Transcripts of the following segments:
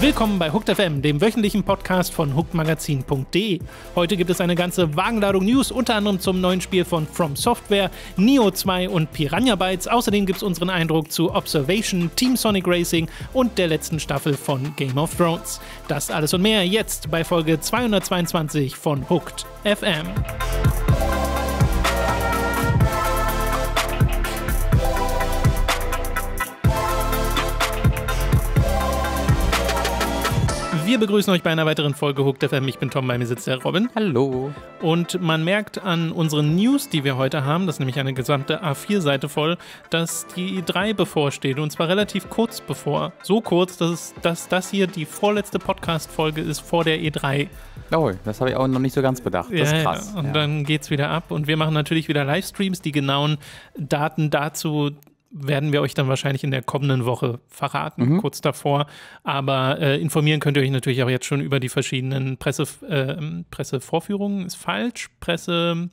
Willkommen bei Hooked FM, dem wöchentlichen Podcast von hookedmagazin.de. Heute gibt es eine ganze Wagenladung News, unter anderem zum neuen Spiel von From Software, Neo 2 und Piranha Bytes. Außerdem gibt es unseren Eindruck zu Observation, Team Sonic Racing und der letzten Staffel von Game of Thrones. Das alles und mehr jetzt bei Folge 222 von Hooked FM. Wir begrüßen euch bei einer weiteren Folge Hooked FM. Ich bin Tom, bei mir sitzt der Robin. Hallo. Und man merkt an unseren News, die wir heute haben, das ist nämlich eine gesamte A4-Seite voll, dass die E3 bevorsteht. Und zwar relativ kurz bevor. So kurz, dass, es, dass das hier die vorletzte Podcast-Folge ist vor der E3. Oh, das habe ich auch noch nicht so ganz bedacht. Das ja, ist krass. Ja. Und ja. dann geht es wieder ab. Und wir machen natürlich wieder Livestreams. Die genauen Daten dazu werden wir euch dann wahrscheinlich in der kommenden Woche verraten, mhm. kurz davor. Aber äh, informieren könnt ihr euch natürlich auch jetzt schon über die verschiedenen Presse, äh, Pressevorführungen. Ist falsch. Presse.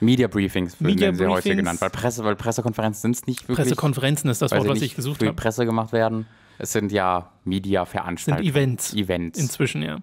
Media Briefings werden sie Briefings. häufig genannt, weil, Presse, weil Pressekonferenzen sind es nicht wirklich. Pressekonferenzen ist das Wort, was ich gesucht für die habe. Presse gemacht werden. Es sind ja sind Media-Veranstaltungen. Events. Events. Inzwischen, ja.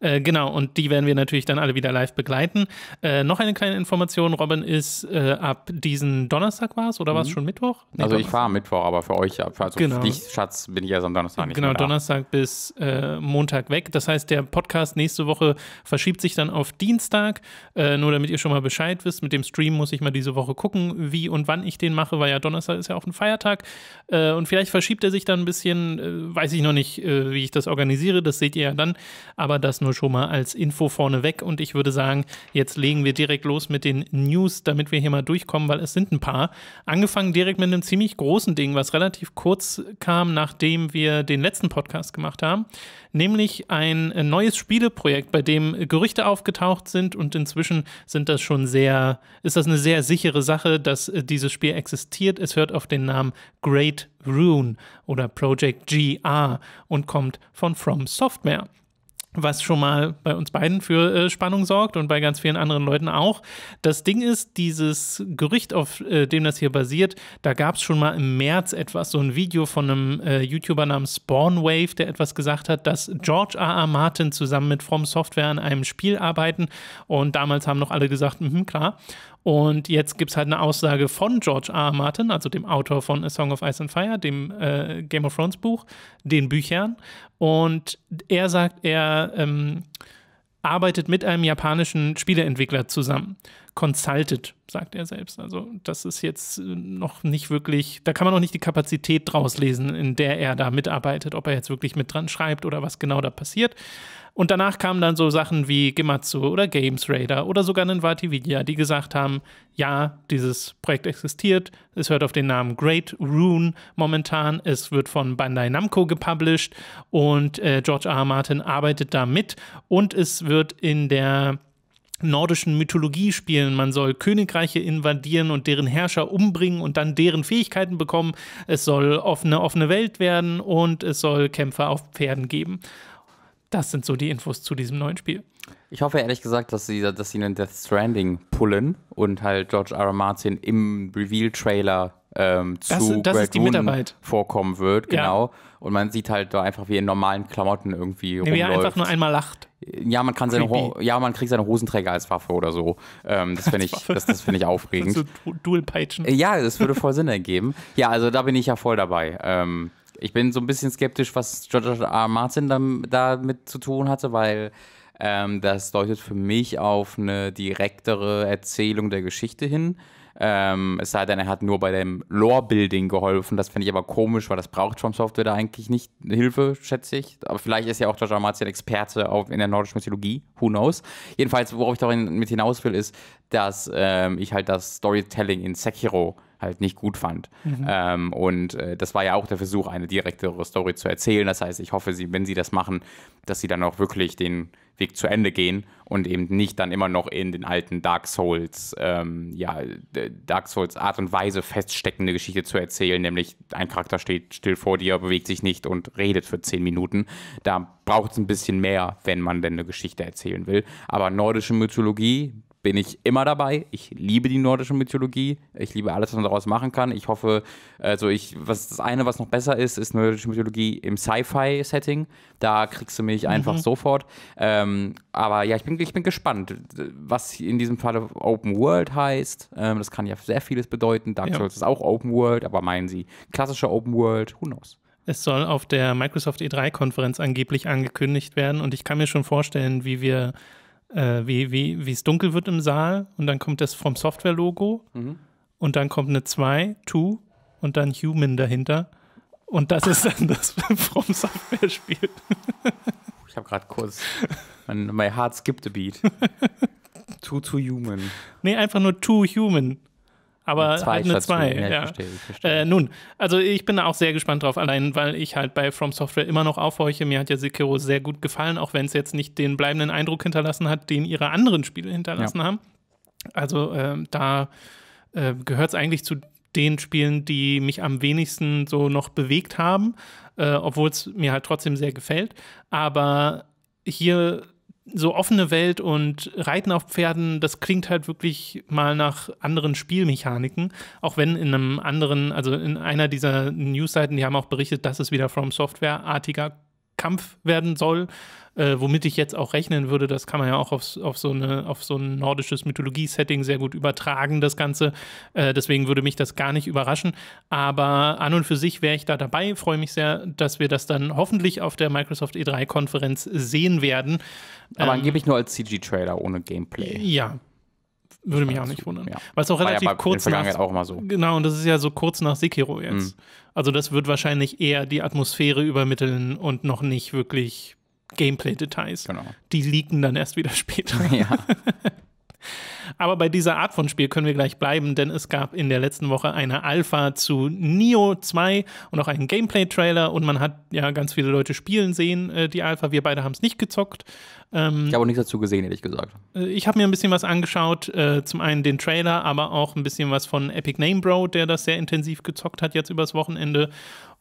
Äh, genau, und die werden wir natürlich dann alle wieder live begleiten. Äh, noch eine kleine Information, Robin, ist äh, ab diesen Donnerstag war es oder war es schon Mittwoch? Nee, also ich Donnerstag. fahre am Mittwoch, aber für euch, also Genau. für dich, Schatz, bin ich erst am Donnerstag nicht Genau. Donnerstag bis äh, Montag weg. Das heißt, der Podcast nächste Woche verschiebt sich dann auf Dienstag. Äh, nur damit ihr schon mal Bescheid wisst, mit dem Stream muss ich mal diese Woche gucken, wie und wann ich den mache, weil ja Donnerstag ist ja auch ein Feiertag. Äh, und vielleicht verschiebt er sich dann ein bisschen, weiß ich noch nicht, äh, wie ich das organisiere, das seht ihr ja dann. Aber das nur schon mal als Info vorneweg. Und ich würde sagen, jetzt legen wir direkt los mit den News, damit wir hier mal durchkommen, weil es sind ein paar. Angefangen direkt mit einem ziemlich großen Ding, was relativ kurz kam, nachdem wir den letzten Podcast gemacht haben. Nämlich ein neues Spieleprojekt, bei dem Gerüchte aufgetaucht sind und inzwischen sind das schon sehr, ist das eine sehr sichere Sache, dass äh, dieses Spiel existiert. Es hört auf den Namen Great Rune oder Project GR und kommt von From Software was schon mal bei uns beiden für äh, Spannung sorgt und bei ganz vielen anderen Leuten auch. Das Ding ist, dieses Gerücht, auf äh, dem das hier basiert, da gab es schon mal im März etwas, so ein Video von einem äh, YouTuber namens Spawnwave, der etwas gesagt hat, dass George R. R. Martin zusammen mit From Software an einem Spiel arbeiten und damals haben noch alle gesagt, mhm, klar. Und jetzt gibt es halt eine Aussage von George R. R. Martin, also dem Autor von A Song of Ice and Fire, dem äh, Game of Thrones Buch, den Büchern. Und er sagt, er ähm, arbeitet mit einem japanischen Spieleentwickler zusammen. Consulted, sagt er selbst. Also, das ist jetzt äh, noch nicht wirklich, da kann man noch nicht die Kapazität draus lesen, in der er da mitarbeitet, ob er jetzt wirklich mit dran schreibt oder was genau da passiert. Und danach kamen dann so Sachen wie Gematsu oder Games Raider oder sogar ein Vatividia, die gesagt haben, ja, dieses Projekt existiert, es hört auf den Namen Great Rune momentan, es wird von Bandai Namco gepublished und äh, George R. R. Martin arbeitet da mit und es wird in der nordischen Mythologie spielen. Man soll Königreiche invadieren und deren Herrscher umbringen und dann deren Fähigkeiten bekommen. Es soll offene, offene Welt werden und es soll Kämpfer auf Pferden geben. Das sind so die Infos zu diesem neuen Spiel. Ich hoffe ehrlich gesagt, dass sie, dass sie einen Death Stranding pullen und halt George R. R. Martin im Reveal-Trailer ähm, Das- zu das die Rune Mitarbeit. vorkommen wird, Ja. genau. Und man sieht halt da einfach wie in normalen Klamotten irgendwie Nee, rumläuft. einfach nur einmal lacht. ja, man kann seine Creepy. ja, man kriegt seine Hosenträger als Waffe oder so. Ähm, das finde ich, das, das finde ich aufregend. So Du- Dual-Peitschen. Ja, das würde voll Sinn ergeben. Ja, also da bin ich ja voll dabei. Ähm, ich bin so ein bisschen skeptisch, was George R. R. Martin damit da mit zu tun hatte, weil ähm, das deutet für mich auf eine direktere Erzählung der Geschichte hin. Ähm, es sei denn, er hat nur bei dem Lore-Building geholfen. Das finde ich aber komisch, weil das braucht From Software da eigentlich nicht Hilfe, schätze ich. Aber vielleicht ist ja auch George R. Martin Experte auf, in der nordischen Mythologie. Who knows? Jedenfalls, worauf ich darin mit hinaus will, ist, dass ähm, ich halt das Storytelling in Sekiro halt nicht gut fand. Ähm, und äh, das war ja auch der Versuch, eine direktere Story zu erzählen. Das heißt, ich hoffe, sie, wenn sie das machen, dass sie dann auch wirklich den Weg zu Ende gehen und eben nicht dann immer noch in den alten Dark Souls, ähm, ja, Dark Souls Art und Weise feststeckende Geschichte zu erzählen, nämlich ein Charakter steht still vor dir, bewegt sich nicht und redet für zehn Minuten. Da braucht es ein bisschen mehr, wenn man denn eine Geschichte erzählen will. Aber nordische Mythologie bin ich immer dabei. Ich liebe die nordische Mythologie. Ich liebe alles, was man daraus machen kann. Ich hoffe, also ich, was das eine, was noch besser ist, ist nordische Mythologie im Sci-Fi-Setting. Da kriegst du mich einfach Mhm. sofort. Ähm, aber ja, ich bin, ich bin gespannt, was in diesem Fall Open World heißt. Ähm, das kann ja sehr vieles bedeuten. Dark Ja. Souls ist auch Open World, aber meinen sie klassische Open World? Who knows? Es soll auf der Microsoft E3-Konferenz angeblich angekündigt werden und ich kann mir schon vorstellen, wie wir, äh, wie, wie, wie es dunkel wird im Saal und dann kommt das vom Software-Logo und dann kommt eine 2, 2 und dann Human dahinter. Und das ist dann das vom Software-Spiel. Ich habe gerade kurz, mein, my heart skipped a beat. Too, too human. Nee, einfach nur Two Human. Aber Zwei halt eine statt 2. zwei. Ja, Ja. Äh, nun, also ich bin da auch sehr gespannt drauf, allein weil ich halt bei From Software immer noch aufhorche. Mir hat ja Sekiro sehr gut gefallen, auch wenn es jetzt nicht den bleibenden Eindruck hinterlassen hat, den ihre anderen Spiele hinterlassen haben. Also ähm, da äh, gehört es eigentlich zu den Spielen, die mich am wenigsten so noch bewegt haben, äh, obwohl es mir halt trotzdem sehr gefällt. Aber hier so offene Welt und Reiten auf Pferden, das klingt halt wirklich mal nach anderen Spielmechaniken. Auch wenn in einem anderen, also in einer dieser Newsseiten, die haben auch berichtet, dass es wieder From Software-artiger Kampf werden soll, äh, womit ich jetzt auch rechnen würde. Das kann man ja auch auf, auf, so, eine, auf so ein nordisches Mythologie-Setting sehr gut übertragen, das Ganze. Äh, deswegen würde mich das gar nicht überraschen. Aber an und für sich wäre ich da dabei. Freue mich sehr, dass wir das dann hoffentlich auf der Microsoft E3-Konferenz sehen werden. Aber ähm, angeblich nur als CG-Trailer ohne Gameplay. Ja. Würde mich auch nicht wundern. Ja. Weil es auch War relativ ja bei, in der kurz nach. Auch mal so. Genau, und das ist ja so kurz nach Sekiro Mhm. jetzt. Also, das wird wahrscheinlich eher die Atmosphäre übermitteln und noch nicht wirklich Gameplay-Details. Genau. Die liegen dann erst wieder später. Ja. Aber bei dieser Art von Spiel können wir gleich bleiben, denn es gab in der letzten Woche eine Alpha zu Nio 2 und auch einen Gameplay-Trailer und man hat ja ganz viele Leute spielen sehen, äh, die Alpha. Wir beide haben es nicht gezockt. Ähm, Ich habe auch nichts dazu gesehen, ehrlich gesagt. äh, Ich habe mir ein bisschen was angeschaut, äh, zum einen den Trailer, aber auch ein bisschen was von Epic Name Bro, der das sehr intensiv gezockt hat jetzt übers Wochenende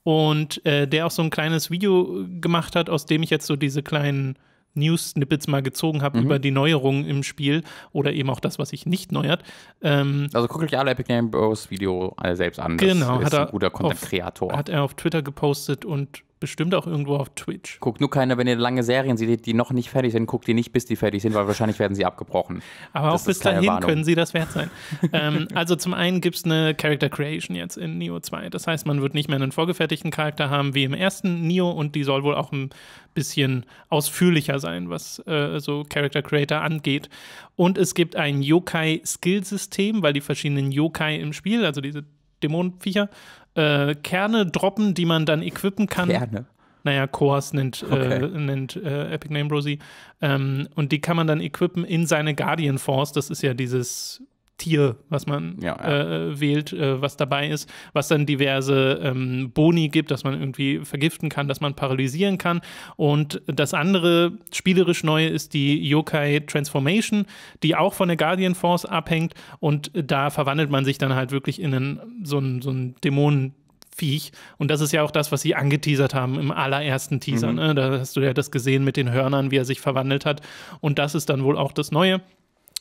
und äh, der auch so ein kleines Video gemacht hat, aus dem ich jetzt so diese kleinen News-Snippets mal gezogen habe Mhm. über die Neuerungen im Spiel oder eben auch das, was sich nicht neuert. Ähm, Also guckt euch alle Epic Game Bros Video alle selbst an. Das Genau, ist hat er ein guter Content-Kreator. hat er auf Twitter gepostet und bestimmt auch irgendwo auf Twitch. Guckt nur keine, wenn ihr lange Serien seht, die noch nicht fertig sind, guckt die nicht, bis die fertig sind, weil wahrscheinlich werden sie abgebrochen. Aber Das auch bis dahin Warnung. können sie das wert sein. ähm, also zum einen gibt es eine Character Creation jetzt in Neo 2. Das heißt, man wird nicht mehr einen vorgefertigten Charakter haben wie im ersten Neo und die soll wohl auch ein bisschen ausführlicher sein, was äh, so Character Creator angeht. Und es gibt ein Yokai-Skill-System, weil die verschiedenen Yokai im Spiel, also diese Dämonenviecher, äh, Kerne droppen, die man dann equippen kann. Gerne. Naja, Cores nennt, Okay. äh, nennt äh, Epic Name Rosie. Ähm, und die kann man dann equippen in seine Guardian Force. Das ist ja dieses Tier, was man Ja, ja. Äh, wählt, äh, was dabei ist, was dann diverse ähm, Boni gibt, dass man irgendwie vergiften kann, dass man paralysieren kann. Und das andere spielerisch Neue ist die Yokai Transformation, die auch von der Guardian Force abhängt. Und da verwandelt man sich dann halt wirklich in einen, so einen, so einen Dämonen. Viech. Und das ist ja auch das, was sie angeteasert haben im allerersten Teaser. Mhm. Ne? Da hast du ja das gesehen mit den Hörnern, wie er sich verwandelt hat. Und das ist dann wohl auch das Neue,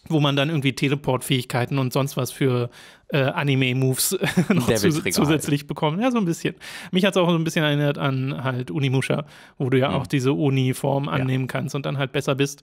wo man dann irgendwie Teleportfähigkeiten und sonst was für äh, Anime-Moves noch zus zusätzlich bekommen. Ja, so ein bisschen. Mich hat es auch so ein bisschen erinnert an halt Unimusha, wo du ja Mhm. auch diese Uni-Form annehmen kannst und dann halt besser bist.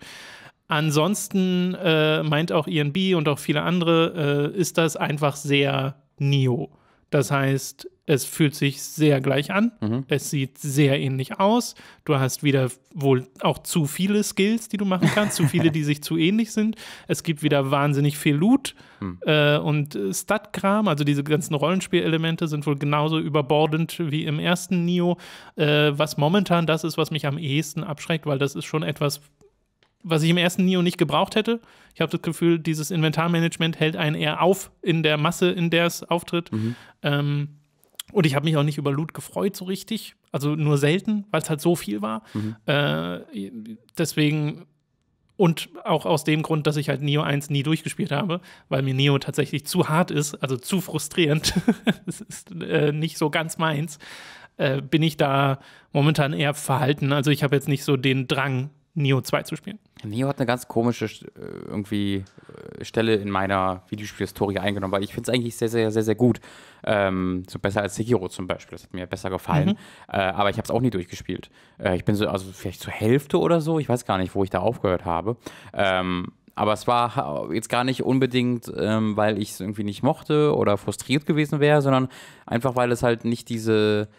Ansonsten äh, meint auch ENB und auch viele andere, äh, ist das einfach sehr Neo. Das heißt, es fühlt sich sehr gleich an. Mhm. Es sieht sehr ähnlich aus. Du hast wieder wohl auch zu viele Skills, die du machen kannst, zu viele, die sich zu ähnlich sind. Es gibt wieder wahnsinnig viel Loot Hm. äh, und Stat-Kram, also diese ganzen Rollenspielelemente sind wohl genauso überbordend wie im ersten Nio, äh, was momentan das ist, was mich am ehesten abschreckt, weil das ist schon etwas, was ich im ersten Nio nicht gebraucht hätte. Ich habe das Gefühl, dieses Inventarmanagement hält einen eher auf in der Masse, in der es auftritt. Ähm, und ich habe mich auch nicht über Loot gefreut, so richtig. Also nur selten, weil es halt so viel war. Äh, deswegen. Und auch aus dem Grund, dass ich halt Neo 1 nie durchgespielt habe, weil mir Neo tatsächlich zu hart ist, also zu frustrierend. Es ist äh, nicht so ganz meins. Äh, bin ich da momentan eher verhalten. Also ich habe jetzt nicht so den Drang, Neo 2 zu spielen. Neo hat eine ganz komische äh, irgendwie äh, Stelle in meiner Videospielhistorie eingenommen, weil ich finde es eigentlich sehr, sehr, sehr, sehr gut. Ähm, so besser als Sekiro zum Beispiel. Das hat mir besser gefallen. Mhm. Äh, aber ich habe es auch nie durchgespielt. Äh, ich bin so, also vielleicht zur Hälfte oder so. Ich weiß gar nicht, wo ich da aufgehört habe. Ähm, aber es war jetzt gar nicht unbedingt, ähm, weil ich es irgendwie nicht mochte oder frustriert gewesen wäre, sondern einfach, weil es halt nicht diese,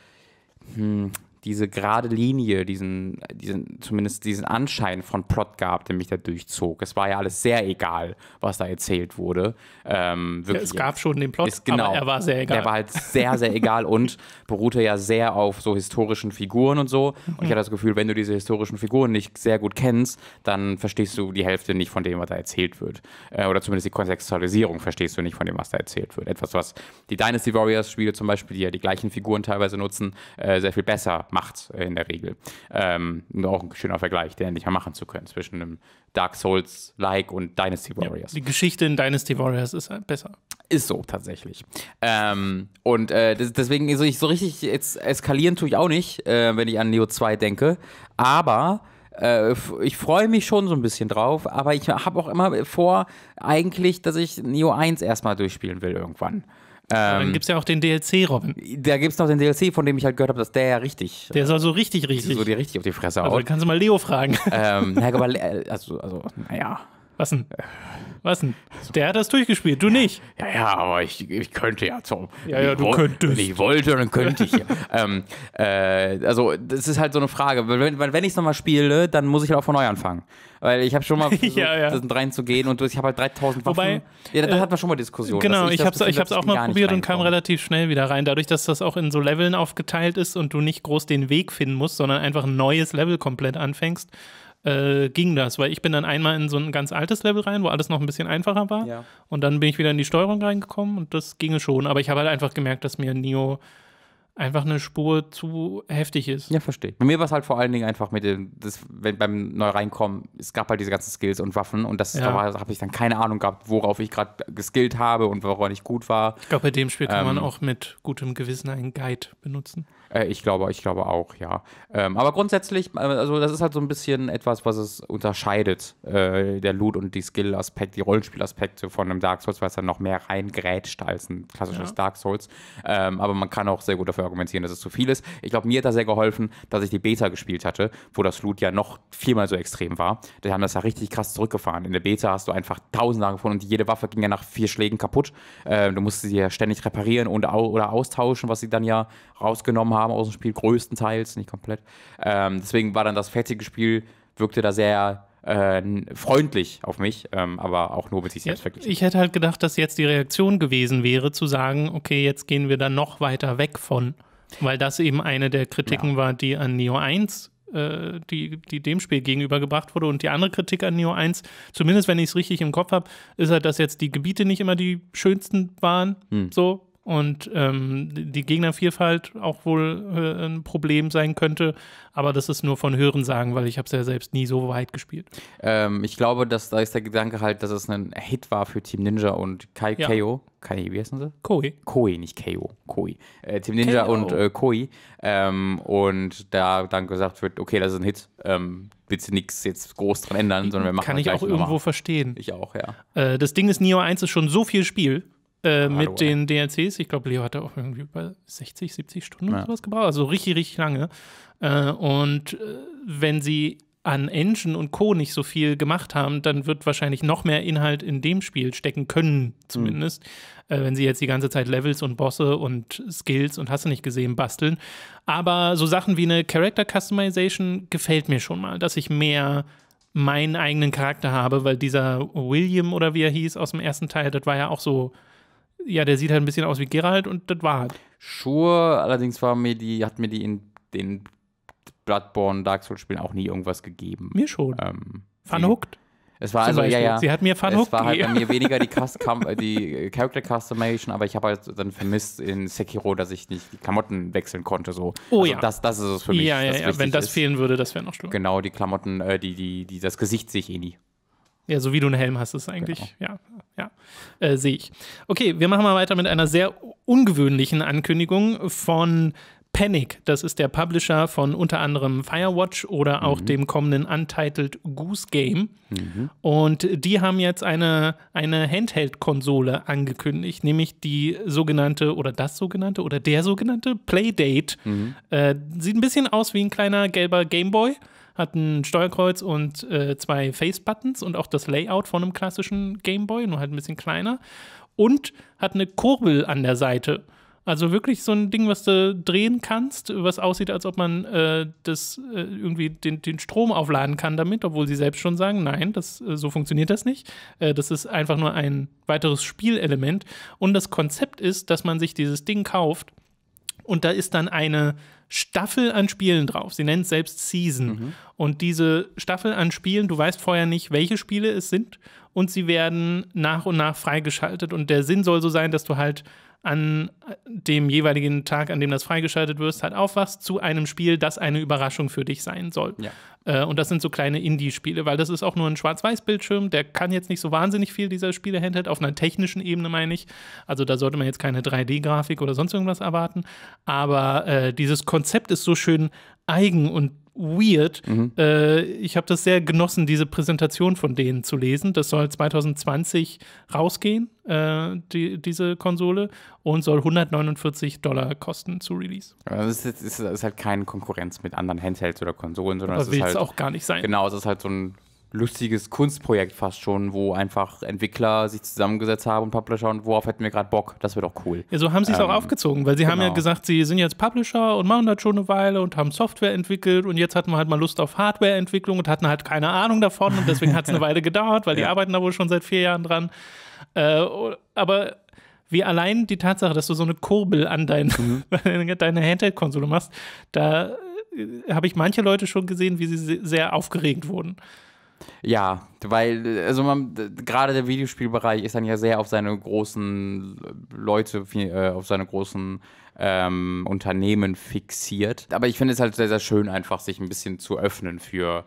hm, diese gerade Linie, diesen, diesen, zumindest diesen Anschein von Plot gab, der mich da durchzog. Es war ja alles sehr egal, was da erzählt wurde. Ähm, ja, es gab schon den Plot, ist, genau, aber er war sehr egal. Der war halt sehr, sehr egal und beruhte ja sehr auf so historischen Figuren und so. Und ich hatte das Gefühl, wenn du diese historischen Figuren nicht sehr gut kennst, dann verstehst du die Hälfte nicht von dem, was da erzählt wird. Äh, oder zumindest die Kontextualisierung verstehst du nicht von dem, was da erzählt wird. Etwas, was die Dynasty Warriors Spiele zum Beispiel, die ja die gleichen Figuren teilweise nutzen, äh, sehr viel besser macht äh, in der Regel. Ähm, auch ein schöner Vergleich, den endlich mal machen zu können zwischen einem Dark Souls-like und Dynasty Warriors. Ja, die Geschichte in Dynasty Warriors ist halt besser. Ist so tatsächlich. Ähm, und äh, deswegen, also ich so richtig jetzt eskalieren tue ich auch nicht, äh, wenn ich an Neo 2 denke. Aber äh, ich freue mich schon so ein bisschen drauf, aber ich habe auch immer vor, eigentlich, dass ich Neo 1 erstmal durchspielen will irgendwann. Ähm, dann gibt es ja auch den DLC, Robin. Da gibt es noch den DLC, von dem ich halt gehört habe, dass der ja richtig. Der soll so richtig, richtig. So dir richtig auf die Fresse hauen. Also kannst du mal Leo fragen. Ähm, aber, also, also, naja. Was denn? Was denn? Der hat das durchgespielt, du nicht. Ja, ja, aber ich, ich könnte ja so. Ja, ja, du könntest. Wenn ich wollte, dann könnte ich. ähm, äh, also, das ist halt so eine Frage. Wenn, wenn ich es nochmal spiele, dann muss ich halt auch von neu anfangen. Weil ich habe schon mal versucht, ja, ja. reinzugehen und ich habe halt 3000 Waffen. Wobei, ja, da äh, hat man schon mal Diskussionen. Genau, ich, ich habe es auch mal probiert und kam relativ schnell wieder rein. Dadurch, dass das auch in so Leveln aufgeteilt ist und du nicht groß den Weg finden musst, sondern einfach ein neues Level komplett anfängst, äh, ging das, weil ich bin dann einmal in so ein ganz altes Level rein, wo alles noch ein bisschen einfacher war. Ja. Und dann bin ich wieder in die Steuerung reingekommen und das ginge schon. Aber ich habe halt einfach gemerkt, dass mir Nio einfach eine Spur zu heftig ist. Ja, verstehe. Bei mir war es halt vor allen Dingen einfach mit dem, das, wenn beim Neu-Reinkommen, es gab halt diese ganzen Skills und Waffen und das ja. da habe ich dann keine Ahnung gehabt, worauf ich gerade geskillt habe und woran ich gut war. Ich glaube, bei dem Spiel kann ähm, man auch mit gutem Gewissen einen Guide benutzen. Äh, ich glaube, ich glaube auch, ja. Ähm, aber grundsätzlich, äh, also das ist halt so ein bisschen etwas, was es unterscheidet, äh, der Loot und die Skill-Aspekt, die Rollenspielaspekte von einem Dark Souls, weil es dann noch mehr reingrätscht als ein klassisches ja. Dark Souls. Ähm, aber man kann auch sehr gut dafür argumentieren, dass es zu viel ist. Ich glaube, mir hat da sehr geholfen, dass ich die Beta gespielt hatte, wo das Loot ja noch viermal so extrem war. Die haben das ja richtig krass zurückgefahren. In der Beta hast du einfach Tausende gefunden und jede Waffe ging ja nach vier Schlägen kaputt. Äh, du musst sie ja ständig reparieren und, oder austauschen, was sie dann ja rausgenommen haben aus dem Spiel, größtenteils, nicht komplett. Ähm, deswegen war dann das fertige Spiel, wirkte da sehr äh, freundlich auf mich, ähm, aber auch nur mit sich selbst verglichen. Ich hätte halt gedacht, dass jetzt die Reaktion gewesen wäre, zu sagen, okay, jetzt gehen wir dann noch weiter weg von, weil das eben eine der Kritiken ja. war, die an Neo 1 äh, die, die dem Spiel gegenübergebracht wurde. Und die andere Kritik an Neo 1, zumindest wenn ich es richtig im Kopf habe, ist halt, dass jetzt die Gebiete nicht immer die schönsten waren. Hm. So, und ähm, die Gegnervielfalt auch wohl äh, ein Problem sein könnte. Aber das ist nur von Hören sagen, weil ich habe es ja selbst nie so weit gespielt. Ähm, ich glaube, dass da ist der Gedanke halt, dass es ein Hit war für Team Ninja und Kai ja. Keo. Kai, wie heißen sie? Koi. Koi, nicht Keo. Koi. Äh, Team Ninja K und äh, Koi. Ähm, und da dann gesagt wird, okay, das ist ein Hit. Ähm, bitte nichts jetzt groß dran ändern, sondern wir machen Kann ich auch irgendwo verstehen. Ich auch, ja. Äh, das Ding ist, Neo 1 ist schon so viel Spiel äh, mit den DLCs. Ich glaube, Leo hatte auch irgendwie bei 60, 70 Stunden ja. oder sowas gebraucht. Also richtig, richtig lange. Äh, und äh, wenn sie an Engine und Co. nicht so viel gemacht haben, dann wird wahrscheinlich noch mehr Inhalt in dem Spiel stecken können, zumindest. Mhm. Äh, wenn sie jetzt die ganze Zeit Levels und Bosse und Skills und hast du nicht gesehen basteln. Aber so Sachen wie eine Character Customization gefällt mir schon mal, dass ich mehr meinen eigenen Charakter habe, weil dieser William oder wie er hieß aus dem ersten Teil, das war ja auch so ja, der sieht halt ein bisschen aus wie Geralt und das war halt. Schuhe, allerdings war mir die, hat mir die in den Bloodborne Dark Souls Spielen auch nie irgendwas gegeben. Mir schon. Ähm, Funhooked? Es war also, ja, ja. Sie hat mir Funhooked Es war halt bei mir weniger die, Custom, die Character Customation, aber ich habe halt dann vermisst in Sekiro, dass ich nicht die Klamotten wechseln konnte. So. Oh also ja. Das, das ist es für mich. Ja, ja, ja. Wenn das ist. fehlen würde, das wäre noch schlimmer. Genau, die Klamotten, äh, die, die, die, das Gesicht sehe ich eh nie. Ja, so wie du einen Helm hast, ist eigentlich, genau. ja, ja, äh, sehe ich. Okay, wir machen mal weiter mit einer sehr ungewöhnlichen Ankündigung von Panic, das ist der Publisher von unter anderem Firewatch oder auch mhm. dem kommenden Untitled Goose Game. Mhm. Und die haben jetzt eine, eine Handheld-Konsole angekündigt, nämlich die sogenannte oder das sogenannte oder der sogenannte Playdate. Mhm. Äh, sieht ein bisschen aus wie ein kleiner gelber Gameboy hat ein Steuerkreuz und äh, zwei Face-Buttons und auch das Layout von einem klassischen Gameboy, nur halt ein bisschen kleiner. Und hat eine Kurbel an der Seite. Also wirklich so ein Ding, was du drehen kannst, was aussieht, als ob man äh, das äh, irgendwie den, den Strom aufladen kann damit, obwohl sie selbst schon sagen, nein, das, äh, so funktioniert das nicht. Äh, das ist einfach nur ein weiteres Spielelement. Und das Konzept ist, dass man sich dieses Ding kauft und da ist dann eine Staffel an Spielen drauf. Sie nennt es selbst Season. Mhm. Und diese Staffel an Spielen, du weißt vorher nicht, welche Spiele es sind und sie werden nach und nach freigeschaltet. Und der Sinn soll so sein, dass du halt an dem jeweiligen Tag, an dem das freigeschaltet wirst, halt aufwachst zu einem Spiel, das eine Überraschung für dich sein soll. Ja. Äh, und das sind so kleine Indie-Spiele, weil das ist auch nur ein Schwarz-Weiß-Bildschirm, der kann jetzt nicht so wahnsinnig viel dieser Spiele handelt, auf einer technischen Ebene meine ich. Also da sollte man jetzt keine 3D-Grafik oder sonst irgendwas erwarten. Aber äh, dieses Konzept ist so schön eigen und weird. Mhm. Äh, ich habe das sehr genossen, diese Präsentation von denen zu lesen. Das soll 2020 rausgehen, äh, die, diese Konsole, und soll 149 Dollar kosten zu Release. Das ist, ist, ist halt keine Konkurrenz mit anderen Handhelds oder Konsolen, sondern das will es halt, auch gar nicht sein. Genau, es ist halt so ein lustiges Kunstprojekt fast schon, wo einfach Entwickler sich zusammengesetzt haben und Publisher und worauf hätten wir gerade Bock? Das wäre doch cool. Ja, so haben sie es ähm, auch aufgezogen, weil sie genau. haben ja genau. gesagt, sie sind jetzt Publisher und machen das schon eine Weile und haben Software entwickelt und jetzt hatten wir halt mal Lust auf Hardwareentwicklung und hatten halt keine Ahnung davon und deswegen hat es eine Weile gedauert, weil ja. die arbeiten da wohl schon seit vier Jahren dran. Äh, aber wie allein die Tatsache, dass du so eine Kurbel an dein, mhm. deine Handheld-Konsole machst, da äh, habe ich manche Leute schon gesehen, wie sie sehr aufgeregt wurden. Ja, weil, also man, gerade der Videospielbereich ist dann ja sehr auf seine großen Leute, äh, auf seine großen ähm, Unternehmen fixiert. Aber ich finde es halt sehr, sehr schön, einfach sich ein bisschen zu öffnen für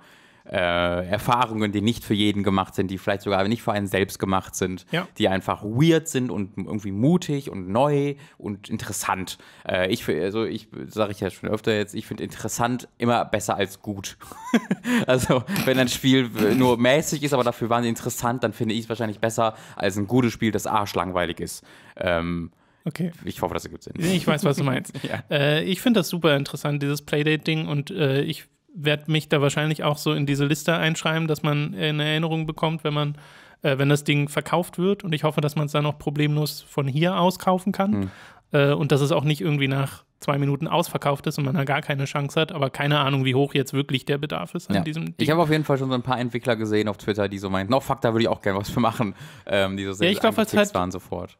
äh, Erfahrungen, die nicht für jeden gemacht sind, die vielleicht sogar nicht für einen selbst gemacht sind, ja. die einfach weird sind und irgendwie mutig und neu und interessant. Äh, ich also ich sage ich ja schon öfter jetzt, ich finde interessant immer besser als gut. also wenn ein Spiel nur mäßig ist, aber dafür wahnsinnig interessant, dann finde ich es wahrscheinlich besser als ein gutes Spiel, das arschlangweilig ist. Ähm, Okay. Ich hoffe, das ergibt Sinn. Ich weiß, was du meinst. ja. äh, ich finde das super interessant, dieses Playdate-Ding. Und äh, ich werde mich da wahrscheinlich auch so in diese Liste einschreiben, dass man eine Erinnerung bekommt, wenn man, äh, wenn das Ding verkauft wird. Und ich hoffe, dass man es dann auch problemlos von hier aus kaufen kann. Mhm. Äh, und dass es auch nicht irgendwie nach zwei Minuten ausverkauft ist und man da gar keine Chance hat, aber keine Ahnung, wie hoch jetzt wirklich der Bedarf ist an ja. diesem Ding. Ich habe auf jeden Fall schon so ein paar Entwickler gesehen auf Twitter, die so meinten, no fuck, da würde ich auch gerne was für machen. Ähm, die so sehr ja, ich glaube, halt waren sofort.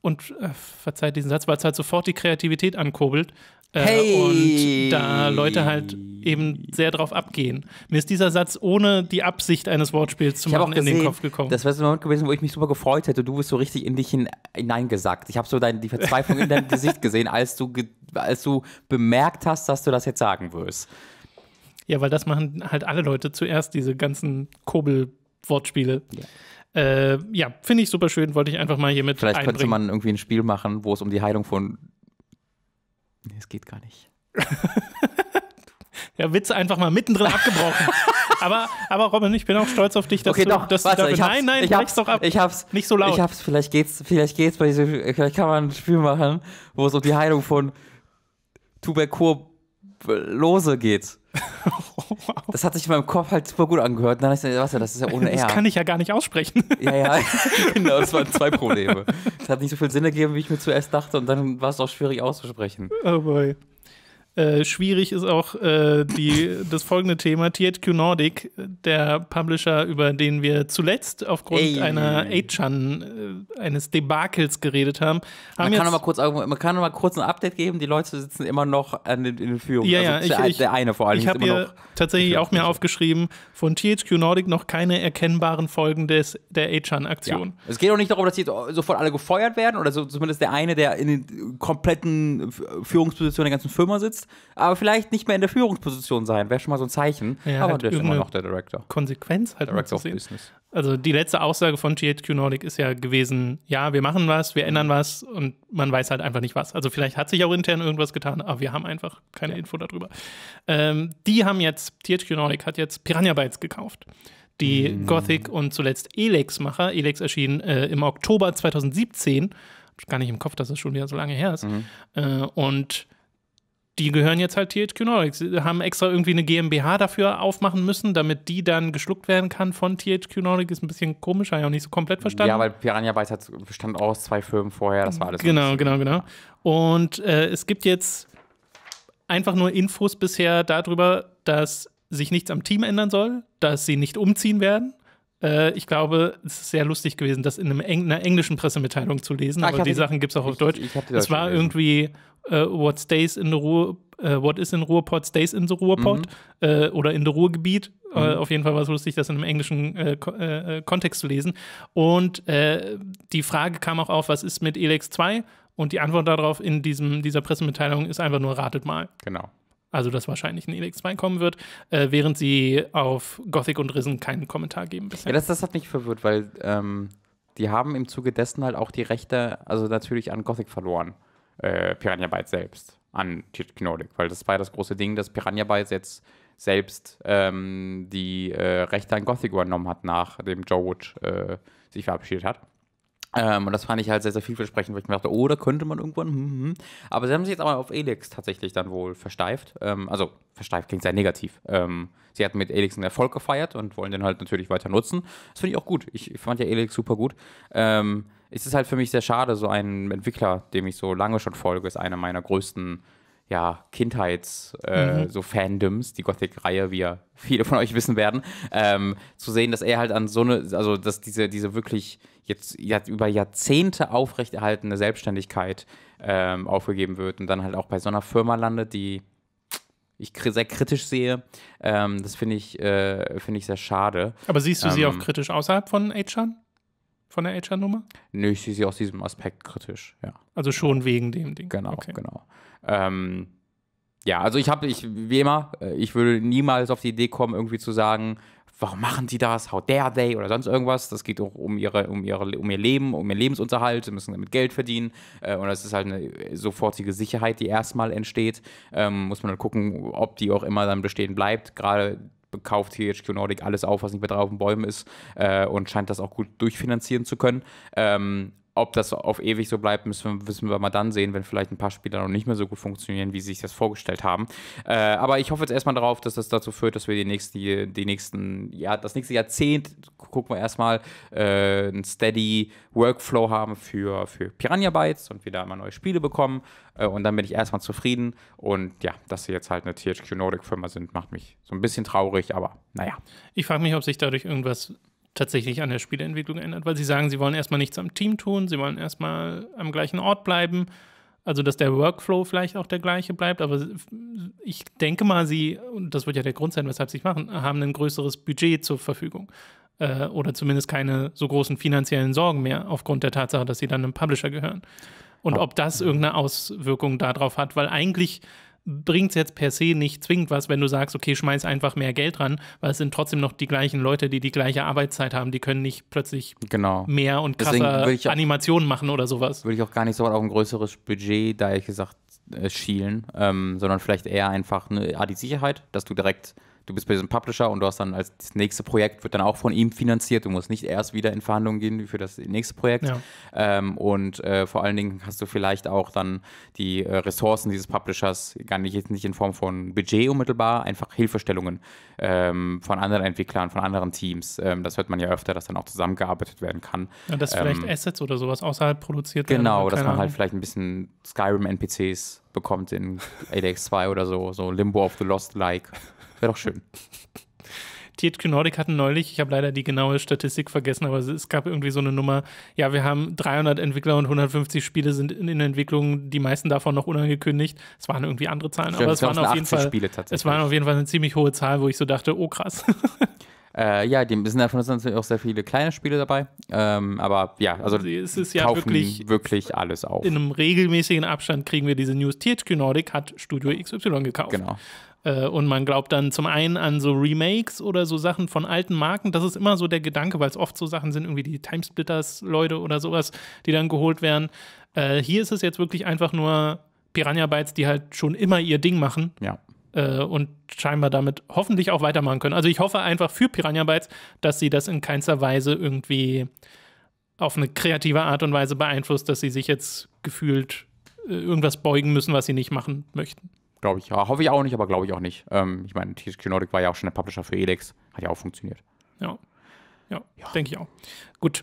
Und äh, verzeiht diesen Satz, weil es halt sofort die Kreativität ankurbelt. Äh, hey. Und da Leute halt eben sehr drauf abgehen. Mir ist dieser Satz ohne die Absicht eines Wortspiels zu machen gesehen, in den Kopf gekommen. Das wäre so ein Moment gewesen, wo ich mich super gefreut hätte. Du bist so richtig in dich hineingesagt. Ich habe so dein, die Verzweiflung in deinem Gesicht gesehen, als du, als du bemerkt hast, dass du das jetzt sagen wirst. Ja, weil das machen halt alle Leute zuerst, diese ganzen Kobel-Wortspiele. Ja. Äh, ja, finde ich super schön, wollte ich einfach mal hier mit Vielleicht einbringen. könnte man irgendwie ein Spiel machen, wo es um die Heilung von Nee, es geht gar nicht. ja, Witze einfach mal mittendrin abgebrochen. aber, aber Robin, ich bin auch stolz auf dich, dass okay, du, doch, dass warte, du nein, nein, ich hab's, doch ab. Ich hab's, nicht so laut. Ich hab's, vielleicht geht's, vielleicht geht's bei diesem, vielleicht kann man ein Spiel machen, wo es um die Heilung von Tuberkulose geht. Wow. Das hat sich in meinem Kopf halt super gut angehört. dann ist was, das ist ja ohne R. Das kann ich ja gar nicht aussprechen. ja, ja, genau, das waren zwei Probleme. Es hat nicht so viel Sinn ergeben, wie ich mir zuerst dachte, und dann war es auch schwierig auszusprechen. Oh boy. Äh, schwierig ist auch äh, die, das folgende Thema. THQ Nordic, der Publisher, über den wir zuletzt aufgrund Ey. einer 8chan, äh, eines Debakels geredet haben. haben man, kann noch mal kurz, man kann noch mal kurz ein Update geben. Die Leute sitzen immer noch an den, in den Führungen. Ja, ja, also, ich, der, eine vor allem. Ich habe hier tatsächlich auch mir aufgeschrieben, von THQ Nordic noch keine erkennbaren Folgen des, der 8chan-Aktion. Ja. Es geht auch nicht darum, dass die sofort alle gefeuert werden oder so, zumindest der eine, der in den kompletten Führungspositionen der ganzen Firma sitzt willst, aber vielleicht nicht mehr in der Führungsposition sein. Wäre schon mal so ein Zeichen. Ja, aber halt der ist immer noch der Director. Konsequenz halt Director of. Business. Also die letzte Aussage von GHQ Nordic ist ja gewesen, ja, wir machen was, wir ändern was und man weiß halt einfach nicht was. Also vielleicht hat sich auch intern irgendwas getan, aber wir haben einfach keine Info darüber. Ähm, die haben jetzt, THQ Nordic hat jetzt Piranha Bytes gekauft. Die Mhm. Gothic und zuletzt Elex-Macher. Elex erschien äh, im Oktober 2017. Hab gar nicht im Kopf, dass das schon wieder so lange her ist. Mhm. Äh, und die gehören jetzt halt THQ Nordic. Sie haben extra irgendwie eine GmbH dafür aufmachen müssen, damit die dann geschluckt werden kann von THQ Nordic. Ist ein bisschen komisch, habe ich auch nicht so komplett verstanden. Ja, weil Piranha Bytes hat, bestand aus zwei Firmen vorher, das war alles. Genau, genau, genau. Und äh, es gibt jetzt einfach nur Infos bisher darüber, dass sich nichts am Team ändern soll, dass sie nicht umziehen werden. Äh, ich glaube, es ist sehr lustig gewesen, das in einem Eng einer englischen Pressemitteilung zu lesen, Ah, ich aber die Sachen gibt es auch auf ich- Deutsch. ich die es war gelesen. irgendwie äh, What stays in the Ruhr, äh, What is in Ruhrpott stays in the Ruhrpott Mhm. äh, oder in the Ruhrgebiet. Äh, auf jeden Fall war es lustig, das in einem englischen äh, äh, Kontext zu lesen. Und die Frage kam auch auf, was ist mit Elex 2? Und die Antwort darauf in diesem, dieser Pressemitteilung ist einfach nur ratet mal. Genau. Also, dass wahrscheinlich ein Elex 2 kommen wird, äh, während sie auf Gothic und Risen keinen Kommentar geben bisher. Ja, das, das hat mich verwirrt, weil ähm, die haben im Zuge dessen halt auch die Rechte, also natürlich an Gothic verloren. Äh, Piranha Bytes selbst, an Nordic, weil das war das große Ding, dass Piranha Bytes jetzt selbst ähm, die äh, Rechte an Gothic übernommen hat, nachdem Joe Wood äh, sich verabschiedet hat. Ähm, und das fand ich halt sehr, sehr vielversprechend, weil ich mir dachte, oh, da könnte man irgendwann. Hm, hm. Aber sie haben sich jetzt aber auf Elix tatsächlich dann wohl versteift. Ähm, also, versteift klingt sehr negativ. Ähm, sie hatten mit Elix einen Erfolg gefeiert und wollen den halt natürlich weiter nutzen. Das finde ich auch gut. Ich fand ja Elix super gut. Ähm, es ist halt für mich sehr schade, so ein Entwickler, dem ich so lange schon folge, ist einer meiner größten ja, Kindheits, äh, so Fandoms, die Gothic-Reihe, wie ja viele von euch wissen werden, ähm, zu sehen, dass er halt an so eine, also dass diese, diese wirklich jetzt über Jahrzehnte aufrechterhaltene Selbstständigkeit ähm, aufgegeben wird und dann halt auch bei so einer Firma landet, die ich sehr kritisch sehe. Ähm, das finde ich, äh, finde ich sehr schade. Aber siehst du sie auch ähm, kritisch außerhalb von Achan? Von der Achan-Nummer? Nö, ich sehe sie aus diesem Aspekt kritisch, ja. Also schon wegen dem Ding. Genau, Okay. genau. Ähm, ja, also ich habe, ich, wie immer, äh, ich würde niemals auf die Idee kommen, irgendwie zu sagen, warum machen die das, how dare they oder sonst irgendwas. Das geht auch um, ihre, um, ihre, um ihr Leben, um ihr Lebensunterhalt, sie müssen damit Geld verdienen äh, und das ist halt eine sofortige Sicherheit, die erstmal entsteht. Ähm, muss man dann gucken, ob die auch immer dann bestehen bleibt. Gerade kauft THQ Nordic alles auf, was nicht mehr drauf auf den Bäumen ist äh, und scheint das auch gut durchfinanzieren zu können. Ähm, ob das auf ewig so bleibt, müssen wir, müssen wir mal dann sehen, wenn vielleicht ein paar Spiele noch nicht mehr so gut funktionieren, wie sie sich das vorgestellt haben. Äh, aber ich hoffe jetzt erstmal darauf, dass das dazu führt, dass wir die nächsten, die, nächsten, ja, das nächste Jahrzehnt, gucken wir erstmal, äh, einen steady Workflow haben für, für Piranha Bytes und wieder immer neue Spiele bekommen. Äh, und dann bin ich erstmal zufrieden. Und ja, dass sie jetzt halt eine THQ Nordic-Firma sind, macht mich so ein bisschen traurig, aber naja. Ich frage mich, ob sich dadurch irgendwas tatsächlich an der Spieleentwicklung ändert, weil sie sagen, sie wollen erstmal nichts am Team tun, sie wollen erstmal am gleichen Ort bleiben. Also, dass der Workflow vielleicht auch der gleiche bleibt, aber ich denke mal, sie, und das wird ja der Grund sein, weshalb sie es machen, haben ein größeres Budget zur Verfügung. Äh, oder zumindest keine so großen finanziellen Sorgen mehr, aufgrund der Tatsache, dass sie dann einem Publisher gehören. Und ob das irgendeine Auswirkung darauf hat, weil eigentlich bringt es jetzt per se nicht zwingend was, wenn du sagst, okay, schmeiß einfach mehr Geld ran, weil es sind trotzdem noch die gleichen Leute, die die gleiche Arbeitszeit haben, die können nicht plötzlich Genau. mehr und krasser ich Animationen machen oder sowas. würde ich auch gar nicht so auf ein größeres Budget, da ehrlich gesagt, äh, schielen, ähm, sondern vielleicht eher einfach eine, ah, die Sicherheit, dass du direkt, du bist bei diesem Publisher und du hast dann als das nächste Projekt wird dann auch von ihm finanziert. Du musst nicht erst wieder in Verhandlungen gehen für das nächste Projekt. Ja. Ähm, und äh, vor allen Dingen hast du vielleicht auch dann die äh, Ressourcen dieses Publishers, gar nicht, jetzt nicht in Form von Budget unmittelbar, einfach Hilfestellungen ähm, von anderen Entwicklern, von anderen Teams. Ähm, das hört man ja öfter, dass dann auch zusammengearbeitet werden kann. Ja, dass vielleicht Ähm, Assets oder sowas außerhalb produziert werden. Genau, dass man halt Ahnung. vielleicht ein bisschen Skyrim-NPCs bekommt in ADX 2 oder so, so Limbo of the Lost-like. Wäre doch schön. THQ Nordic hatten neulich, ich habe leider die genaue Statistik vergessen, aber es- gab irgendwie so eine Nummer, ja, wir haben 300 Entwickler und 150 Spiele sind in, in Entwicklung, die meisten davon noch unangekündigt. Es waren irgendwie andere Zahlen, aber es waren auf jeden 80 Fall es waren auf jeden Fall eine ziemlich hohe Zahl, wo ich so dachte, oh krass. Äh, ja, dem sind davon natürlich auch sehr viele kleine Spiele dabei. Ähm, aber ja, also es ist ja kaufen wirklich wirklich alles auf. in einem regelmäßigen Abstand kriegen wir diese News. THQ Nordic hat Studio XY gekauft. Genau. Äh, und man glaubt dann zum einen an so Remakes oder so Sachen von alten Marken. Das ist immer so der Gedanke, weil es oft so Sachen sind, irgendwie die Timesplitters-Leute oder sowas, die dann geholt werden. Äh, hier ist es jetzt wirklich einfach nur Piranha Bytes, die halt schon immer ihr Ding machen Ja. äh, und scheinbar damit hoffentlich auch weitermachen können. Also ich hoffe einfach für Piranha Bytes, dass sie das in keinster Weise irgendwie auf eine kreative Art und Weise beeinflusst, dass sie sich jetzt gefühlt äh, irgendwas beugen müssen, was sie nicht machen möchten. Glaube ich. Ja, hoffe ich auch nicht, aber glaube ich auch nicht. Ähm, ich meine, THQ Nordic war ja auch schon der Publisher für Elex. Hat ja auch funktioniert. Ja. Ja, denke ich auch. Gut.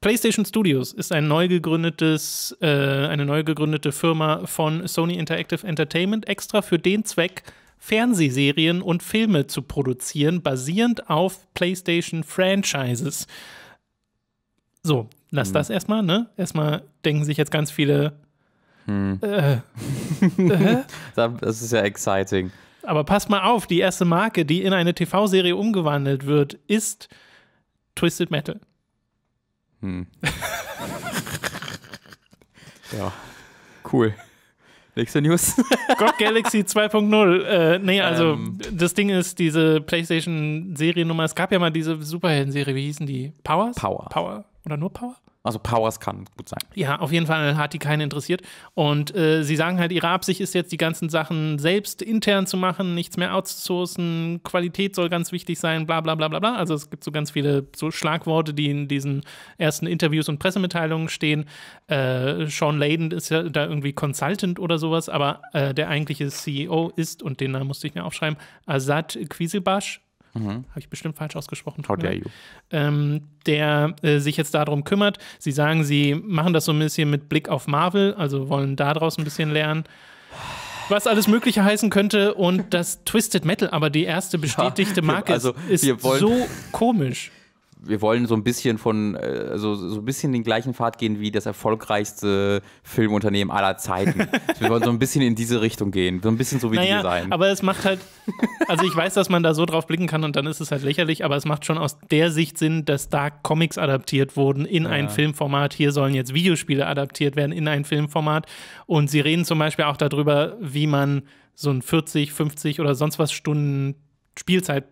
PlayStation Studios ist ein neu gegründetes, äh, eine neu gegründete Firma von Sony Interactive Entertainment, extra für den Zweck, Fernsehserien und Filme zu produzieren, basierend auf PlayStation Franchises. So, lass das erstmal, ne? Erstmal denken sich jetzt ganz viele. Äh, Das ist ja exciting. aber passt mal auf, die erste Marke, die in eine TV-Serie umgewandelt wird, ist Twisted Metal. Ja. Cool. Nächste News. God Galaxy 2.0. Äh, nee, also Ähm. das Ding ist, diese PlayStation-Seriennummer, es gab ja mal diese Superhelden-Serie, wie hießen die? Powers? Power. Power. Oder nur Power? Also Powers kann gut sein. Ja, auf jeden Fall hat die keinen interessiert. Und äh, sie sagen halt, ihre Absicht ist jetzt, die ganzen Sachen selbst intern zu machen, nichts mehr outzusourcen, Qualität soll ganz wichtig sein, bla bla bla bla bla. Also es gibt so ganz viele so Schlagworte, die in diesen ersten Interviews und Pressemitteilungen stehen. Äh, Sean Layden ist ja da irgendwie Consultant oder sowas, aber äh, der eigentliche CEO ist, und den Namen musste ich mir aufschreiben, Azad Quisilbash. Habe ich bestimmt falsch ausgesprochen. How dare you. ähm, der äh, sich jetzt darum kümmert. Sie sagen, sie machen das so ein bisschen mit Blick auf Marvel, also wollen daraus ein bisschen lernen. Was alles Mögliche heißen könnte und das Twisted Metal, aber die erste bestätigte Marke also ist, so komisch. Wir wollen so ein bisschen von, äh, so, so ein bisschen den gleichen Pfad gehen wie das erfolgreichste Filmunternehmen aller Zeiten. wir wollen so ein bisschen in diese Richtung gehen. So ein bisschen so wie die Naja, sein. aber es macht halt, also ich weiß, dass man da so drauf blicken kann und dann ist es halt lächerlich, aber es macht schon aus der Sicht Sinn, dass da Comics adaptiert wurden in ein Filmformat. Hier sollen jetzt Videospiele adaptiert werden in ein Filmformat und sie reden zum Beispiel auch darüber, wie man so ein 40, 50 oder sonst was Stunden Spielzeit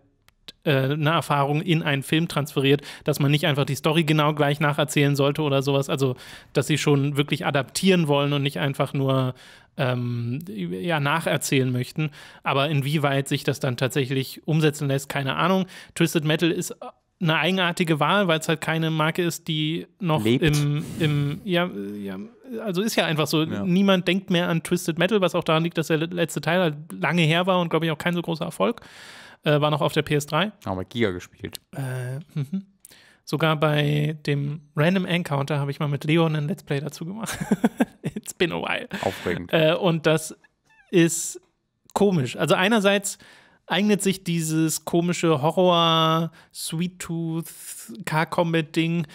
äh, eine Erfahrung in einen Film transferiert, dass man nicht einfach die Story genau gleich nacherzählen sollte oder sowas. Also, dass sie schon wirklich adaptieren wollen und nicht einfach nur ähm, ja, nacherzählen möchten. Aber inwieweit sich das dann tatsächlich umsetzen lässt, keine Ahnung. Twisted Metal ist eine eigenartige Wahl, weil es halt keine Marke ist, die noch Lebt. im, im ja, ja, also ist ja einfach so, niemand denkt mehr an Twisted Metal, was auch daran liegt, dass der letzte Teil halt lange her war und glaube ich auch kein so großer Erfolg. Äh, war noch auf der PS3. Haben wir Giga gespielt. Äh, mhm. Sogar bei dem Random Encounter habe ich mal mit Leon ein Let's Play dazu gemacht. It's been a while. Aufregend. Äh, und das ist komisch. Also einerseits eignet sich dieses komische Horror Sweet Tooth Car Combat Ding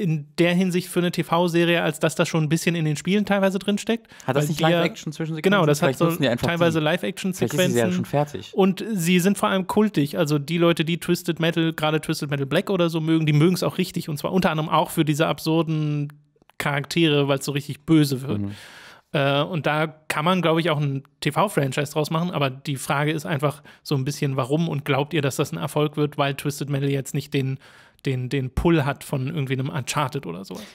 in der Hinsicht für eine TV-Serie, als dass das schon ein bisschen in den Spielen teilweise drinsteckt. Hat das nicht ja- Live-Action zwischen Genau, das hat so teilweise ist die Live-Action-Sequenzen. Serie schon fertig. Und sie sind vor allem kultig. Also die Leute, die Twisted Metal, gerade Twisted Metal Black oder so mögen, die mögen es auch richtig. Und zwar unter anderem auch für diese absurden Charaktere, weil es so richtig böse wird. Äh, und da kann man, glaube ich, auch ein TV-Franchise draus machen. Aber die Frage ist einfach so ein bisschen, warum und glaubt ihr, dass das ein Erfolg wird, weil Twisted Metal jetzt nicht den, den, den Pull hat von irgendwie einem Uncharted oder sowas?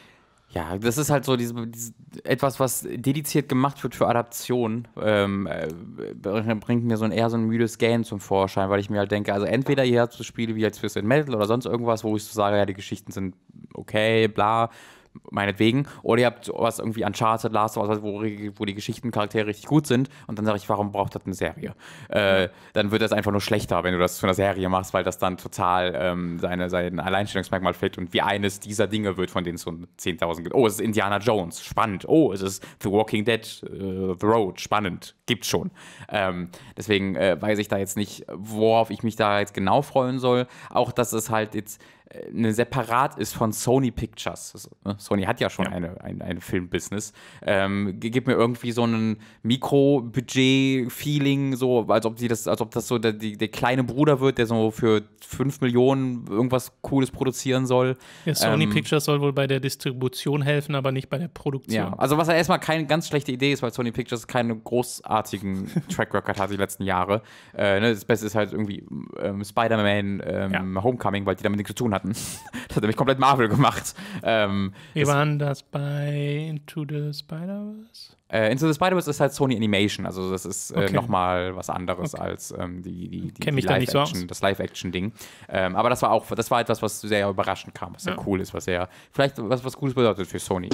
Ja, das ist halt so diese, diese, etwas, was dediziert gemacht wird für Adaption, ähm, äh, bringt mir so ein eher so ein müdes Game zum Vorschein, weil ich mir halt denke, also entweder ihr habt so Spiele wie jetzt Twisted Metal oder sonst irgendwas, wo ich so sage, ja, die Geschichten sind okay, bla, meinetwegen, oder ihr habt was irgendwie Uncharted, Last of Us, wo, wo die Geschichtencharaktere richtig gut sind und dann sage ich, warum braucht das eine Serie? Äh, dann wird das einfach nur schlechter, wenn du das zu einer Serie machst, weil das dann total ähm, seine, sein Alleinstellungsmerkmal fällt und wie eines dieser Dinge wird, von denen es so 10.000 gibt. Oh, es ist Indiana Jones, spannend. Oh, es ist The Walking Dead, äh, The Road, spannend, gibt's schon. Ähm, deswegen äh, weiß ich da jetzt nicht, worauf ich mich da jetzt genau freuen soll. Auch, dass es halt jetzt eine separat ist von Sony Pictures. Also, ne, Sony hat ja schon ja. Eine, ein, ein Filmbusiness. Ähm, gibt mir irgendwie so ein Mikro-Budget-Feeling, so, als ob, die das, als ob das so der, der kleine Bruder wird, der so für 5 Millionen irgendwas Cooles produzieren soll. Ja, Sony ähm, Pictures soll wohl bei der Distribution helfen, aber nicht bei der Produktion. Ja, also was ja erstmal keine ganz schlechte Idee ist, weil Sony Pictures keine großartigen Track Record hat die letzten Jahre. Äh, ne, das Beste ist halt irgendwie ähm, Spider-Man ähm, ja. Homecoming, weil die damit nichts zu tun hatten. das hat nämlich komplett Marvel gemacht. Ähm, Wie waren das bei Into the Spider-Verse? Äh, Into the Spider-Verse ist halt Sony Animation, also das ist äh, okay. nochmal was anderes okay. als ähm, die, die, die, die Live-Action, so das Live-Action-Ding. Ähm, aber das war auch, das war etwas, was sehr überraschend kam, was sehr cool ist, was sehr, vielleicht was, was Cooles bedeutet für Sony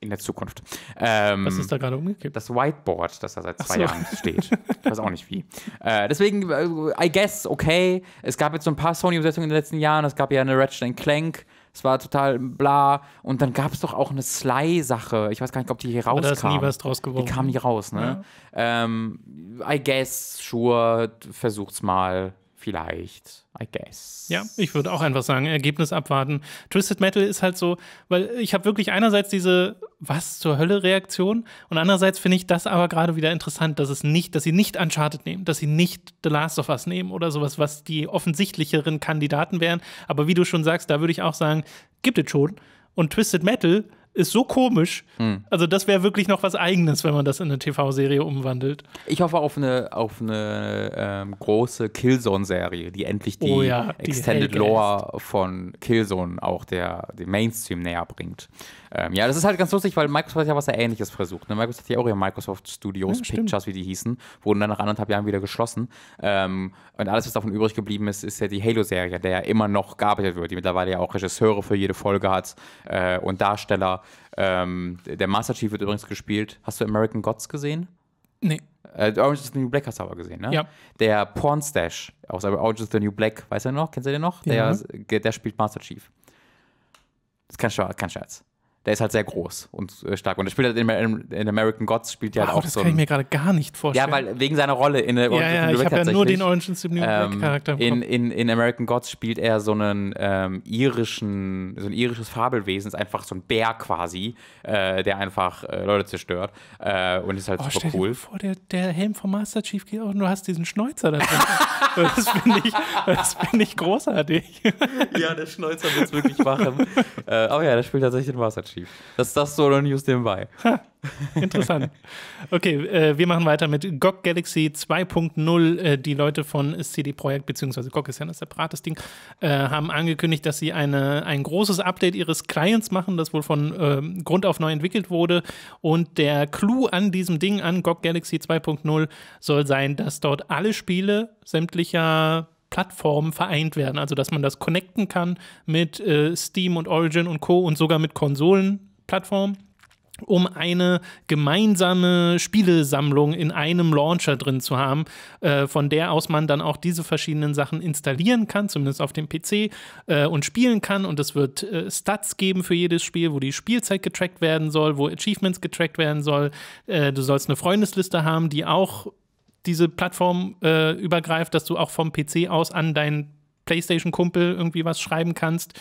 in der Zukunft. Ähm, Was ist da gerade umgekippt? Das Whiteboard, das da seit zwei so. Jahren steht. Ich weiß auch nicht wie. Äh, deswegen, äh, I guess, okay. Es gab jetzt so ein paar Sony-Umsetzungen in den letzten Jahren. Es gab ja eine Ratchet Clank. Es war total bla. Und dann gab es doch auch eine Sly-Sache. Ich weiß gar nicht, ob die hier rauskam. Da ist nie was draus geworden. Die kam nie raus, ne? Ja. Ähm, I guess, sure, versucht's mal. Vielleicht. I guess. Ja, ich würde auch einfach sagen, Ergebnis abwarten. Twisted Metal ist halt so, weil ich habe wirklich einerseits diese Was zur Hölle Reaktion und andererseits finde ich das aber gerade wieder interessant, dass es nicht, dass sie nicht Uncharted nehmen, dass sie nicht The Last of Us nehmen oder sowas, was die offensichtlicheren Kandidaten wären. Aber wie du schon sagst, da würde ich auch sagen, gibt es schon. Und Twisted Metal ist so komisch. Hm. Also, das wäre wirklich noch was Eigenes, wenn man das in eine TV-Serie umwandelt. Ich hoffe auf eine, auf eine ähm, große Killzone-Serie, die endlich die, oh ja, die Extended Hellgas. Lore von Killzone auch der, dem Mainstream näher bringt. Ähm, ja, das ist halt ganz lustig, weil Microsoft hat ja was sehr Ähnliches versucht. Ne? Microsoft hat ja auch ja Microsoft Studios, ja, Pictures, wie die hießen, wurden dann nach anderthalb Jahren wieder geschlossen. Ähm, und alles, was davon übrig geblieben ist, ist ja die Halo-Serie, der ja immer noch gearbeitet wird, die mittlerweile ja auch Regisseure für jede Folge hat äh, und Darsteller. Ähm, der Master Chief wird übrigens gespielt. Hast du American Gods gesehen? Nee. Äh, Orange is the New Black hast du aber gesehen, ne? Ja. Der Pornstash aus Orange is the New Black, weißt du noch? Kennst du den noch? Ja. Der, der spielt Master Chief. Das ist kein Scherz der ist halt sehr groß und äh, stark. Und er spielt halt in, in, American Gods, spielt ja halt auch das so. Das kann ich mir gerade gar nicht vorstellen. Ja, weil wegen seiner Rolle in der Ja, ja, ich habe ja nur den Orange is the New ähm, Charakter. In, in, in American Gods spielt er so einen ähm, irischen, so ein irisches Fabelwesen, ist einfach so ein Bär quasi, äh, der einfach äh, Leute zerstört. Äh, und ist halt oh, super cool. Dir vor, der, der Helm vom Master Chief geht auch und du hast diesen Schnäuzer da drin. das finde ich, find ich großartig. ja, der Schnäuzer wird es wirklich machen. äh, aber ja, der spielt tatsächlich den Master Chief schief. Das ist das so oder News nebenbei. Interessant. Okay, äh, wir machen weiter mit GOG Galaxy 2.0. Äh, die Leute von CD Projekt, beziehungsweise GOG ist ja ein separates Ding, äh, haben angekündigt, dass sie eine, ein großes Update ihres Clients machen, das wohl von ähm, Grund auf neu entwickelt wurde. Und der Clou an diesem Ding, an GOG Galaxy 2.0, soll sein, dass dort alle Spiele sämtlicher Plattformen vereint werden. Also, dass man das connecten kann mit äh, Steam und Origin und Co. und sogar mit Konsolenplattformen um eine gemeinsame Spielesammlung in einem Launcher drin zu haben, äh, von der aus man dann auch diese verschiedenen Sachen installieren kann, zumindest auf dem PC, äh, und spielen kann. Und es wird äh, Stats geben für jedes Spiel, wo die Spielzeit getrackt werden soll, wo Achievements getrackt werden soll. Äh, du sollst eine Freundesliste haben, die auch diese Plattform äh, übergreift, dass du auch vom PC aus an deinen PlayStation-Kumpel irgendwie was schreiben kannst.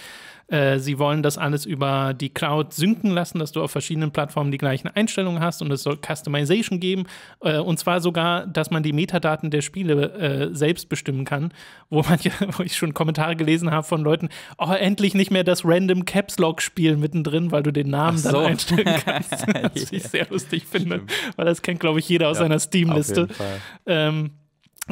Äh, sie wollen das alles über die Cloud synken lassen, dass du auf verschiedenen Plattformen die gleichen Einstellungen hast und es soll Customization geben. Äh, und zwar sogar, dass man die Metadaten der Spiele äh, selbst bestimmen kann, wo, manche, wo ich schon Kommentare gelesen habe von Leuten, oh, endlich nicht mehr das Random Caps Lock Spiel mittendrin, weil du den Namen so. dann einstellen kannst. Was ich sehr lustig finde, Stimmt. weil das kennt, glaube ich, jeder aus ja, seiner Steam-Liste. Ähm, äh,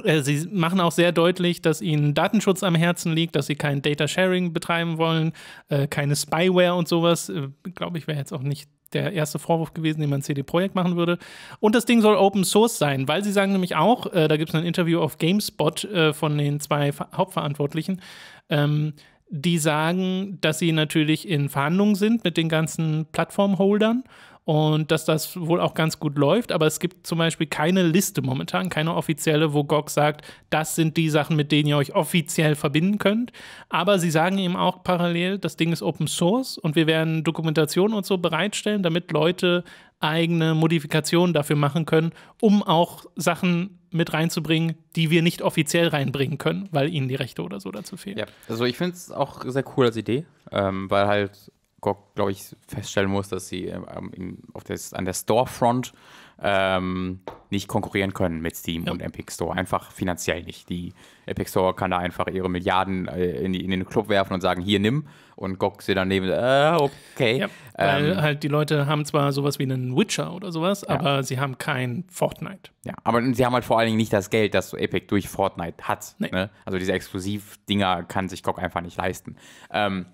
sie machen auch sehr deutlich, dass ihnen Datenschutz am Herzen liegt, dass sie kein Data Sharing betreiben wollen, äh, keine Spyware und sowas. Äh, Glaube ich, wäre jetzt auch nicht der erste Vorwurf gewesen, den man CD Projekt machen würde. Und das Ding soll Open Source sein, weil sie sagen nämlich auch, äh, da gibt es ein Interview auf GameSpot äh, von den zwei Hauptverantwortlichen, ähm, die sagen, dass sie natürlich in Verhandlungen sind mit den ganzen Plattformholdern und dass das wohl auch ganz gut läuft. Aber es gibt zum Beispiel keine Liste momentan, keine offizielle, wo GOG sagt, das sind die Sachen, mit denen ihr euch offiziell verbinden könnt. Aber sie sagen eben auch parallel, das Ding ist Open Source und wir werden Dokumentation und so bereitstellen, damit Leute eigene Modifikationen dafür machen können, um auch Sachen mit reinzubringen, die wir nicht offiziell reinbringen können, weil ihnen die Rechte oder so dazu fehlen. Ja, also ich finde es auch sehr cool als Idee, ähm, weil halt GOG, glaube ich, feststellen muss, dass sie ähm, auf des, an der Storefront ähm, nicht konkurrieren können mit Steam ja. und Epic Store. Einfach finanziell nicht. Die Epic Store kann da einfach ihre Milliarden äh, in, die, in, den Club werfen und sagen, hier nimm. Und GOG sie daneben, äh, okay. Ja, weil ähm, halt die Leute haben zwar sowas wie einen Witcher oder sowas, ja. aber sie haben kein Fortnite. Ja, aber sie haben halt vor allen Dingen nicht das Geld, das Epic durch Fortnite hat. Nee. Ne? Also diese Exklusivdinger kann sich GOG einfach nicht leisten. Ähm,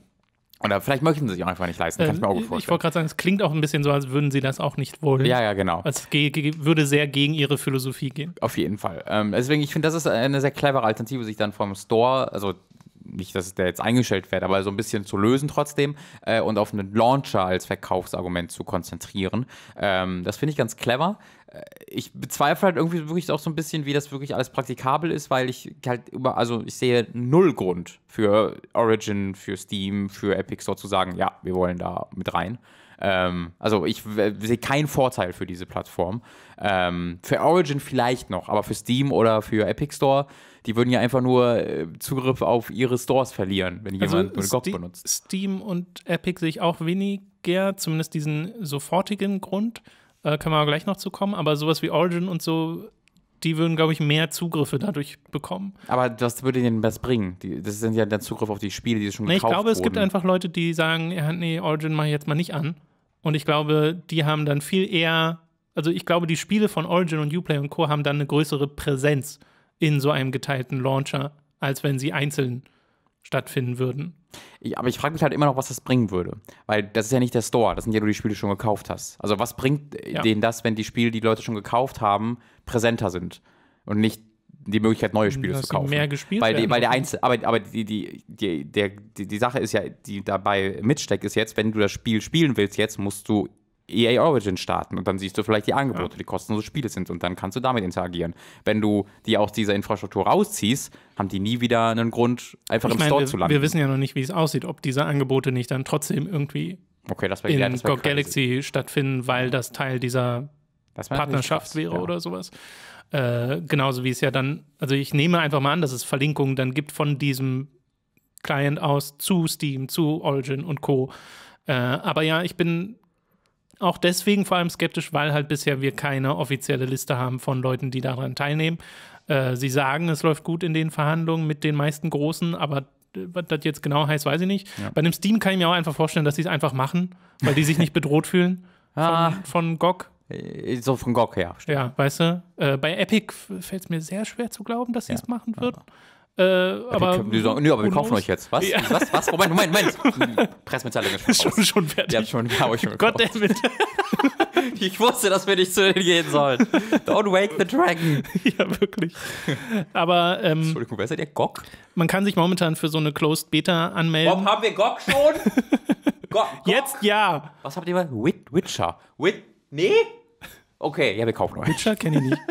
oder vielleicht möchten sie sich auch einfach nicht leisten, kann ich mir auch gut vorstellen. Ich wollte gerade sagen, es klingt auch ein bisschen so, als würden sie das auch nicht wollen. Ja, ja, genau. Es würde sehr gegen ihre Philosophie gehen. Auf jeden Fall. Ähm, deswegen, ich finde, das ist eine sehr clevere Alternative, sich dann vom Store, also nicht, dass der jetzt eingestellt wird, aber so ein bisschen zu lösen trotzdem äh, und auf einen Launcher als Verkaufsargument zu konzentrieren. Ähm, das finde ich ganz clever. Äh, ich bezweifle halt irgendwie wirklich auch so ein bisschen, wie das wirklich alles praktikabel ist, weil ich halt über, also ich sehe null Grund für Origin, für Steam, für Epic Store zu sagen, ja, wir wollen da mit rein. Ähm, also ich sehe keinen Vorteil für diese Plattform. Ähm, für Origin vielleicht noch, aber für Steam oder für Epic Store, die würden ja einfach nur äh, Zugriff auf ihre Stores verlieren, wenn also jemand also GOG benutzt. Steam und Epic sehe ich auch weniger, zumindest diesen sofortigen Grund. Äh, können wir aber gleich noch zu kommen, aber sowas wie Origin und so die würden, glaube ich, mehr Zugriffe dadurch bekommen. Aber was würde denen was bringen? Die, das sind ja der Zugriff auf die Spiele, die schon nee, gekauft Ich glaube, wurden. es gibt einfach Leute, die sagen, ja, nee, Origin mache ich jetzt mal nicht an. Und ich glaube, die haben dann viel eher, also ich glaube, die Spiele von Origin und Uplay und Co. haben dann eine größere Präsenz in so einem geteilten Launcher, als wenn sie einzeln stattfinden würden. Ich, aber ich frage mich halt immer noch, was das bringen würde. Weil das ist ja nicht der Store, das sind ja nur die Spiele, die du schon gekauft hast. Also was bringt ja. denen das, wenn die Spiele, die Leute schon gekauft haben, präsenter sind und nicht die Möglichkeit, neue Spiele zu kaufen. Mehr gespielt weil, die, weil der Einzel aber, aber die, die, die, der, die, die Sache ist ja, die dabei mitsteckt, ist jetzt, wenn du das Spiel spielen willst, jetzt musst du EA Origin starten und dann siehst du vielleicht die Angebote, ja. die kostenlose Spiele sind und dann kannst du damit interagieren. Wenn du die aus dieser Infrastruktur rausziehst, haben die nie wieder einen Grund, einfach ich im meine, Store wir, zu landen. Wir wissen ja noch nicht, wie es aussieht, ob diese Angebote nicht dann trotzdem irgendwie okay, das in ja, Galaxy stattfinden, weil das Teil dieser Partnerschaft wäre ja. oder sowas. Äh, genauso wie es ja dann, also ich nehme einfach mal an, dass es Verlinkungen dann gibt von diesem Client aus zu Steam, zu Origin und Co. Äh, aber ja, ich bin auch deswegen vor allem skeptisch, weil halt bisher wir keine offizielle Liste haben von Leuten, die daran teilnehmen. Äh, sie sagen, es läuft gut in den Verhandlungen mit den meisten Großen, aber was das jetzt genau heißt, weiß ich nicht. Ja. Bei einem Steam kann ich mir auch einfach vorstellen, dass sie es einfach machen, weil die sich nicht bedroht fühlen ah. von, von GOG. Äh, so von GOG her. Ja, weißt du? Äh, bei Epic fällt es mir sehr schwer zu glauben, dass sie es ja. machen würden. Äh, aber, die sagen, nee, aber wir kaufen euch jetzt. Was? Ja. Was? Was? Moment, Moment, Moment. Pressemitteilung ist schon, schon fertig. Ja, schon, ja, schon Goddammit. ich wusste, dass wir nicht zu denen gehen sollen. Don't wake the dragon. ja, wirklich. Aber, ähm, Entschuldigung, wer seid ihr? GOG? Man kann sich momentan für so eine Closed Beta anmelden. Warum haben wir GOG schon? GOG? Jetzt ja. Was habt ihr mal? Witcher. Wit nee? Okay, ja, wir kaufen euch. Witcher kenne ich nicht.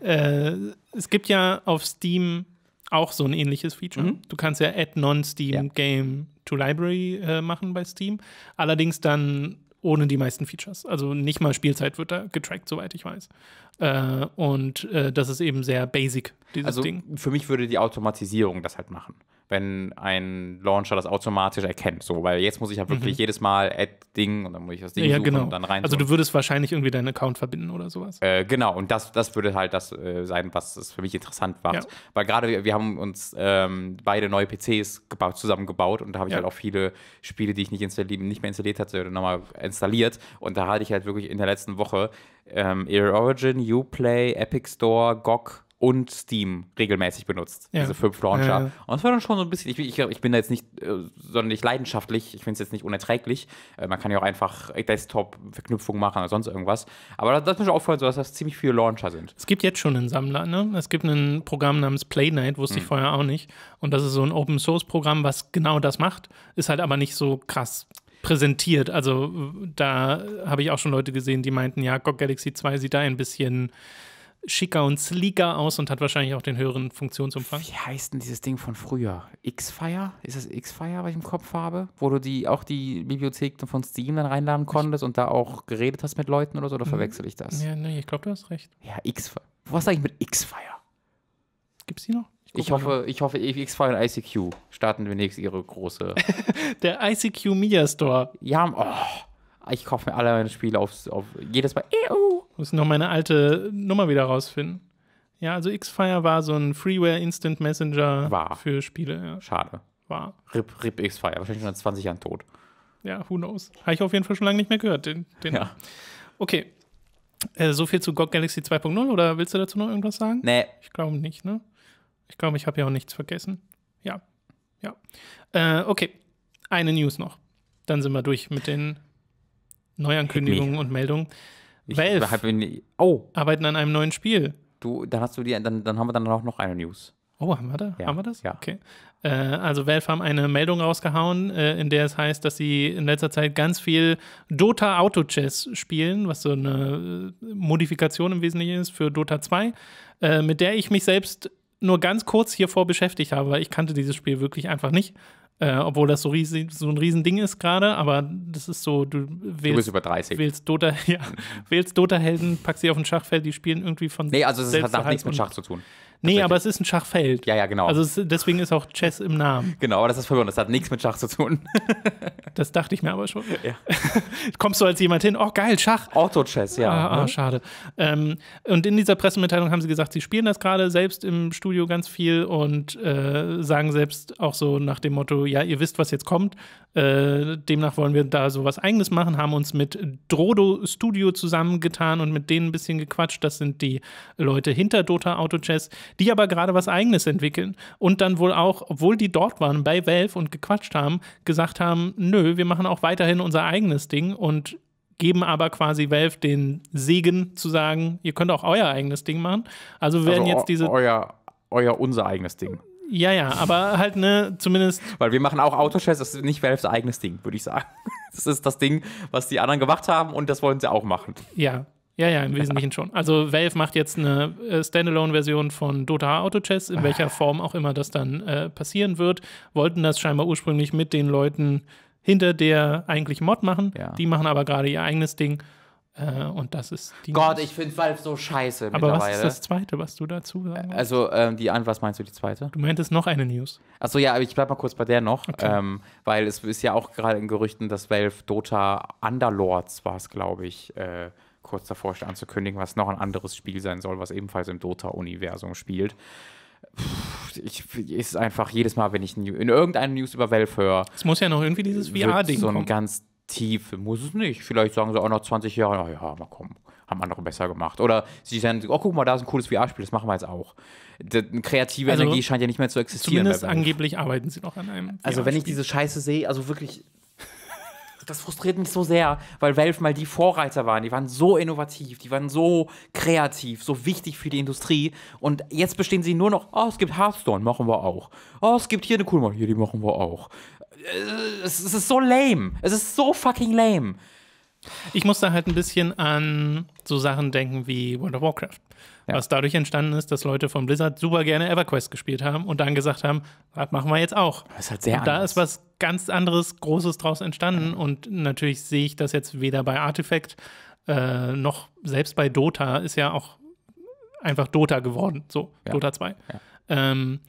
äh, es gibt ja auf Steam auch so ein ähnliches Feature. Mhm. Du kannst ja Add Non-Steam ja. Game to Library äh, machen bei Steam. Allerdings dann ohne die meisten Features. Also nicht mal Spielzeit wird da getrackt, soweit ich weiß. Äh, und äh, das ist eben sehr basic, dieses also Ding. Für mich würde die Automatisierung das halt machen wenn ein Launcher das automatisch erkennt. So, weil jetzt muss ich halt wirklich mhm. jedes Mal Add-Ding und dann muss ich das Ding ja, suchen genau. und dann rein. Also du würdest wahrscheinlich irgendwie deinen Account verbinden oder sowas. Äh, genau, und das, das würde halt das äh, sein, was es für mich interessant macht. Ja. Weil gerade wir, wir, haben uns ähm, beide neue PCs gebaut, zusammengebaut und da habe ich ja. halt auch viele Spiele, die ich nicht, installiert, nicht mehr installiert hatte, nochmal installiert. Und da hatte ich halt wirklich in der letzten Woche ähm, Air Origin, Uplay, Epic Store, GOG und Steam regelmäßig benutzt. Ja. Diese fünf Launcher. Ja. Und das war dann schon so ein bisschen, ich, ich, ich bin da jetzt nicht äh, sonderlich leidenschaftlich, ich finde es jetzt nicht unerträglich. Äh, man kann ja auch einfach Desktop-Verknüpfungen machen oder sonst irgendwas. Aber das, ist mir auffallen, so, dass das ziemlich viele Launcher sind. Es gibt jetzt schon einen Sammler, ne? Es gibt ein Programm namens Playnite, wusste hm. ich vorher auch nicht. Und das ist so ein Open-Source-Programm, was genau das macht, ist halt aber nicht so krass präsentiert. Also da habe ich auch schon Leute gesehen, die meinten, ja, GOG Galaxy 2 sieht da ein bisschen schicker und sleeker aus und hat wahrscheinlich auch den höheren Funktionsumfang. Wie heißt denn dieses Ding von früher? X-Fire? Ist das X-Fire, was ich im Kopf habe? Wo du die, auch die Bibliothek von Steam dann reinladen konntest und da auch geredet hast mit Leuten oder so, oder mhm. verwechsel ich das? Ja, nee, ich glaube, du hast recht. Ja, X, Was eigentlich mit X-Fire? Gibt's die noch? Ich mal hoffe, ich hoffe, X-Fire und ICQ starten demnächst ihre große. Der ICQ Media Store. ja, oh, ich kaufe mir alle meine Spiele aufs, auf jedes Mal. EU. Muss noch meine alte Nummer wieder rausfinden. Ja, also Xfire war so ein Freeware Instant Messenger War. für Spiele. Ja, Schade. war. RIP, RIP X-Fire. Wahrscheinlich schon seit 20 Jahren tot. Ja, who knows. Habe ich auf jeden Fall schon lange nicht mehr gehört. Den, den Ja. Okay. Äh, so viel zu GOG Galaxy 2.0 oder willst du dazu noch irgendwas sagen? Nee, Ich glaube nicht, ne? Ich glaube, ich habe ja auch nichts vergessen. Ja. Ja. Äh, okay. Eine News noch. Dann sind wir durch mit den Neuankündigungen und Meldungen. Valve hab in, Oh, arbeiten an einem neuen Spiel. du, dann hast du die, dann, dann haben wir dann auch noch eine News. Oh, haben wir da? Ja, Haben wir das? ja. Okay. Äh, also Valve haben eine Meldung rausgehauen, äh, in der es heißt, dass sie in letzter Zeit ganz viel Dota Auto Chess spielen, was so eine äh, Modifikation im Wesentlichen ist für Dota 2, äh, mit der ich mich selbst nur ganz kurz hiervor beschäftigt habe, weil ich kannte dieses Spiel wirklich einfach nicht. Äh, obwohl das so, riesig, so ein Riesending ist gerade, aber das ist so, du Du wählst, über 30. wählst Dota, ja, wählst Dota-Helden, packst sie auf ein Schachfeld, die spielen irgendwie von nee, also es hat nichts und- mit Schach zu tun. Nee, aber es ist ein Schachfeld. Ja, ja, genau. Also es, deswegen ist auch Chess im Namen. genau, aber das ist verwirrend. Das hat nichts mit Schach zu tun. Das dachte ich mir aber schon. Ja. Kommst du als jemand hin, oh geil, Schach. Auto-Chess, ja. Ah, ah, ne? schade. Ähm, und in dieser Pressemitteilung haben sie gesagt, sie spielen das gerade selbst im Studio ganz viel und äh, sagen selbst auch so nach dem Motto, ja, ihr wisst, was jetzt kommt. Äh, demnach wollen wir da so was Eigenes machen, haben uns mit Drodo Studio zusammengetan und mit denen ein bisschen gequatscht. Das sind die Leute hinter Dota Auto Chess, die aber gerade was Eigenes entwickeln. Und dann wohl auch, obwohl die dort waren bei Valve und gequatscht haben, gesagt haben, nö, wir machen auch weiterhin unser eigenes Ding und geben aber quasi Valve den Segen zu sagen, ihr könnt auch euer eigenes Ding machen. Also werden also jetzt diese, eu- euer, euer unser eigenes Ding. Ja, ja, aber halt ne, zumindest Weil wir machen auch Autochess, das ist nicht Valves eigenes Ding, würde ich sagen. Das ist das Ding, was die anderen gemacht haben und das wollen sie auch machen. Ja, ja, ja, im Wesentlichen schon. Also Valve macht jetzt eine äh, Standalone-Version von Dota Auto Chess, in welcher Form auch immer das dann äh, passieren wird. Wollten das scheinbar ursprünglich mit den Leuten hinter der eigentlich Mod machen. Ja. Die machen aber gerade ihr eigenes Ding. Äh, und das ist die Gott, ich finde Valve so scheiße Aber was ist das Zweite, was du dazu sagen? Also, ähm, die an, was meinst du, die zweite? Du meintest noch eine News. Achso, ja, aber ich bleib mal kurz bei der noch, Okay. ähm, weil es ist ja auch gerade in Gerüchten, dass Valve Dota Underlords war es, glaube ich, äh, kurz davor anzukündigen, was noch ein anderes Spiel sein soll, was ebenfalls im Dota-Universum spielt. Ich, ist einfach jedes Mal, wenn ich in irgendeine News über Valve höre, Es muss ja noch irgendwie dieses VR-Ding so ein kommen. ganz tief, muss es nicht. Vielleicht sagen sie auch nach 20 Jahren, oh ja, mal komm, haben andere besser gemacht. Oder sie sagen, oh, guck mal, da ist ein cooles VR-Spiel, das machen wir jetzt auch. Die, kreative Also, Energie scheint ja nicht mehr zu existieren. Zumindest angeblich arbeiten sie noch an einem. Also wenn ich diese Scheiße sehe, also wirklich, das frustriert mich so sehr, weil Valve mal die Vorreiter waren. Die waren so innovativ, die waren so kreativ, so wichtig für die Industrie. Und jetzt bestehen sie nur noch, oh, es gibt Hearthstone, machen wir auch. Oh, es gibt hier eine coole hier, die machen wir auch. Es, es ist so lame. Es ist so fucking lame. Ich muss da halt ein bisschen an so Sachen denken wie World of Warcraft. Ja. Was dadurch entstanden ist, dass Leute von Blizzard super gerne EverQuest gespielt haben und dann gesagt haben, das machen wir jetzt auch. Das ist halt sehr Und da anders. ist was ganz anderes, Großes draus entstanden. Und natürlich sehe ich das jetzt weder bei Artifact äh, noch selbst bei Dota ist ja auch einfach Dota geworden. So, Ja. Dota 2. Ähm,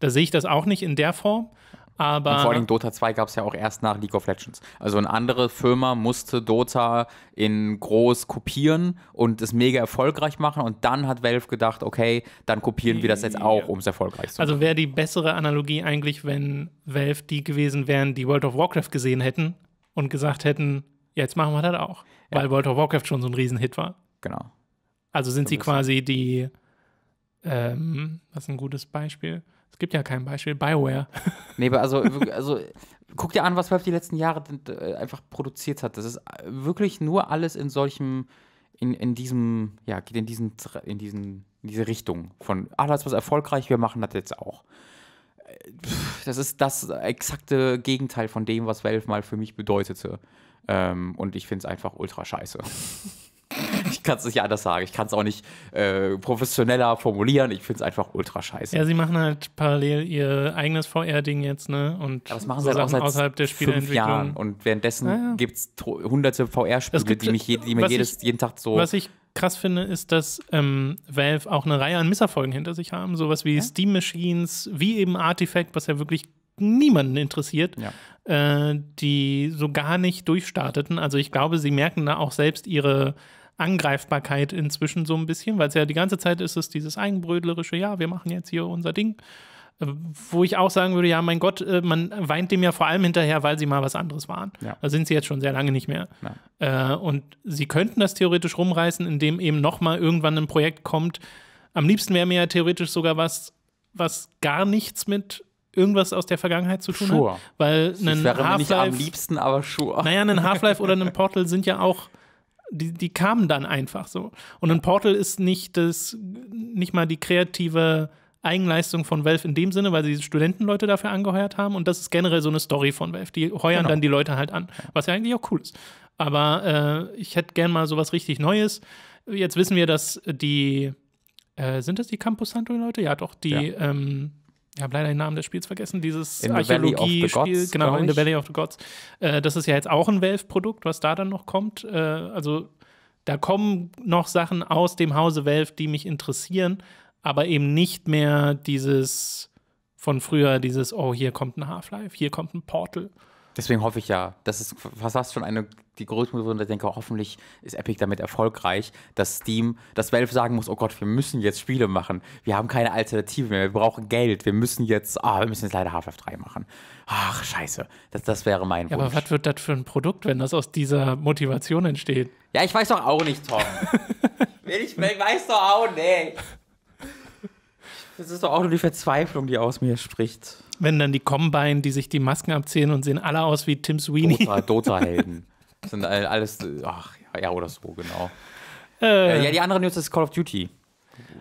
da sehe ich das auch nicht in der Form. Aber Und vor allem Dota 2 gab es ja auch erst nach League of Legends. Also eine andere Firma musste Dota in groß kopieren und es mega erfolgreich machen und dann hat Valve gedacht, okay, dann kopieren wir das jetzt auch, um es erfolgreich zu machen. Also wäre die bessere Analogie eigentlich, wenn Valve die gewesen wären, die World of Warcraft gesehen hätten und gesagt hätten, jetzt machen wir das auch. Ja. Weil World of Warcraft schon so ein Riesenhit war. genau. Also sind sie bisschen. quasi die, ähm, was ist ein gutes Beispiel? Es gibt ja kein Beispiel, Bioware. Nee, aber also, also guck dir an, was Valve die letzten Jahre äh, einfach produziert hat. Das ist wirklich nur alles in solchem, in, in diesem, ja, geht in diesen, in diesen, in diese Richtung von alles was erfolgreich, wir machen das jetzt auch. Äh, Das ist das exakte Gegenteil von dem, was Valve mal für mich bedeutete. Ähm, und ich finde es einfach ultra scheiße. kann es nicht anders sagen. Ich kann es auch nicht äh, professioneller formulieren. Ich finde es einfach ultra scheiße. Ja, sie machen halt parallel ihr eigenes VR-Ding jetzt, ne? Und Aber das machen so sie halt auch seit außerhalb der fünf Jahren. Und währenddessen Ja, ja. gibt es hunderte VR-Spiele, die, mich je, die mir jedes, ich- jeden Tag so. Was ich krass finde, ist, dass ähm, Valve auch eine Reihe an Misserfolgen hinter sich haben. Sowas wie Steam Machines, wie eben Artifact, was ja wirklich niemanden interessiert, Ja. äh, die so gar nicht durchstarteten. Also ich glaube, sie merken da auch selbst ihre Angreifbarkeit inzwischen so ein bisschen, weil es ja die ganze Zeit ist es dieses eigenbrödlerische, ja, wir machen jetzt hier unser Ding. Äh, Wo ich auch sagen würde, ja, mein Gott, äh, man weint dem ja vor allem hinterher, weil sie mal was anderes waren. Ja. Da sind sie jetzt schon sehr lange nicht mehr. Äh, und sie könnten das theoretisch rumreißen, indem eben nochmal irgendwann ein Projekt kommt. Am liebsten wäre mir ja theoretisch sogar was, was gar nichts mit irgendwas aus der Vergangenheit zu tun Sure. hat. Weil Das ein wäre mir nicht am liebsten, aber sure. naja, ein Half-Life oder ein Portal sind ja auch, die, die kamen dann einfach so. Und ein Portal ist nicht das, nicht mal die kreative Eigenleistung von Valve in dem Sinne, weil sie Studentenleute dafür angeheuert haben. Und das ist generell so eine Story von Valve. Die heuern Genau. dann die Leute halt an, was ja eigentlich auch cool ist. Aber äh, ich hätte gern mal sowas richtig Neues. Jetzt wissen wir, dass die, äh, sind das die Campus Santo-Leute? Ja, doch, die, Ja. ähm, ich habe leider den Namen des Spiels vergessen, dieses Archäologie-Spiel, genau, in the. Valley of the Gods. Äh, das ist ja jetzt auch ein Valve-Produkt, was da dann noch kommt. Äh, also da kommen noch Sachen aus dem Hause Valve, die mich interessieren, aber eben nicht mehr dieses von früher, dieses, oh, hier kommt ein Half-Life, hier kommt ein Portal. Deswegen hoffe ich ja, das ist fast schon eine, die größte Motivation, ich denke, hoffentlich ist Epic damit erfolgreich, dass Steam, dass Valve sagen muss, oh Gott, wir müssen jetzt Spiele machen. Wir haben keine Alternative mehr, wir brauchen Geld, wir müssen jetzt, ah, wir müssen jetzt leider Half-Life 3 machen. Ach, scheiße, das, das wäre mein Ja, Wunsch. aber was wird das für ein Produkt, wenn das aus dieser Motivation entsteht? Ja, ich weiß doch auch nicht, Tom. ich weiß doch auch nicht. Das ist doch auch nur die Verzweiflung, die aus mir spricht. Wenn dann die Combine, die sich die Masken abziehen und sehen alle aus wie Tim Sweeney. Dota- Dota-Helden. Das sind all- alles, ach ja, ja, oder so, genau. Äh, Äh, ja, die andere News ist Call of Duty.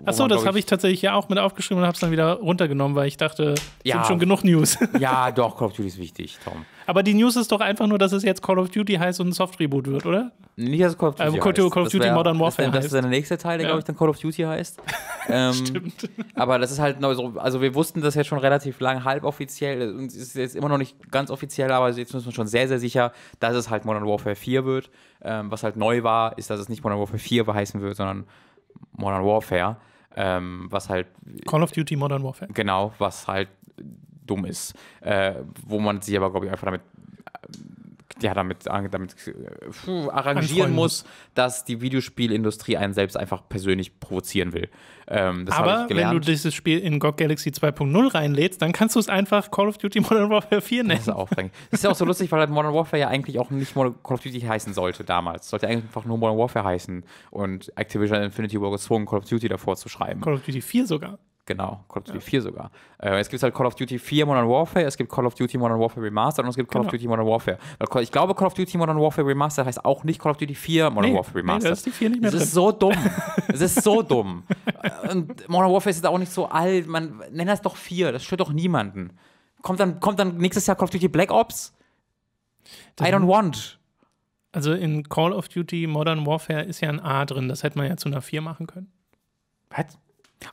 Achso, das habe ich tatsächlich ja auch mit aufgeschrieben und habe es dann wieder runtergenommen, weil ich dachte, es Ja. sind schon genug News. Ja, doch, Call of Duty ist wichtig, Tom. Aber die News ist doch einfach nur, dass es jetzt Call of Duty heißt und ein Soft-Reboot wird, oder? Nicht, dass es Call of Duty Also Call- heißt. Call of Das Duty wär- Modern das Warfare wär- Das ist heißt. der nächste Teil, der, Ja. glaube ich, dann Call of Duty heißt. ähm, Stimmt. Aber das ist halt neu so, also wir wussten das jetzt schon relativ lang, halboffiziell, und es ist jetzt immer noch nicht ganz offiziell, aber jetzt müssen wir schon sehr, sehr sicher, dass es halt Modern Warfare 4 wird. Ähm, was halt neu war, ist, dass es nicht Modern Warfare 4 heißen wird, sondern Modern Warfare. Ähm, was halt Call of Duty Modern Warfare. Genau, was halt dumm ist. Äh, wo man sich aber, glaube ich, einfach damit, ja, damit, damit äh, puh, arrangieren muss, dass die Videospielindustrie einen selbst einfach persönlich provozieren will. Ähm, das Aber wenn du dieses Spiel in GOG Galaxy 2.0 reinlädst, dann kannst du es einfach Call of Duty Modern Warfare 4 das nennen. ist aufregend. Das ist ja auch so lustig, weil halt Modern Warfare ja eigentlich auch nicht Modern Call of Duty heißen sollte damals. Sollte eigentlich einfach nur Modern Warfare heißen und Activision Infinity War gezwungen, Call of Duty davor zu schreiben. Call of Duty 4 sogar. Genau, Call of Duty 4 sogar. Äh, es gibt halt Call of Duty 4 Modern Warfare, es gibt Call of Duty Modern Warfare Remastered und es gibt Call of Genau. Duty Modern Warfare. Ich glaube, Call of Duty Modern Warfare Remastered heißt auch nicht Call of Duty 4 Modern Nee, Warfare nee, Remastered. da ist die 4 nicht mehr Das drin. ist so dumm. Es ist so dumm. Und Modern Warfare ist jetzt auch nicht so alt. Man nennt das doch 4, das stört doch niemanden. Kommt dann, kommt dann nächstes Jahr Call of Duty Black Ops? I don't want. Also in Call of Duty Modern Warfare ist ja ein A drin, das hätte man ja zu einer 4 machen können. Was?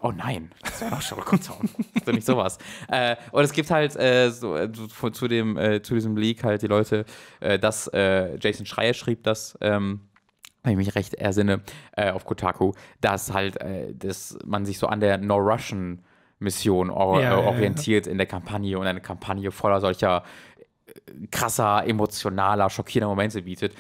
Oh nein, das wäre auch schon kurz doch nicht sowas. Äh, und es gibt halt äh, so, äh, zu, zu, dem, äh, zu diesem Leak halt die Leute, äh, dass äh, Jason Schreier schrieb das, ähm, wenn ich mich recht ersinne, auf Kotaku, dass halt, dass man sich so an der No-Russian Mission or Ja, ja, äh, ja. orientiert in der Kampagne und eine Kampagne voller solcher krasser, emotionaler, schockierender Momente bietet.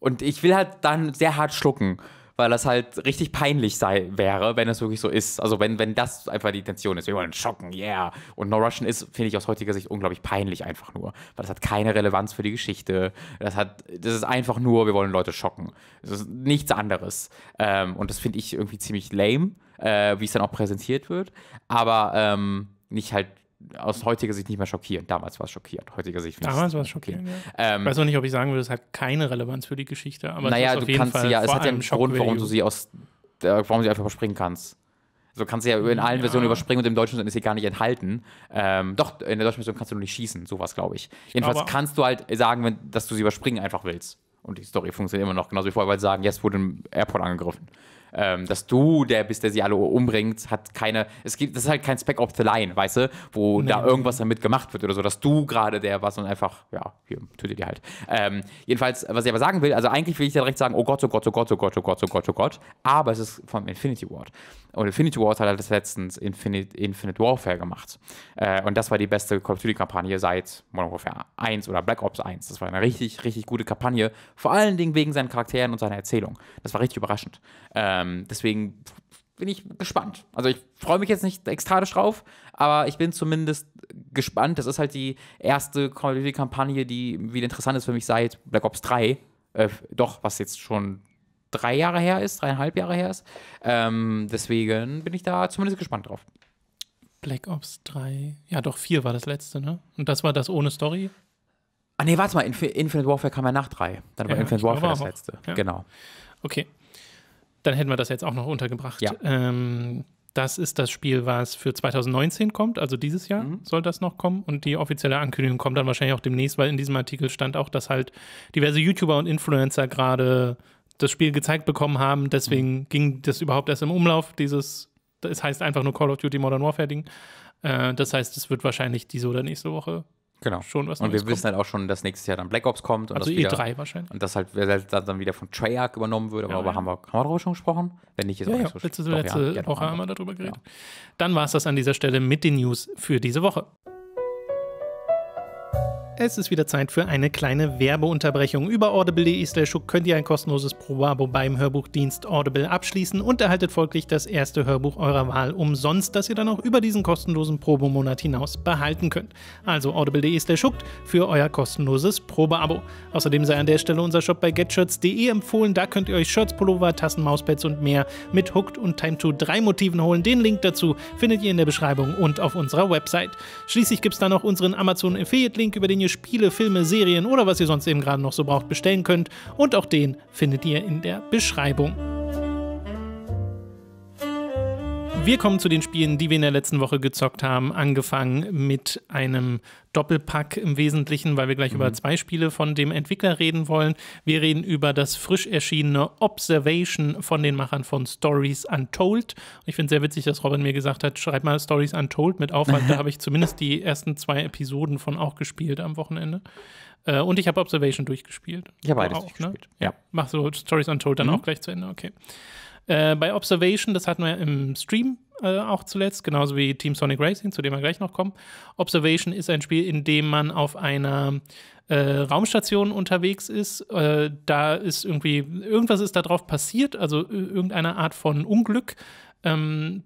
Und ich will halt dann sehr hart schlucken, weil das halt richtig peinlich sei, wäre, wenn es wirklich so ist. Also wenn, wenn das einfach die Intention ist. Wir wollen schocken, yeah. Und No Russian ist, finde ich aus heutiger Sicht unglaublich peinlich einfach nur. Weil das hat keine Relevanz für die Geschichte. Das hat, das ist einfach nur, wir wollen Leute schocken. Das ist nichts anderes. Ähm, und das finde ich irgendwie ziemlich lame, äh, wie es dann auch präsentiert wird. Aber ähm, nicht halt aus heutiger Sicht nicht mehr schockierend. Damals war es schockierend. Heutiger Sicht Damals war es schockierend. Ja. Ähm, Ich weiß noch nicht, ob ich sagen würde, es hat keine Relevanz für die Geschichte. Aber naja, du kannst Fall sie ja, es hat ja einen Grund, warum du sie aus, äh, warum sie einfach überspringen kannst. So kannst du ja in allen Ja. Versionen überspringen und im deutschen Version ist sie gar nicht enthalten. Ähm, doch, in der deutschen Version kannst du nur nicht schießen, sowas glaube ich. Jedenfalls auch. kannst du halt sagen, wenn, dass du sie überspringen einfach willst. Und die Story funktioniert immer noch genauso wie vorher, weil sie sagen, jetzt wurde ein Airport angegriffen. Ähm, dass du der bist, der sie alle umbringt, hat keine, es gibt, das ist halt kein Spec of the Line, weißt du, wo Nee, da irgendwas damit gemacht wird oder so, dass du gerade der was und einfach, ja, hier, tötet die halt. Ähm, jedenfalls, was ich aber sagen will, also eigentlich will ich ja direkt sagen, oh Gott, oh Gott, oh Gott, oh Gott, oh Gott, oh Gott, oh Gott, aber es ist vom Infinity Ward. Und Infinity Ward hat halt das letztens Infinite, Infinite Warfare gemacht. Äh, und das war die beste Call of Duty-Kampagne seit Modern Warfare 1 oder Black Ops 1. Das war eine richtig, richtig gute Kampagne. Vor allen Dingen wegen seinen Charakteren und seiner Erzählung. Das war richtig überraschend. Ähm, deswegen bin ich gespannt. Also ich freue mich jetzt nicht ekstatisch drauf, aber ich bin zumindest gespannt. Das ist halt die erste Call of Duty-Kampagne, die wieder interessant ist für mich seit Black Ops 3. Äh, doch, was jetzt schon drei Jahre her ist, dreieinhalb Jahre her ist. Ähm, deswegen bin ich da zumindest gespannt drauf. Black Ops 3. Ja, doch, 4 war das letzte, ne? Und das war das ohne Story. Ah nee, warte mal, Infi Infinite Warfare kam ja nach 3. Dann war Ja, Infinite Warfare das auch. letzte. Ja. Genau. Okay. Dann hätten wir das jetzt auch noch untergebracht. Ja. Ähm, das ist das Spiel, was für 2019 kommt, also dieses Jahr Mhm. soll das noch kommen. Und die offizielle Ankündigung kommt dann wahrscheinlich auch demnächst, weil in diesem Artikel stand auch, dass halt diverse YouTuber und Influencer gerade das Spiel gezeigt bekommen haben. Deswegen Mhm. ging das überhaupt erst im Umlauf, dieses, es heißt einfach nur Call of Duty Modern Warfare Ding. Äh, das heißt, es wird wahrscheinlich diese oder nächste Woche Genau. schon was Und wir Neues wissen halt auch schon, dass nächstes Jahr dann Black Ops kommt. Und Also das wieder, E3 wahrscheinlich. Und das halt dann wieder von Treyarch übernommen wird. Aber Ja, ja. haben wir, haben wir darüber schon gesprochen? Wenn nicht, ist Ja, auch ja, nicht so letzte, Doch, letzte Ja, Woche haben wir. wir darüber geredet. Dann war es das an dieser Stelle mit den News für diese Woche. Es ist wieder Zeit für eine kleine Werbeunterbrechung. Über audible.de könnt ihr ein kostenloses Probeabo beim Hörbuchdienst Audible abschließen und erhaltet folglich das erste Hörbuch eurer Wahl umsonst, das ihr dann auch über diesen kostenlosen Probemonat hinaus behalten könnt. Also audible.de für euer kostenloses Probeabo. Außerdem sei an der Stelle unser Shop bei getshirts.de empfohlen. Da könnt ihr euch Shirts, Pullover, Tassen, Mauspads und mehr mit Hooked und Time to 3 Motiven holen. Den Link dazu findet ihr in der Beschreibung und auf unserer Website. Schließlich gibt es da noch unseren Amazon Affiliate Link, über den ihr Spiele, Filme, Serien oder was ihr sonst eben gerade noch so braucht bestellen könnt. Und auch den findet ihr in der Beschreibung. Wir kommen zu den Spielen, die wir in der letzten Woche gezockt haben. Angefangen mit einem Doppelpack im Wesentlichen, weil wir gleich über zwei Spiele von dem Entwickler reden wollen. Wir reden über das frisch erschienene Observation von den Machern von Stories Untold. Ich finde es sehr witzig, dass Robin mir gesagt hat, schreib mal Stories Untold mit auf, weil da habe ich zumindest die ersten zwei Episoden von auch gespielt am Wochenende. Äh, und ich habe Observation durchgespielt. Ich habe beides auch, ne? Ja. Mach so Stories Untold dann Mhm. auch gleich zu Ende, okay. Äh, bei Observation, das hatten wir im Stream äh, auch zuletzt, genauso wie Team Sonic Racing, zu dem wir gleich noch kommen. Observation ist ein Spiel, in dem man auf einer äh, Raumstation unterwegs ist. Äh, da ist irgendwie, irgendwas ist da drauf passiert, also äh, irgendeine Art von Unglück. Ähm,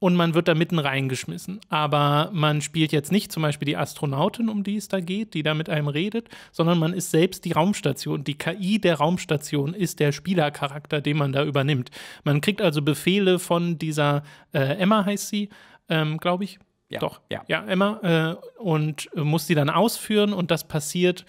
und man wird da mitten reingeschmissen. Aber man spielt jetzt nicht zum Beispiel die Astronautin, um die es da geht, die da mit einem redet, sondern man ist selbst die Raumstation. Die KI der Raumstation ist der Spielercharakter, den man da übernimmt. Man kriegt also Befehle von dieser äh, Emma heißt sie, ähm, glaube ich. Ja, Doch. ja. ja, Emma. Äh, und muss die dann ausführen und das passiert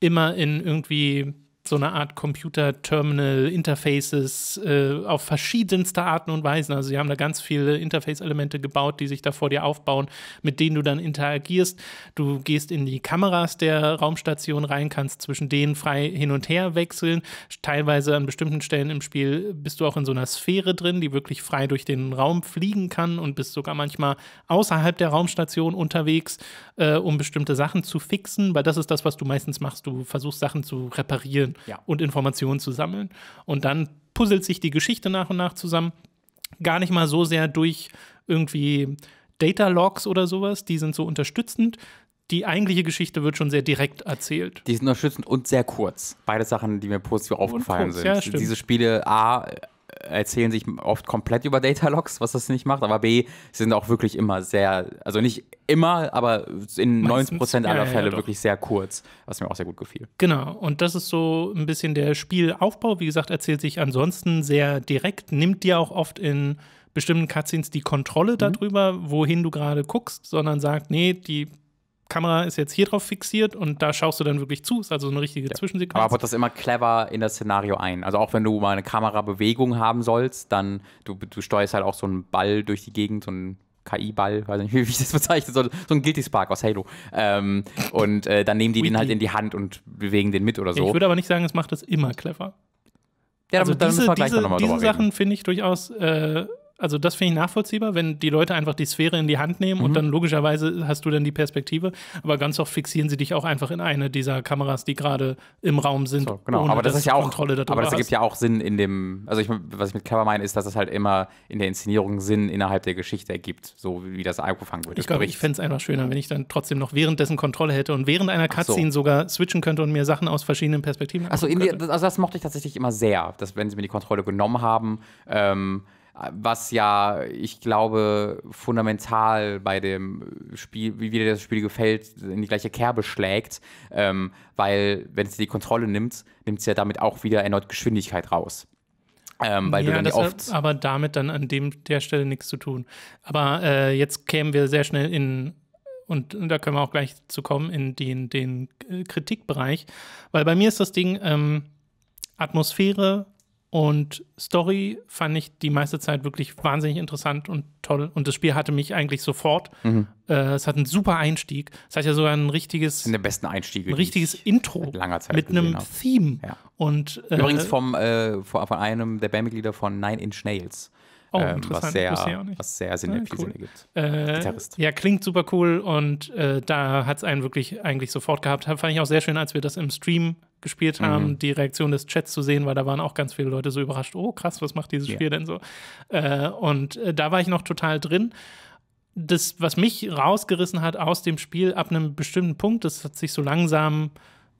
immer in irgendwie so eine Art Computer-Terminal-Interfaces äh, auf verschiedenste Arten und Weisen. Also sie haben da ganz viele Interface-Elemente gebaut, die sich da vor dir aufbauen, mit denen du dann interagierst. Du gehst in die Kameras der Raumstation rein, kannst zwischen denen frei hin und her wechseln. Teilweise an bestimmten Stellen im Spiel bist du auch in so einer Sphäre drin, die wirklich frei durch den Raum fliegen kann und bist sogar manchmal außerhalb der Raumstation unterwegs, äh, um bestimmte Sachen zu fixen, weil das ist das, was du meistens machst. Du versuchst Sachen zu reparieren Ja. und Informationen zu sammeln. Und dann puzzelt sich die Geschichte nach und nach zusammen. Gar nicht mal so sehr durch irgendwie Data Logs oder sowas, die sind so unterstützend. Die eigentliche Geschichte wird schon sehr direkt erzählt. Die sind unterstützend und sehr kurz. Beide Sachen, die mir positiv aufgefallen kurz, sind. ja. Diese Spiele, A, erzählen sich oft komplett über Datalogs, was das nicht macht, aber B, sind auch wirklich immer sehr, also nicht immer, aber in Meistens, 90% aller ja, ja, Fälle doch. wirklich sehr kurz, was mir auch sehr gut gefiel. Genau, und das ist so ein bisschen der Spielaufbau. Wie gesagt, erzählt sich ansonsten sehr direkt, nimmt dir auch oft in bestimmten Cutscenes die Kontrolle darüber, wohin du gerade guckst, sondern sagt, nee, die Kamera ist jetzt hier drauf fixiert und da schaust du dann wirklich zu. Ist also eine richtige Zwischensequenz. Aber baut das immer clever in das Szenario ein. Also auch wenn du mal eine Kamerabewegung haben sollst, dann du, du steuerst halt auch so einen Ball durch die Gegend, so einen KI-Ball, weiß nicht, wie ich das bezeichne, so, so ein Guilty Spark aus Halo. Ähm, und äh, dann nehmen die den halt in die Hand und bewegen den mit oder Ja, so. ich würde aber nicht sagen, es macht das immer clever. Ja, also dann diese, müssen wir gleich diese, diese Sachen finde ich durchaus, äh, also das finde ich nachvollziehbar, wenn die Leute einfach die Sphäre in die Hand nehmen Mhm. und dann logischerweise hast du dann die Perspektive. Aber ganz oft fixieren sie dich auch einfach in eine dieser Kameras, die gerade im Raum sind. So, genau, aber das ist ja auch, Kontrolle darüber aber das ergibt ja auch Sinn in dem, also ich, was ich mit clever meine, ist, dass es halt immer in der Inszenierung Sinn innerhalb der Geschichte ergibt, so wie das eingefangen wird. Ich glaube, ich fände es einfach schöner, wenn ich dann trotzdem noch währenddessen Kontrolle hätte und während einer Ach so. Cutscene sogar switchen könnte und mir Sachen aus verschiedenen Perspektiven Achso, das, also das mochte ich tatsächlich immer sehr, dass wenn sie mir die Kontrolle genommen haben, ähm, was ja, ich glaube, fundamental bei dem Spiel, wie dir das Spiel gefällt, in die gleiche Kerbe schlägt, ähm, weil wenn es die Kontrolle nimmt, nimmt es ja damit auch wieder erneut Geschwindigkeit raus. Ähm, weil du ja, dann das ja hat oft. aber damit dann an dem, der Stelle nichts zu tun. Aber äh, jetzt kämen wir sehr schnell in, und da können wir auch gleich zu kommen, in den, den äh, Kritikbereich. Weil bei mir ist das Ding ähm, Atmosphäre und Story fand ich die meiste Zeit wirklich wahnsinnig interessant und toll. Und das Spiel hatte mich eigentlich sofort. Mhm. Äh, es hat einen super Einstieg. Es hat ja sogar ein richtiges, sind der besten Einstiege. ein richtiges ich Intro langer Zeit mit einem. Theme. Ja. Und, äh, Übrigens vom, äh, von einem der Bandmitglieder von Nine Inch Nails. Oh, ähm, interessant. was sehr, was sehr Sinn, Ah, cool. Sinn ergibt. Äh, Gitarrist. ja, klingt super cool und äh, da hat es einen wirklich eigentlich sofort gehabt. Fand ich auch sehr schön, als wir das im Stream gespielt haben, Mhm. die Reaktion des Chats zu sehen, weil da waren auch ganz viele Leute so überrascht, oh krass, was macht dieses Ja. Spiel denn so? Äh, und äh, da war ich noch total drin. Das, was mich rausgerissen hat aus dem Spiel ab einem bestimmten Punkt, das hat sich so langsam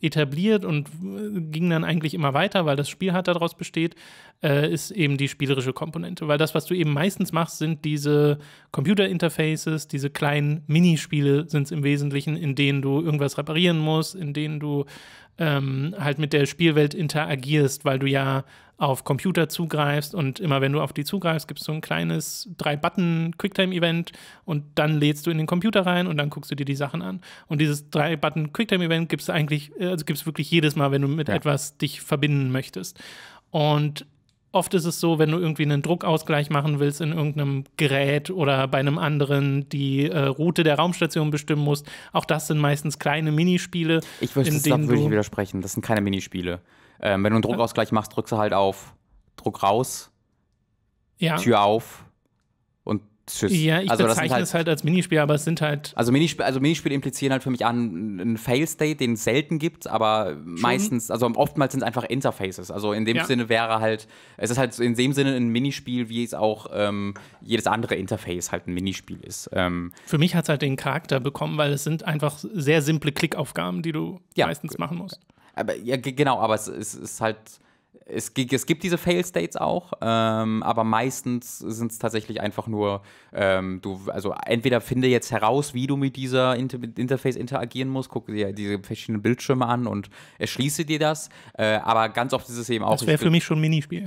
etabliert und äh, ging dann eigentlich immer weiter, weil das Spiel halt daraus besteht, äh, ist eben die spielerische Komponente. Weil das, was du eben meistens machst, sind diese Computer-Interfaces, diese kleinen Minispiele sind es im Wesentlichen, in denen du irgendwas reparieren musst, in denen du ähm, halt mit der Spielwelt interagierst, weil du ja auf Computer zugreifst und immer wenn du auf die zugreifst, gibt es so ein kleines Drei-Button-Quicktime-Event und dann lädst du in den Computer rein und dann guckst du dir die Sachen an. Und dieses Drei-Button-Quicktime-Event gibt es eigentlich, äh, also gibt es wirklich jedes Mal, wenn du mit Ja. etwas dich verbinden möchtest. Und oft ist es so, wenn du irgendwie einen Druckausgleich machen willst in irgendeinem Gerät oder bei einem anderen die äh, Route der Raumstation bestimmen musst, auch das sind meistens kleine Minispiele. Ich würde das würde ich widersprechen. Das sind keine Minispiele. Ähm, wenn du einen Druckausgleich machst, drückst du halt auf Druck raus, Ja, Tür auf tschüss. ja ich also bezeichne es halt als Minispiel, aber es sind halt Also, Minisp also Minispiele implizieren halt für mich an einen Fail-State, den es selten gibt, aber meistens, also oftmals sind es einfach Interfaces. Also in dem Ja. Sinne wäre halt, es ist halt in dem Sinne ein Minispiel, wie es auch ähm, jedes andere Interface halt ein Minispiel ist. Ähm, Für mich hat es halt den Charakter bekommen, weil es sind einfach sehr simple Klickaufgaben, die du Ja. meistens machen musst. aber ja, ge- genau, aber es, es ist halt. Es, es gibt diese Fail-States auch, ähm, aber meistens sind es tatsächlich einfach nur, ähm, du, also entweder finde jetzt heraus, wie du mit dieser Inter Interface interagieren musst, gucke dir diese verschiedenen Bildschirme an und erschließe dir das, äh, aber ganz oft ist es eben auch. Das wäre für mich schon ein Minispiel.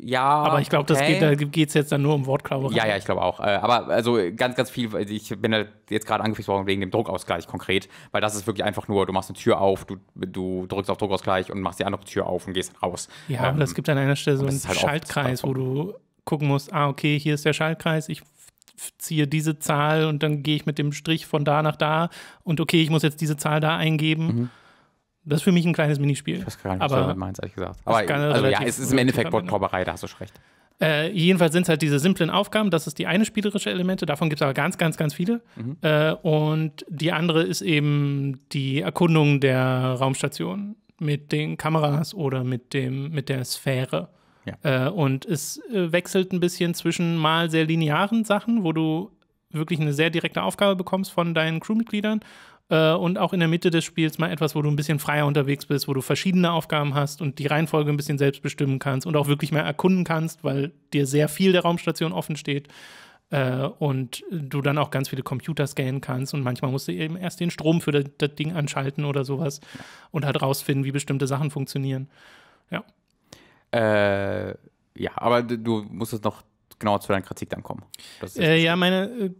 Ja, Aber ich glaube, das okay. geht, da geht es jetzt dann nur um Wortklauberei. Ja, ja, ich glaube auch. Äh, aber also ganz, ganz viel, weil ich bin halt jetzt gerade angefixt worden wegen dem Druckausgleich konkret, weil das ist wirklich einfach nur, du machst eine Tür auf, du, du drückst auf Druckausgleich und machst die andere Tür auf und gehst raus. Ja, aber es gibt an einer Stelle so einen halt Schaltkreis, wo du gucken musst, ah, okay, hier ist der Schaltkreis, ich ziehe diese Zahl und dann gehe ich mit dem Strich von da nach da und okay, ich muss jetzt diese Zahl da eingeben. Das ist für mich ein kleines Minispiel. Ich weiß gar nicht, was du aber damit meinst, ehrlich gesagt. Aber also, ja, es ist im Endeffekt Wortklauberei, da hast du schon recht. Äh, jedenfalls sind es halt diese simplen Aufgaben, das ist die eine spielerische Elemente, davon gibt es aber ganz, ganz, ganz viele. Mhm. Äh, und die andere ist eben die Erkundung der Raumstation mit den Kameras oder mit, dem, mit der Sphäre. Äh, und es äh, wechselt ein bisschen zwischen mal sehr linearen Sachen, wo du wirklich eine sehr direkte Aufgabe bekommst von deinen Crewmitgliedern äh, und auch in der Mitte des Spiels mal etwas, wo du ein bisschen freier unterwegs bist, wo du verschiedene Aufgaben hast und die Reihenfolge ein bisschen selbst bestimmen kannst und auch wirklich mehr erkunden kannst, weil dir sehr viel der Raumstation offen steht. Äh, und du dann auch ganz viele Computer scannen kannst und manchmal musst du eben erst den Strom für das, das Ding anschalten oder sowas und halt rausfinden, wie bestimmte Sachen funktionieren. Ja. Äh, ja, aber du- du musstest noch genauer zu deiner Kritik dann kommen. Äh, ja, meine.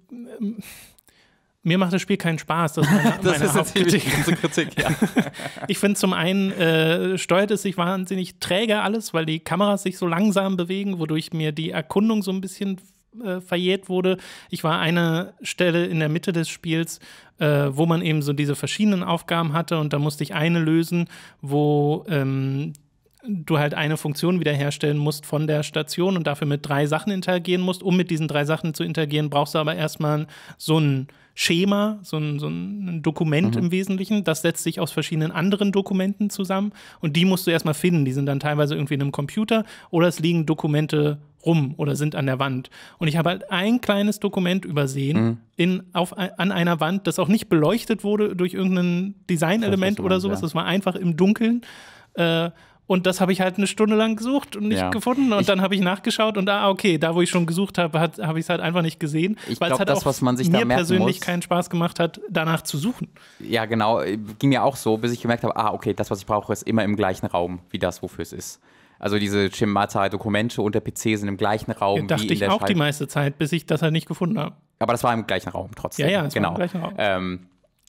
Mir macht das Spiel keinen Spaß. Das ist meine, meine Hauptkritik. unsere Kritik, ja. Ich finde zum einen äh, steuert es sich wahnsinnig träge alles, weil die Kameras sich so langsam bewegen, wodurch mir die Erkundung so ein bisschen äh, verjährt wurde. Ich war eine Stelle in der Mitte des Spiels, äh, wo man eben so diese verschiedenen Aufgaben hatte und da musste ich eine lösen, wo ähm, du halt eine Funktion wiederherstellen musst von der Station und dafür mit drei Sachen interagieren musst. Um mit diesen drei Sachen zu interagieren, brauchst du aber erstmal so ein Schema, so ein, so ein Dokument mhm. im Wesentlichen. Das setzt sich aus verschiedenen anderen Dokumenten zusammen und die musst du erstmal finden. Die sind dann teilweise irgendwie in einem Computer oder es liegen Dokumente rum oder sind an der Wand. Und ich habe halt ein kleines Dokument übersehen mhm. in, auf, an einer Wand, das auch nicht beleuchtet wurde durch irgendein Designelement oder sowas. Ja. Das war einfach im Dunkeln. Äh, und das habe ich halt eine Stunde lang gesucht und nicht ja. gefunden. Und ich, dann habe ich nachgeschaut und ah, okay, da wo ich schon gesucht habe, habe ich es halt einfach nicht gesehen. Ich weil glaub, es halt das, auch was man sich mir persönlich muss, keinen Spaß gemacht hat, danach zu suchen. Ja, genau. Ging mir auch so, bis ich gemerkt habe, ah, okay, das, was ich brauche, ist immer im gleichen Raum wie das, wofür es ist. Also diese Chimata-Dokumente und der PC sind im gleichen Raum ja, dachte wie in der ich auch Schall die meiste Zeit, bis ich das halt nicht gefunden habe. Aber das war im gleichen Raum trotzdem. Ja, ja, es genau. war im gleichen Raum. Ähm,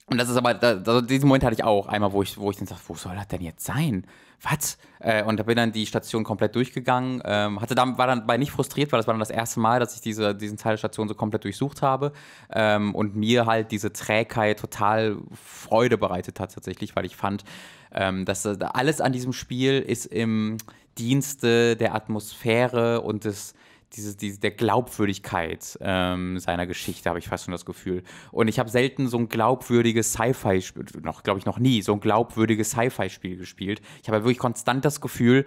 und das ist aber, also diesen Moment hatte ich auch einmal, wo ich, wo ich dann dachte, wo soll das denn jetzt sein? Was? Äh, und da bin dann die Station komplett durchgegangen. Ähm, hatte dann, war dann bei nicht frustriert, weil das war dann das erste Mal, dass ich diese, diesen Teil der Station so komplett durchsucht habe. Ähm, und mir halt diese Trägheit total Freude bereitet hat, tatsächlich, weil ich fand, ähm, dass alles an diesem Spiel ist im Dienste der Atmosphäre und des diese, diese, der Glaubwürdigkeit ähm, seiner Geschichte, habe ich fast schon das Gefühl. Und ich habe selten so ein glaubwürdiges Sci-Fi-Spiel, glaube ich, noch nie, so ein glaubwürdiges Sci-Fi-Spiel gespielt. Ich habe wirklich konstant das Gefühl,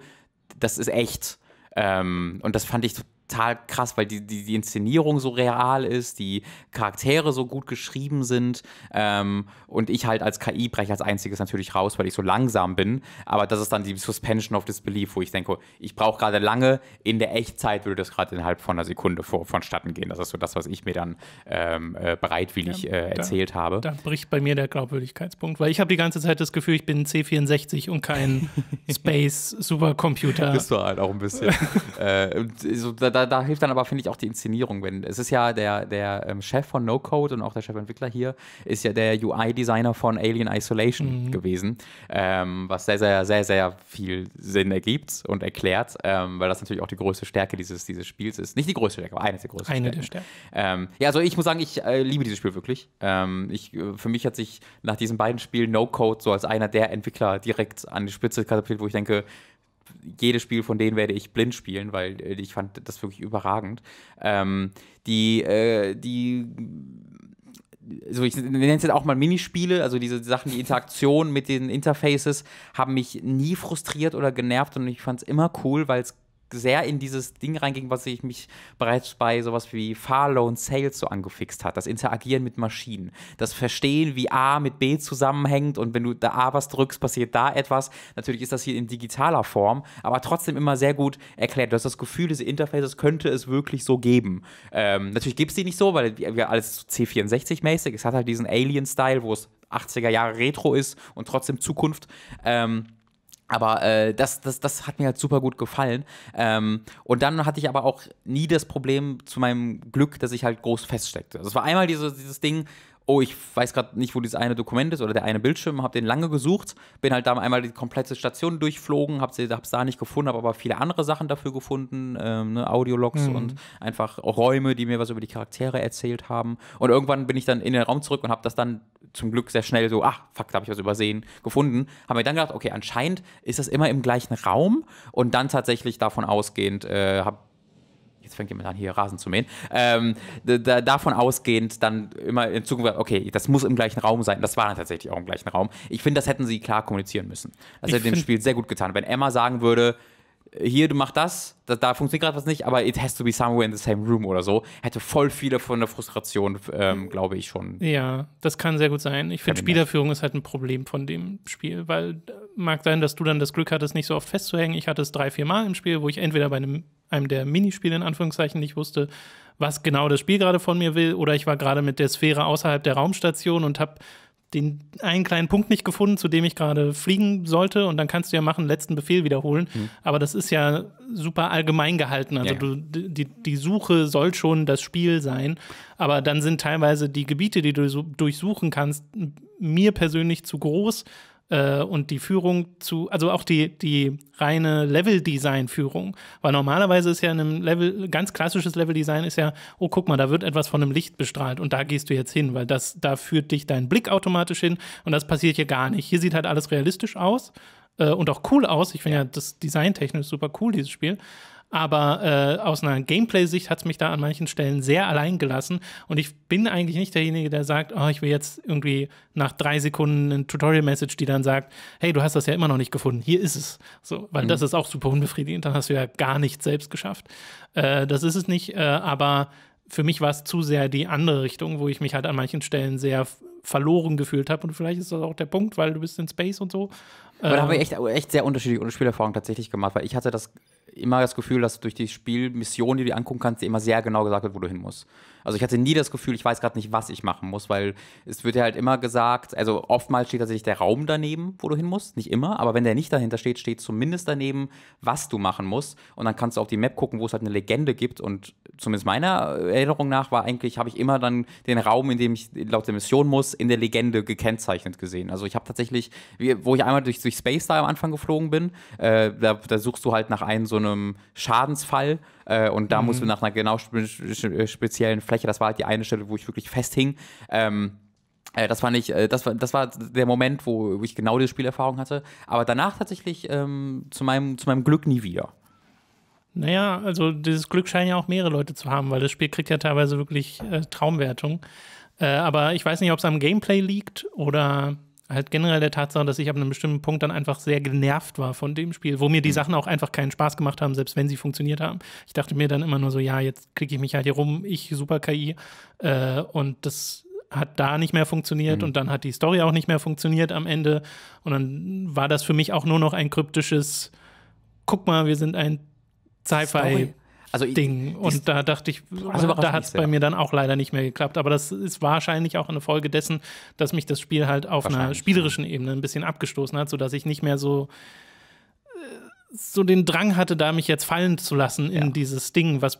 das ist echt. Ähm, und das fand ich total krass, weil die, die, die Inszenierung so real ist, die Charaktere so gut geschrieben sind ähm, und ich halt als KI breche als einziges natürlich raus, weil ich so langsam bin. Aber das ist dann die Suspension of Disbelief, wo ich denke, ich brauche gerade lange, in der Echtzeit würde das gerade innerhalb von einer Sekunde vor, vonstatten gehen. Das ist so das, was ich mir dann ähm, äh, bereitwillig ja, äh, erzählt da, habe. Da bricht bei mir der Glaubwürdigkeitspunkt, weil ich habe die ganze Zeit das Gefühl, ich bin C64 und kein Space-Supercomputer. Bist du halt auch ein bisschen. äh, so, da, da, da, hilft dann aber, finde ich, auch die Inszenierung. Wenn, es ist ja der, der ähm, Chef von No Code und auch der Chefentwickler hier, ist ja der UI-Designer von Alien Isolation mhm. gewesen, ähm, was sehr, sehr, sehr, sehr viel Sinn ergibt und erklärt, ähm, weil das natürlich auch die größte Stärke dieses, dieses Spiels ist. Nicht die größte Stärke, aber eine der größten eine Stärken. der Stärken. Ähm, ja, also ich muss sagen, ich äh, liebe dieses Spiel wirklich. Ähm, ich, äh, für mich hat sich nach diesen beiden Spielen No Code so als einer der Entwickler direkt an die Spitze katapultiert, wo ich denke, jedes Spiel von denen werde ich blind spielen, weil äh, ich fand das wirklich überragend. Ähm, die, äh, die so ich nenne es jetzt auch mal Minispiele, also diese Sachen, die Interaktion mit den Interfaces haben mich nie frustriert oder genervt und ich fand es immer cool, weil es sehr in dieses Ding reinging, was ich mich bereits bei sowas wie Farlow Sales so angefixt hat. Das Interagieren mit Maschinen. Das Verstehen, wie A mit B zusammenhängt und wenn du da A was drückst, passiert da etwas. Natürlich ist das hier in digitaler Form, aber trotzdem immer sehr gut erklärt. Du hast das Gefühl, diese Interfaces könnte es wirklich so geben. Ähm, natürlich gibt es die nicht so, weil wir alles C64-mäßig. Es hat halt diesen Alien-Style, wo es 80er Jahre Retro ist und trotzdem Zukunft. Ähm, aber äh, das, das, das hat mir halt super gut gefallen. Ähm, und dann hatte ich aber auch nie das Problem zu meinem Glück, dass ich halt groß feststeckte. Also es war einmal diese, dieses Ding, oh, ich weiß gerade nicht, wo dieses eine Dokument ist oder der eine Bildschirm, habe den lange gesucht, bin halt da einmal die komplette Station durchflogen, habe es da nicht gefunden, habe aber viele andere Sachen dafür gefunden, ähm, ne, Audiologs mhm. und einfach Räume, die mir was über die Charaktere erzählt haben. Und irgendwann bin ich dann in den Raum zurück und habe das dann zum Glück sehr schnell so, ach, fuck, da habe ich was übersehen, gefunden. Haben mir dann gedacht, okay, anscheinend ist das immer im gleichen Raum und dann tatsächlich davon ausgehend, äh, habe jetzt fängt jemand an, hier Rasen zu mähen, ähm, da, davon ausgehend dann immer in Zukunft, okay, das muss im gleichen Raum sein. Das war dann tatsächlich auch im gleichen Raum. Ich finde, das hätten sie klar kommunizieren müssen. Das ich hätte dem Spiel sehr gut getan. Wenn Emma sagen würde, hier, du machst das, da, da funktioniert gerade was nicht, aber it has to be somewhere in the same room oder so, hätte voll viele von der Frustration, ähm, glaube ich, schon. Ja, das kann sehr gut sein. Ich finde, Spielerführung ist halt ein Problem von dem Spiel, weil äh, mag sein, dass du dann das Glück hattest, nicht so oft festzuhängen. Ich hatte es drei, vier Mal im Spiel, wo ich entweder bei einem, einem der Minispiele in Anführungszeichen nicht wusste, was genau das Spiel gerade von mir will, oder ich war gerade mit der Sphäre außerhalb der Raumstation und habe den einen kleinen Punkt nicht gefunden, zu dem ich gerade fliegen sollte. Und dann kannst du ja machen, letzten Befehl wiederholen. Mhm. Aber das ist ja super allgemein gehalten. Also ja. du, die, die Suche soll schon das Spiel sein. Aber dann sind teilweise die Gebiete, die du so durchsuchen kannst, mir persönlich zu groß äh, und die Führung zu, also auch die, die reine Level-Design-Führung. Weil normalerweise ist ja in einem Level, ganz klassisches Level-Design ist ja, oh, guck mal, da wird etwas von einem Licht bestrahlt und da gehst du jetzt hin, weil das, da führt dich dein Blick automatisch hin und das passiert hier gar nicht. Hier sieht halt alles realistisch aus. äh, und auch cool aus. Ich finde ja das Design technisch super cool, dieses Spiel. Aber äh, aus einer Gameplay-Sicht hat es mich da an manchen Stellen sehr allein gelassen. Und ich bin eigentlich nicht derjenige, der sagt, oh, ich will jetzt irgendwie nach drei Sekunden ein Tutorial-Message, die dann sagt, hey, du hast das ja immer noch nicht gefunden, hier ist es. So, weil mhm. das ist auch super unbefriedigend, dann hast du ja gar nichts selbst geschafft. Äh, das ist es nicht, äh, aber für mich war es zu sehr die andere Richtung, wo ich mich halt an manchen Stellen sehr verloren gefühlt habe. Und vielleicht ist das auch der Punkt, weil du bist in Space und so. Aber da haben wir äh, echt, echt sehr unterschiedliche Spielerfahrungen tatsächlich gemacht, weil ich hatte das immer das Gefühl, dass durch die Spielmission, die du dir angucken kannst, dir immer sehr genau gesagt wird, wo du hin musst. Also ich hatte nie das Gefühl, ich weiß gerade nicht, was ich machen muss, weil es wird ja halt immer gesagt, also oftmals steht tatsächlich der Raum daneben, wo du hin musst, nicht immer, aber wenn der nicht dahinter steht, steht zumindest daneben, was du machen musst und dann kannst du auf die Map gucken, wo es halt eine Legende gibt und zumindest meiner Erinnerung nach war eigentlich, habe ich immer dann den Raum, in dem ich laut der Mission muss, in der Legende gekennzeichnet gesehen. Also ich habe tatsächlich, wo ich einmal durch, durch Space da am Anfang geflogen bin, äh, da, da suchst du halt nach einem so einem Schadensfall äh, und da mhm. musst du nach einer genau spe speziellen Fläche, das war halt die eine Stelle, wo ich wirklich festhing. Ähm, äh, das fand ich, äh, das war, das war der Moment, wo ich genau diese Spielerfahrung hatte. Aber danach tatsächlich ähm, zu, meinem, zu meinem Glück nie wieder. Naja, also dieses Glück scheinen ja auch mehrere Leute zu haben, weil das Spiel kriegt ja teilweise wirklich äh, Traumwertung. Äh, aber ich weiß nicht, ob es am Gameplay liegt oder halt generell der Tatsache, dass ich ab einem bestimmten Punkt dann einfach sehr genervt war von dem Spiel, wo mir die mhm. Sachen auch einfach keinen Spaß gemacht haben, selbst wenn sie funktioniert haben. Ich dachte mir dann immer nur so, ja, jetzt klicke ich mich halt hier rum, ich super KI äh, und das hat da nicht mehr funktioniert mhm. und dann hat die Story auch nicht mehr funktioniert am Ende und dann war das für mich auch nur noch ein kryptisches guck mal, wir sind ein Sci-Fi also Ding. Und da dachte ich, also da hat es bei mir dann auch leider nicht mehr geklappt. Aber das ist wahrscheinlich auch eine Folge dessen, dass mich das Spiel halt auf einer spielerischen Ebene ein bisschen abgestoßen hat, sodass ich nicht mehr so äh, so den Drang hatte, da mich jetzt fallen zu lassen in ja. dieses Ding, was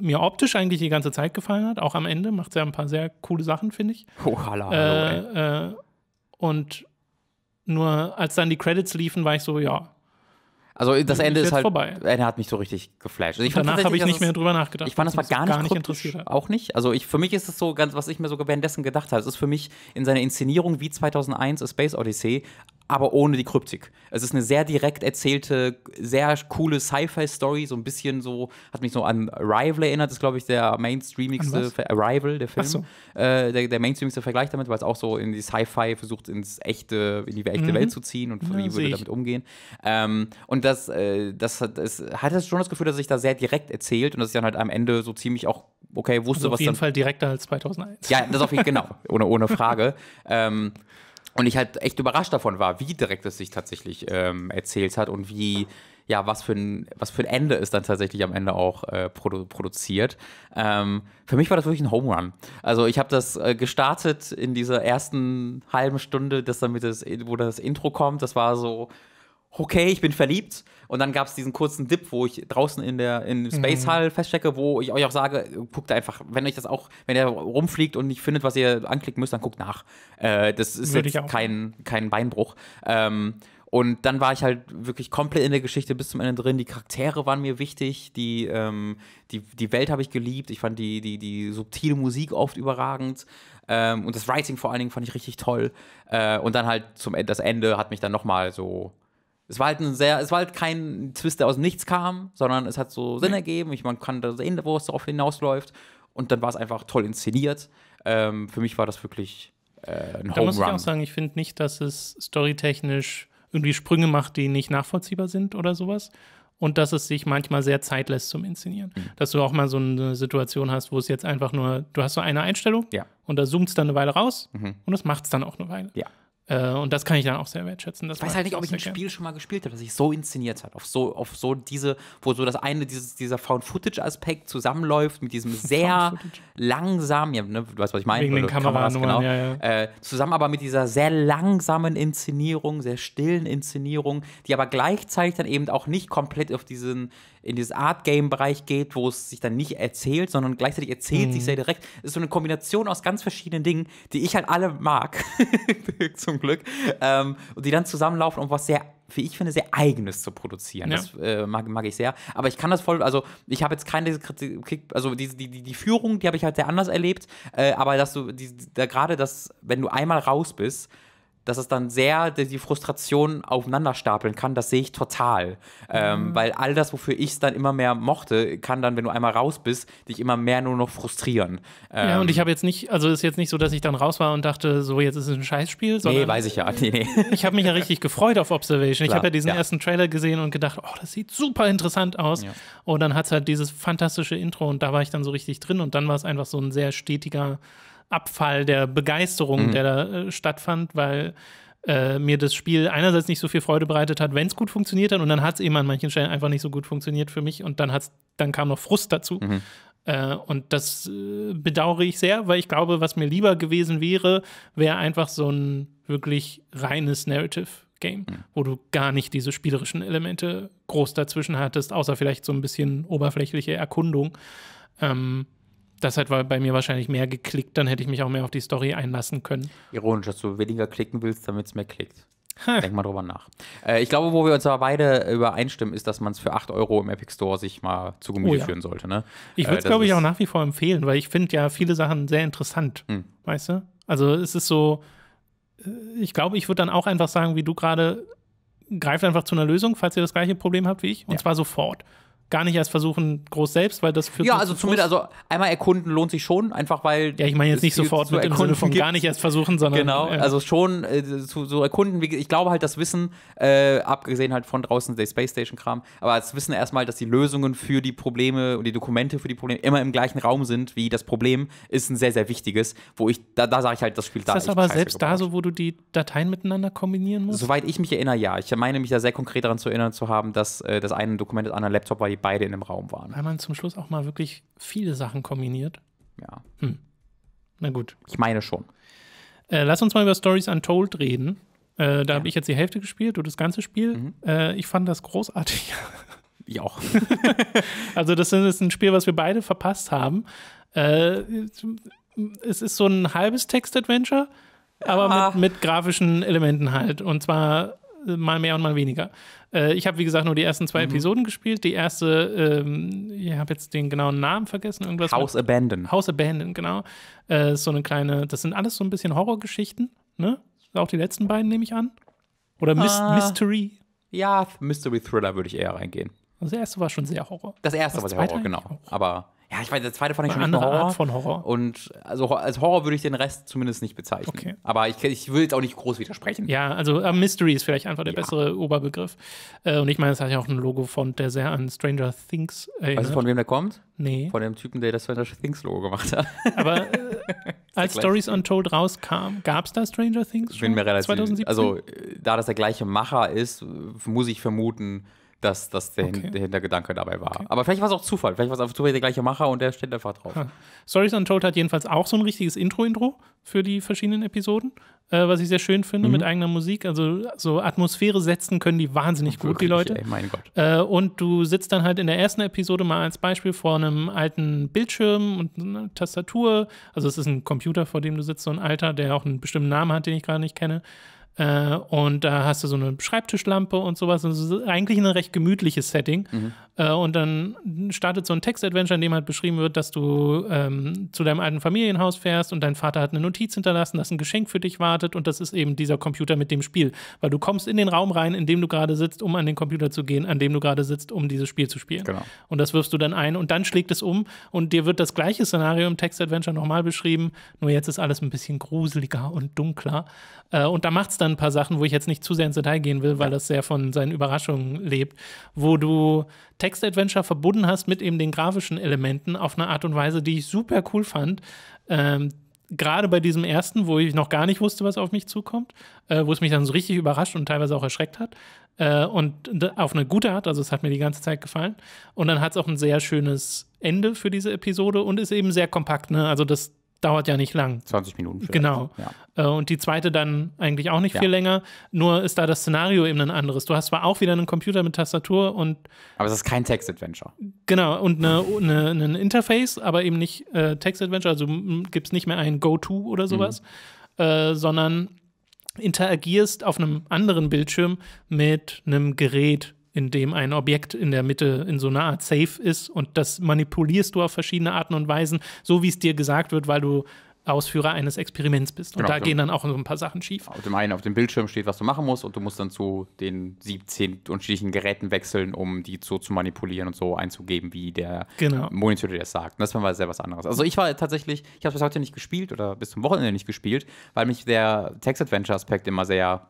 mir optisch eigentlich die ganze Zeit gefallen hat. Auch am Ende macht es ja ein paar sehr coole Sachen, finde ich. Oh, hallo, hallo, äh, äh, und nur als dann die Credits liefen, war ich so, ja, also das Ende ist halt, vorbei. Ende hat mich so richtig geflasht. Also danach habe ich nicht mehr drüber nachgedacht. Ich fand das mal gar nicht, gar nicht interessiert. Auch nicht. Also ich, für mich ist es so ganz, was ich mir sogar währenddessen gedacht habe. Es ist für mich in seiner Inszenierung wie 2001 A Space Odyssey aber ohne die Kryptik. Es ist eine sehr direkt erzählte, sehr coole Sci-Fi-Story, so ein bisschen so, hat mich so an Arrival erinnert, das ist, glaube ich, der mainstreamigste, Arrival, der Film, so. äh, der, der mainstreamigste Vergleich damit, weil es auch so in die Sci-Fi versucht, ins echte, in die echte mhm. Welt zu ziehen und ja, wie würde damit umgehen. Ähm, und das, äh, das, hat, das hatte schon das Gefühl, dass sich da sehr direkt erzählt und dass ich dann halt am Ende so ziemlich auch, okay, wusste, also was auf jeden Fall direkter als 2001. Ja, das auf jeden Fall, genau, ohne, ohne Frage. ähm, und ich halt echt überrascht davon war, wie direkt es sich tatsächlich ähm, erzählt hat und wie, ja, was für ein, was für ein Ende es dann tatsächlich am Ende auch äh, produ produziert. Ähm, für mich war das wirklich ein Home Run. Also ich habe das äh, gestartet in dieser ersten halben Stunde, das damit das, wo das Intro kommt. Das war so, okay, ich bin verliebt. Und dann gab es diesen kurzen Dip, wo ich draußen in der in Space Hall mhm. feststecke, wo ich euch auch sage, guckt einfach, wenn euch das auch, wenn er rumfliegt und nicht findet, was ihr anklicken müsst, dann guckt nach. Äh, das ist Würde jetzt kein, kein Beinbruch. Ähm, und dann war ich halt wirklich komplett in der Geschichte bis zum Ende drin. Die Charaktere waren mir wichtig, die, ähm, die, die Welt habe ich geliebt. Ich fand die, die, die subtile Musik oft überragend. Ähm, und das Writing vor allen Dingen fand ich richtig toll. Äh, und dann halt zum das Ende hat mich dann nochmal so es war halt ein sehr, es war halt kein Twist, der aus dem Nichts kam, sondern es hat so Sinn ergeben. Ich, man kann da sehen, wo es darauf hinausläuft. Und dann war es einfach toll inszeniert. Ähm, für mich war das wirklich äh, ein da Home muss ich auch sagen, ich finde nicht, dass es storytechnisch irgendwie Sprünge macht, die nicht nachvollziehbar sind oder sowas. Und dass es sich manchmal sehr Zeit lässt zum Inszenieren. Mhm. Dass du auch mal so eine Situation hast, wo es jetzt einfach nur, du hast so eine Einstellung ja. und da zoomt es dann eine Weile raus mhm. und das macht es dann auch eine Weile. Ja. Äh, und das kann ich dann auch sehr wertschätzen. ich weiß halt nicht, ob ich ein Spiel schon mal gespielt habe, das sich so inszeniert hat. Auf so, auf so diese, wo so das eine, dieses, dieser Found-Footage-Aspekt zusammenläuft mit diesem sehr langsamen, ja, ne, du weißt, was ich meine. Wegen den Kameras, genau. Ja, ja. Äh, zusammen aber mit dieser sehr langsamen Inszenierung, sehr stillen Inszenierung, die aber gleichzeitig dann eben auch nicht komplett auf diesen in dieses Art-Game-Bereich geht, wo es sich dann nicht erzählt, sondern gleichzeitig erzählt mhm. sich sehr direkt. Es ist so eine Kombination aus ganz verschiedenen Dingen, die ich halt alle mag, zum Glück, ähm, und die dann zusammenlaufen, um was sehr wie ich finde, sehr eigenes zu produzieren. Ja. Das äh, mag, mag, ich sehr. Aber ich kann das voll, also ich habe jetzt keine Kritik, also die, die, die, Führung, die habe ich halt sehr anders erlebt. Äh, aber dass du, die, da gerade das, wenn du einmal raus bist, dass es dann sehr die Frustration aufeinander stapeln kann, das sehe ich total. Ähm, weil all das, wofür ich es dann immer mehr mochte, kann dann, wenn du einmal raus bist, dich immer mehr nur noch frustrieren. Ähm, Ja, und ich habe jetzt nicht, also es ist jetzt nicht so, dass ich dann raus war und dachte, so jetzt ist es ein Scheißspiel, sondern nee, weiß ich ja. Nee, nee. ich habe mich ja richtig gefreut auf Observation. ich habe ja diesen ja. ersten Trailer gesehen und gedacht, oh, das sieht super interessant aus. Ja. Und dann hat es halt dieses fantastische Intro und da war ich dann so richtig drin und dann war es einfach so ein sehr stetiger Abfall der Begeisterung, Mhm. der da äh, stattfand, weil äh, mir das Spiel einerseits nicht so viel Freude bereitet hat, wenn es gut funktioniert hat und dann hat es eben an manchen Stellen einfach nicht so gut funktioniert für mich und dann hat's, dann kam noch Frust dazu. Mhm. Äh, und das äh, bedauere ich sehr, weil ich glaube, was mir lieber gewesen wäre, wäre einfach so ein wirklich reines Narrative-Game, wo du gar nicht diese spielerischen Elemente groß dazwischen hattest, außer vielleicht so ein bisschen oberflächliche Erkundung. Ähm, das hat bei mir wahrscheinlich mehr geklickt, dann hätte ich mich auch mehr auf die Story einlassen können. Ironisch, dass du weniger klicken willst, damit es mehr klickt. Ha. Denk mal drüber nach. Äh, ich glaube, wo wir uns aber beide übereinstimmen, ist, dass man es für 8 Euro im Epic Store sich mal zu Gemüte Oh ja. führen sollte. Ne? Ich Äh, würde es, das glaube ich, auch nach wie vor empfehlen, weil ich finde ja viele Sachen sehr interessant. Hm. Weißt du? Also es ist so, äh, ich glaube, ich würde dann auch einfach sagen, wie du gerade, greift einfach zu einer Lösung, falls ihr das gleiche Problem habt wie ich, und Ja. zwar sofort. Gar nicht erst versuchen, groß selbst, weil das führt Ja, also zu zumindest, also einmal erkunden lohnt sich schon, einfach weil. Ja, ich meine jetzt nicht sofort mit im Sinne von gibt. gar nicht erst versuchen, sondern. Genau, äh, also schon äh, zu, zu erkunden. Wie, ich glaube halt, das Wissen, äh, abgesehen halt von draußen der Space Station Kram, aber das Wissen erstmal, dass die Lösungen für die Probleme und die Dokumente für die Probleme immer im gleichen Raum sind wie das Problem, ist ein sehr, sehr wichtiges, wo ich, da, da sage ich halt, das Spiel da ist das aber selbst da so, wo du die Dateien miteinander kombinieren musst? Soweit ich mich erinnere, ja. Ich meine mich da sehr konkret daran zu erinnern zu haben, dass äh, das eine Dokument das andere Laptop war, die beide in einem Raum waren. Weil man zum Schluss auch mal wirklich viele Sachen kombiniert. Ja, Na gut. ich meine schon. Äh, lass uns mal über Stories Untold reden. Äh, da habe ich jetzt die Hälfte gespielt, du das ganze Spiel. Mhm. Äh, ich fand das großartig. Ich auch. Also, das ist ein Spiel, was wir beide verpasst haben. Äh, es ist so ein halbes Text-Adventure, aber Ja. mit, mit grafischen Elementen halt. Und zwar mal mehr und mal weniger. Äh, ich habe, wie gesagt, nur die ersten Mhm. zwei Episoden gespielt. Die erste, ähm, ich habe jetzt den genauen Namen vergessen. Irgendwas mit- House Abandoned. House Abandoned, genau. Äh, so eine kleine, das sind alles so ein bisschen Horrorgeschichten, ne? Auch die letzten beiden nehme ich an. Oder Mys Ah. Mystery. Ja, Mystery Thriller würde ich eher reingehen. Also das erste war schon sehr Horror. Das erste Das war zweite Horror, genau. auch. Aber ja, ich weiß, der zweite fand ich schon nicht Horror. Art von Horror. Und also als Horror würde ich den Rest zumindest nicht bezeichnen. Okay. Aber ich, ich will jetzt auch nicht groß widersprechen. Ja, also äh, Mystery ist vielleicht einfach der bessere Oberbegriff. Äh, und ich meine, es hat ja auch einen Logo-Font, der sehr an Stranger Things erinnert. Weißt du, von wem der kommt? nee. Von dem Typen, der das Stranger Things Logo gemacht hat. Aber äh, als Stories Untold rauskam, gab es da Stranger Things Ich schon? bin mir relativ 2017? Also, äh, da das der gleiche Macher ist, äh, muss ich vermuten, dass das der, Hin- Okay. der Hintergedanke dabei war. Aber vielleicht war es auch Zufall. Vielleicht war es einfach zufällig der gleiche Macher und der steht einfach drauf. Stories Untold hat jedenfalls auch so ein richtiges Intro-Intro für die verschiedenen Episoden, äh, was ich sehr schön finde, Mhm. mit eigener Musik. Also so Atmosphäre setzen können die wahnsinnig gut, die Leute. Ey, mein Gott. Äh, und du sitzt dann halt in der ersten Episode mal als Beispiel vor einem alten Bildschirm und einer Tastatur. Also es ist ein Computer, vor dem du sitzt, so ein alter, der auch einen bestimmten Namen hat, den ich gerade nicht kenne. Äh, und da hast du so eine Schreibtischlampe und sowas. Das ist eigentlich ein recht gemütliches Setting. Äh, und dann startet so ein Text-Adventure, in dem halt beschrieben wird, dass du ähm, zu deinem alten Familienhaus fährst und dein Vater hat eine Notiz hinterlassen, dass ein Geschenk für dich wartet und das ist eben dieser Computer mit dem Spiel. Weil du kommst in den Raum rein, in dem du gerade sitzt, um an den Computer zu gehen, an dem du gerade sitzt, um dieses Spiel zu spielen. Genau. Und das wirfst du dann ein und dann schlägt es um und dir wird das gleiche Szenario im Text-Adventure nochmal beschrieben, nur jetzt ist alles ein bisschen gruseliger und dunkler. Äh, und da macht es dann ein paar Sachen, wo ich jetzt nicht zu sehr ins Detail gehen will, weil das sehr von seinen Überraschungen lebt, wo du Text-Adventure verbunden hast mit eben den grafischen Elementen auf eine Art und Weise, die ich super cool fand. Ähm, Gerade bei diesem ersten, wo ich noch gar nicht wusste, was auf mich zukommt, äh, wo es mich dann so richtig überrascht und teilweise auch erschreckt hat. Äh, und auf eine gute Art, also es hat mir die ganze Zeit gefallen. Und dann hat es auch ein sehr schönes Ende für diese Episode und ist eben sehr kompakt. Ne? Also das dauert ja nicht lang. 20 Minuten. vielleicht. Genau. Ja. Äh, und die zweite dann eigentlich auch nicht Ja. viel länger. Nur ist da das Szenario eben ein anderes. Du hast zwar auch wieder einen Computer mit Tastatur und Aber es ist kein Text-Adventure. genau und eine, eine, ein Interface, aber eben nicht äh, Text-Adventure. Also gibt es nicht mehr ein Go-To oder sowas, äh, sondern interagierst auf einem anderen Bildschirm mit einem Gerät, in dem ein Objekt in der Mitte in so einer Art Safe ist und das manipulierst du auf verschiedene Arten und Weisen, so wie es dir gesagt wird, weil du Ausführer eines Experiments bist. Und Genau, da gehen dann auch so ein paar Sachen schief. Auf dem einen auf dem Bildschirm steht, was du machen musst, und du musst dann zu den 17 unterschiedlichen Geräten wechseln, um die so zu manipulieren und so einzugeben, wie der Genau. Monitor dir das sagt. Und das war mal sehr was anderes. Also ich war tatsächlich, ich habe bis heute nicht gespielt oder bis zum Wochenende nicht gespielt, weil mich der Text-Adventure-Aspekt immer sehr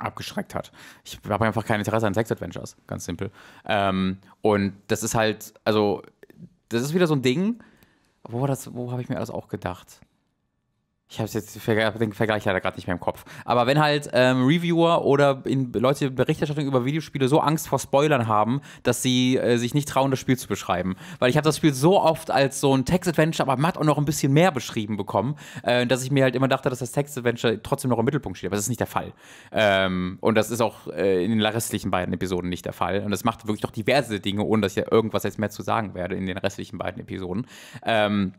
abgeschreckt hat. Ich habe einfach kein Interesse an Text-Adventures, ganz simpel. Ähm, und das ist halt, also, das ist wieder so ein Ding, wo, das, wo habe ich mir das auch gedacht? Ich habe jetzt den Vergleich leider gerade nicht mehr im Kopf. Aber wenn halt ähm, Reviewer oder in, Leute Berichterstattung über Videospiele so Angst vor Spoilern haben, dass sie äh, sich nicht trauen, das Spiel zu beschreiben. Weil ich habe das Spiel so oft als so ein Text-Adventure, aber matt auch noch ein bisschen mehr beschrieben bekommen, äh, dass ich mir halt immer dachte, dass das Text-Adventure trotzdem noch im Mittelpunkt steht. Aber das ist nicht der Fall. Ähm, und das ist auch äh, in den restlichen beiden Episoden nicht der Fall. Und das macht wirklich noch diverse Dinge, ohne dass ich ja irgendwas jetzt mehr zu sagen werde in den restlichen beiden Episoden. Ähm,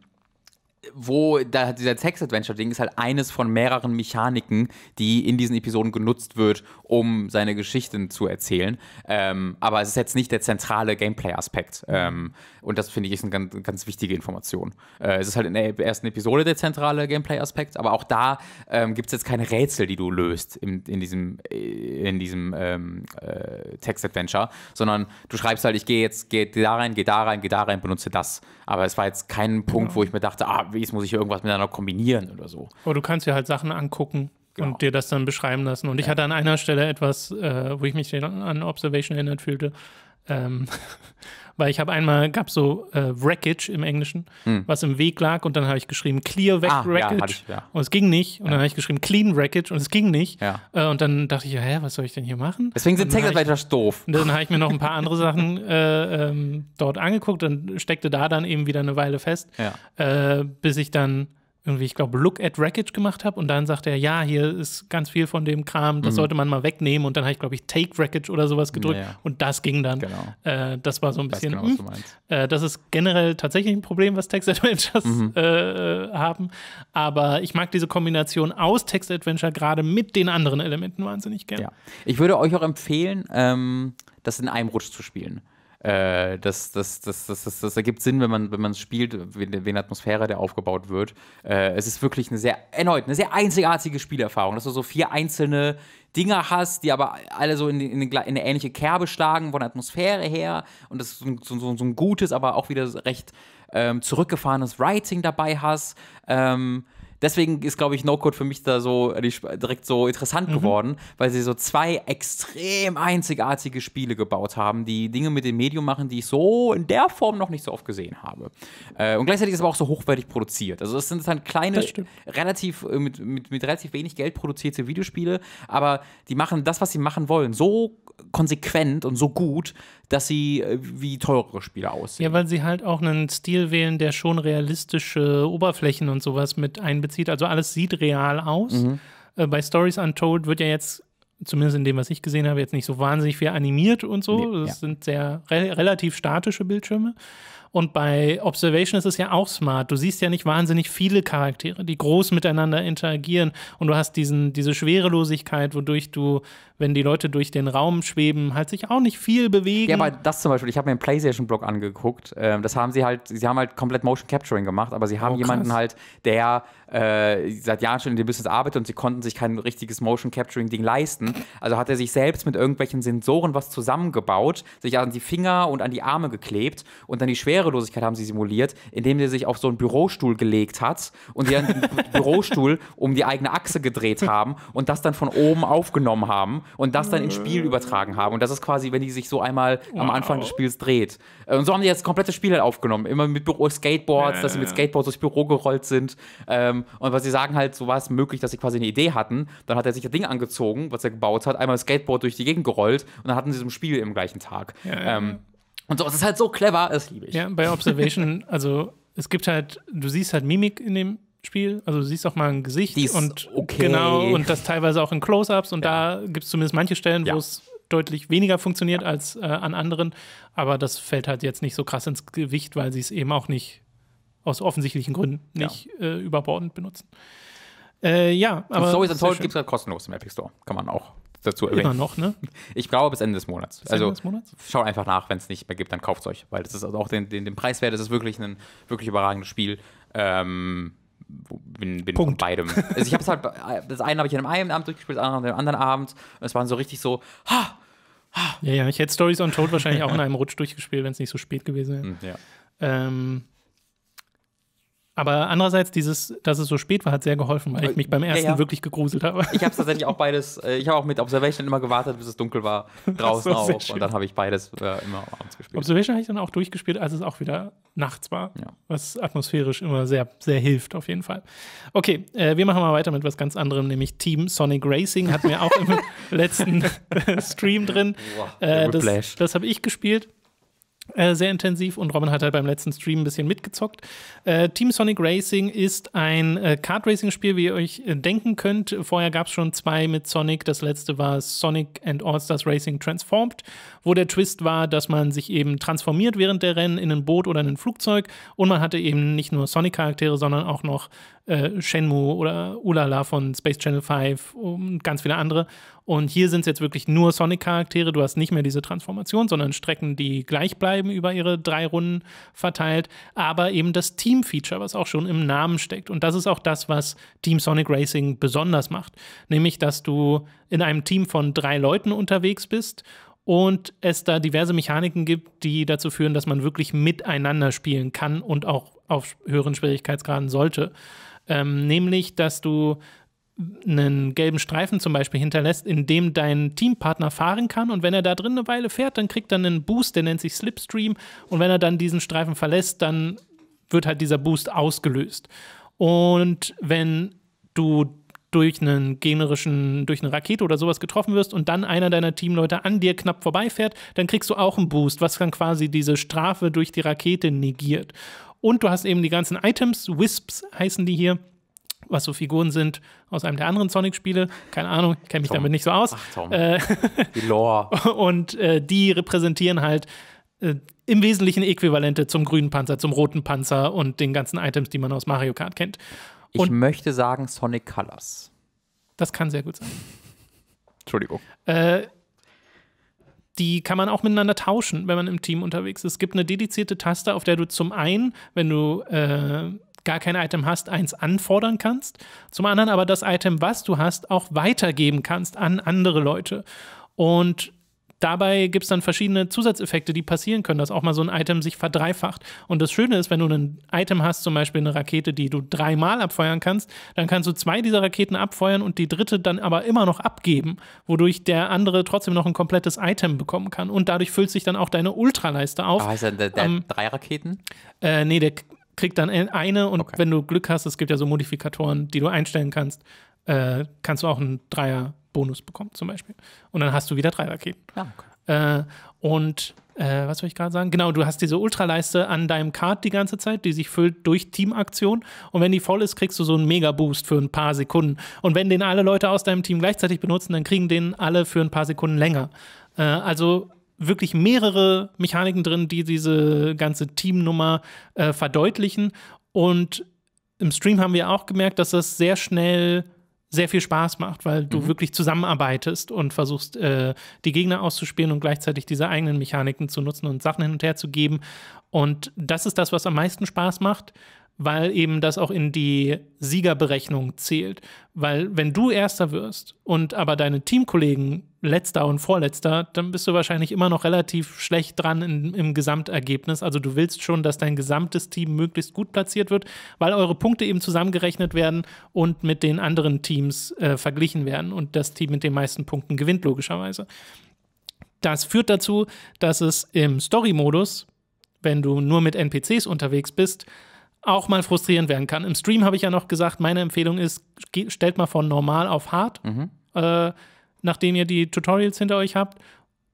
wo da dieser Text-Adventure-Ding ist halt eines von mehreren Mechaniken, die in diesen Episoden genutzt wird, um seine Geschichten zu erzählen. Ähm, aber es ist jetzt nicht der zentrale Gameplay-Aspekt. Ähm, und das finde ich ist eine ganz, ganz wichtige Information. Äh, es ist halt in der ersten Episode der zentrale Gameplay-Aspekt, aber auch da ähm, gibt es jetzt keine Rätsel, die du löst in, in diesem, äh, in diesem ähm, äh, Text-Adventure, sondern du schreibst halt, ich gehe jetzt geh da rein, gehe da rein, gehe da rein, benutze das. Aber es war jetzt kein Punkt, wo ich mir dachte, ah, wie jetzt muss ich irgendwas miteinander kombinieren oder so. Aber du kannst dir halt Sachen angucken Genau. und dir das dann beschreiben lassen. Und ich hatte an einer Stelle etwas, äh, wo ich mich an Observation erinnert fühlte. Ähm, weil ich habe einmal, gab so äh, Wreckage im Englischen, was im Weg lag und dann habe ich geschrieben Clear Hm. Ah, ja, Wreckage ich, ja. und es ging nicht. Und dann habe ich geschrieben Clean Wreckage und es ging nicht. Ja. Äh, und dann dachte ich, ja, hä, was soll ich denn hier machen? Deswegen sind Text-Adventures doof. und dann habe ich mir noch ein paar andere Sachen äh, ähm, dort angeguckt und steckte da dann eben wieder eine Weile fest, Ja. äh, bis ich dann irgendwie, ich glaube, Look at Wreckage gemacht habe und dann sagte er, ja, hier ist ganz viel von dem Kram, das sollte man mal wegnehmen und dann habe ich, glaube ich, Take Wreckage oder sowas gedrückt Ja, ja. und das ging dann. Genau. Äh, das war so ein Ich bisschen, genau, was du hm, meinst. äh, das ist generell tatsächlich ein Problem, was Text-Adventures Mhm. äh, haben. Aber ich mag diese Kombination aus Text-Adventure gerade mit den anderen Elementen wahnsinnig gerne. Ja. Ich würde euch auch empfehlen, ähm, das in einem Rutsch zu spielen. Äh, das, das, das, das, das, ergibt Sinn, wenn man wenn es spielt, eine Atmosphäre, der aufgebaut wird. Äh, es ist wirklich eine sehr, erneut, eine sehr einzigartige Spielerfahrung, dass du so vier einzelne Dinge hast, die aber alle so in, in, in eine ähnliche Kerbe schlagen, von der Atmosphäre her. Und das ist so, ein- so, so, so ein gutes, aber auch wieder recht ähm, zurückgefahrenes Writing dabei hast. Ähm, deswegen ist, glaube ich, No Code für mich da so äh, direkt so interessant geworden, weil sie so zwei extrem einzigartige Spiele gebaut haben, die Dinge mit dem Medium machen, die ich so in der Form noch nicht so oft gesehen habe. Äh, und gleichzeitig ist es aber auch so hochwertig produziert. Also es sind dann kleine, Das stimmt. relativ äh, mit, mit, mit relativ wenig Geld produzierte Videospiele, aber die machen das, was sie machen wollen, so konsequent und so gut, dass sie äh, wie teurere Spiele aussehen. Ja, weil sie halt auch einen Stil wählen, der schon realistische Oberflächen und sowas mit einbezieht. Also alles sieht real aus. Mhm. Äh, bei Stories Untold wird ja jetzt, zumindest in dem, was ich gesehen habe, jetzt nicht so wahnsinnig viel animiert und so. Nee, das ja. sind sehr re relativ statische Bildschirme. Und bei Observation ist es ja auch smart. Du siehst ja nicht wahnsinnig viele Charaktere, die groß miteinander interagieren. Und du hast diesen, diese Schwerelosigkeit, wodurch du, wenn die Leute durch den Raum schweben, halt sich auch nicht viel bewegen. Ja, aber das zum Beispiel, ich habe mir einen PlayStation-Blog angeguckt. Ähm, das haben sie halt, sie haben halt komplett Motion Capturing gemacht, aber sie haben Oh, jemanden halt, der äh, seit Jahren schon in dem Business arbeitet und sie konnten sich kein richtiges Motion Capturing-Ding leisten. Also hat er sich selbst mit irgendwelchen Sensoren was zusammengebaut, sich an die Finger und an die Arme geklebt und dann die Schwerelosigkeit haben sie simuliert, indem er sich auf so einen Bürostuhl gelegt hat und den Bürostuhl um die eigene Achse gedreht haben und das dann von oben aufgenommen haben und das dann ins Spiel übertragen haben. Und das ist quasi, wenn die sich so einmal am Anfang des Spiels dreht. Äh, Und so haben die jetzt komplette Spiel halt aufgenommen. Immer mit Büro Skateboards, dass sie mit Skateboards durchs Büro gerollt sind. Ähm, und was sie sagen halt, so war es möglich, dass sie quasi eine Idee hatten. Dann hat er sich das Ding angezogen, was er gebaut hat, einmal das Skateboard durch die Gegend gerollt und dann hatten sie so ein Spiel im gleichen Tag. Ähm, und so, es ist halt so clever, das liebe ich. Ja, bei Observation, also es gibt halt, du siehst halt Mimik in dem Spiel, also du siehst auch mal ein Gesicht Die ist und okay. genau und das teilweise auch in Close-ups und da gibt es zumindest manche Stellen, Ja. wo es deutlich weniger funktioniert als äh, an anderen, aber das fällt halt jetzt nicht so krass ins Gewicht, weil sie es eben auch nicht aus offensichtlichen Gründen Ja. nicht äh, überbordend benutzen. Äh, ja, Und aber Stories sehr Untold schön. gibt es halt kostenlos im Epic Store. Kann man auch dazu immer erwähnen. noch, ne? Ich glaube bis Ende des Monats. Bis also Ende des Monats? schaut einfach nach, wenn es nicht mehr gibt, dann kauft es euch. Weil das ist also auch den, den, den Preis wert, das ist wirklich ein wirklich überragendes Spiel. Ähm, bin, bin von Punkt. beidem. Also ich habe es halt, das eine habe ich an einem Abend durchgespielt, das andere an dem anderen Abend. Und es waren so richtig so, ha, Ja, ja, ich hätte Stories Untold wahrscheinlich auch in einem Rutsch durchgespielt, wenn es nicht so spät gewesen wäre. hm, ja. Ähm, aber andererseits, dieses, dass es so spät war, hat sehr geholfen, weil ich mich beim Ja, ersten ja. wirklich gegruselt habe. Ich habe tatsächlich auch beides, äh, ich habe auch mit Observation immer gewartet, bis es dunkel war, draußen so, auch. schön. Und dann habe ich beides äh, immer abends gespielt. Observation habe ich dann auch durchgespielt, als es auch wieder nachts war. Ja. Was atmosphärisch immer sehr, sehr hilft, auf jeden Fall. Okay, äh, wir machen mal weiter mit was ganz anderem, nämlich Team Sonic Racing. Hatten wir auch im letzten äh, Stream drin. der Äh, das das habe ich gespielt. Äh, sehr intensiv und Robin hat halt beim letzten Stream ein bisschen mitgezockt. Äh, Team Sonic Racing ist ein äh, Kart-Racing-Spiel, wie ihr euch äh, denken könnt. Vorher gab es schon zwei mit Sonic. Das letzte war Sonic and All-Stars Racing Transformed, wo der Twist war, dass man sich eben transformiert während der Rennen in ein Boot oder in ein Flugzeug und man hatte eben nicht nur Sonic-Charaktere, sondern auch noch äh, Shenmue oder Ulala von Space Channel 5 und ganz viele andere. Und hier sind es jetzt wirklich nur Sonic-Charaktere. Du hast nicht mehr diese Transformation, sondern Strecken, die gleich bleiben über ihre drei Runden verteilt. Aber eben das Team-Feature, was auch schon im Namen steckt. Und das ist auch das, was Team Sonic Racing besonders macht. Nämlich, dass du in einem Team von drei Leuten unterwegs bist und es da diverse Mechaniken gibt, die dazu führen, dass man wirklich miteinander spielen kann und auch auf höheren Schwierigkeitsgraden sollte. Ähm, nämlich, dass du einen gelben Streifen zum Beispiel hinterlässt, in dem dein Teampartner fahren kann. Und wenn er da drin eine Weile fährt, dann kriegt er einen Boost, der nennt sich Slipstream. Und wenn er dann diesen Streifen verlässt, dann wird halt dieser Boost ausgelöst. Und wenn du durch einen generischen, durch eine Rakete oder sowas getroffen wirst und dann einer deiner Teamleute an dir knapp vorbeifährt, dann kriegst du auch einen Boost, was dann quasi diese Strafe durch die Rakete negiert. Und du hast eben die ganzen Items, Wisps heißen die hier, was so Figuren sind aus einem der anderen Sonic-Spiele. Keine Ahnung, ich kenne mich Tom. damit nicht so aus. Ach, Tom. Äh, Die Lore. und äh, die repräsentieren halt äh, im Wesentlichen Äquivalente zum grünen Panzer, zum roten Panzer und den ganzen Items, die man aus Mario Kart kennt. Ich Und- möchte sagen Sonic Colors. Das kann sehr gut sein. Entschuldigung. Äh, die kann man auch miteinander tauschen, wenn man im Team unterwegs ist. Es gibt eine dedizierte Taste, auf der du zum einen, wenn du äh, gar kein Item hast, eins anfordern kannst. Zum anderen aber das Item, was du hast, auch weitergeben kannst an andere Leute. Und dabei gibt es dann verschiedene Zusatzeffekte, die passieren können, dass auch mal so ein Item sich verdreifacht. Und das Schöne ist, wenn du ein Item hast, zum Beispiel eine Rakete, die du dreimal abfeuern kannst, dann kannst du zwei dieser Raketen abfeuern und die dritte dann aber immer noch abgeben, wodurch der andere trotzdem noch ein komplettes Item bekommen kann. Und dadurch füllt sich dann auch deine Ultraleiste auf. Ah, heißt der, der, der Ähm, drei Raketen? Äh, nee, der kriegt dann eine und Okay. wenn du Glück hast, es gibt ja so Modifikatoren, die du einstellen kannst, äh, kannst du auch einen Dreier-Bonus bekommen, zum Beispiel. Und dann hast du wieder drei Raketen. Ja, okay. Äh, und äh, was soll ich gerade sagen? Genau, du hast diese Ultraleiste an deinem Kart die ganze Zeit, die sich füllt durch Teamaktion. Und wenn die voll ist, kriegst du so einen Mega-Boost für ein paar Sekunden. Und wenn den alle Leute aus deinem Team gleichzeitig benutzen, dann kriegen den alle für ein paar Sekunden länger. Äh, also wirklich mehrere Mechaniken drin, die diese ganze Teamnummer äh, verdeutlichen. Und im Stream haben wir auch gemerkt, dass das sehr schnell sehr viel Spaß macht, weil du wirklich zusammenarbeitest und versuchst, äh, die Gegner auszuspielen und gleichzeitig diese eigenen Mechaniken zu nutzen und Sachen hin und her zu geben. Und das ist das, was am meisten Spaß macht, weil eben das auch in die Siegerberechnung zählt. Weil wenn du Erster wirst und aber deine Teamkollegen Letzter und Vorletzter, dann bist du wahrscheinlich immer noch relativ schlecht dran in, im Gesamtergebnis. Also du willst schon, dass dein gesamtes Team möglichst gut platziert wird, weil eure Punkte eben zusammengerechnet werden und mit den anderen Teams äh, verglichen werden und das Team mit den meisten Punkten gewinnt logischerweise. Das führt dazu, dass es im Story-Modus, wenn du nur mit NPCs unterwegs bist, auch mal frustrierend werden kann. Im Stream habe ich ja noch gesagt, meine Empfehlung ist, stellt mal von normal auf hart, äh, nachdem ihr die Tutorials hinter euch habt,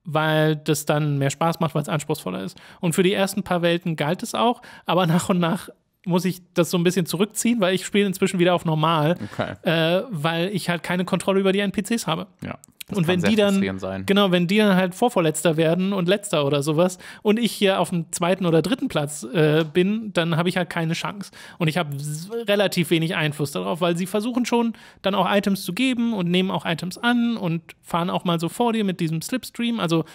weil das dann mehr Spaß macht, weil es anspruchsvoller ist. Und für die ersten paar Welten galt es auch, aber nach und nach muss ich das so ein bisschen zurückziehen, weil ich spiele inzwischen wieder auf normal, Okay. äh, weil ich halt keine Kontrolle über die NPCs habe. Ja. Das und wenn die dann, sein. genau, wenn die dann halt Vorvorletzter werden und Letzter oder sowas und ich hier auf dem zweiten oder dritten Platz äh, bin, dann habe ich halt keine Chance. Und ich habe relativ wenig Einfluss darauf, weil sie versuchen schon dann auch Items zu geben und nehmen auch Items an und fahren auch mal so vor dir mit diesem Slipstream. Also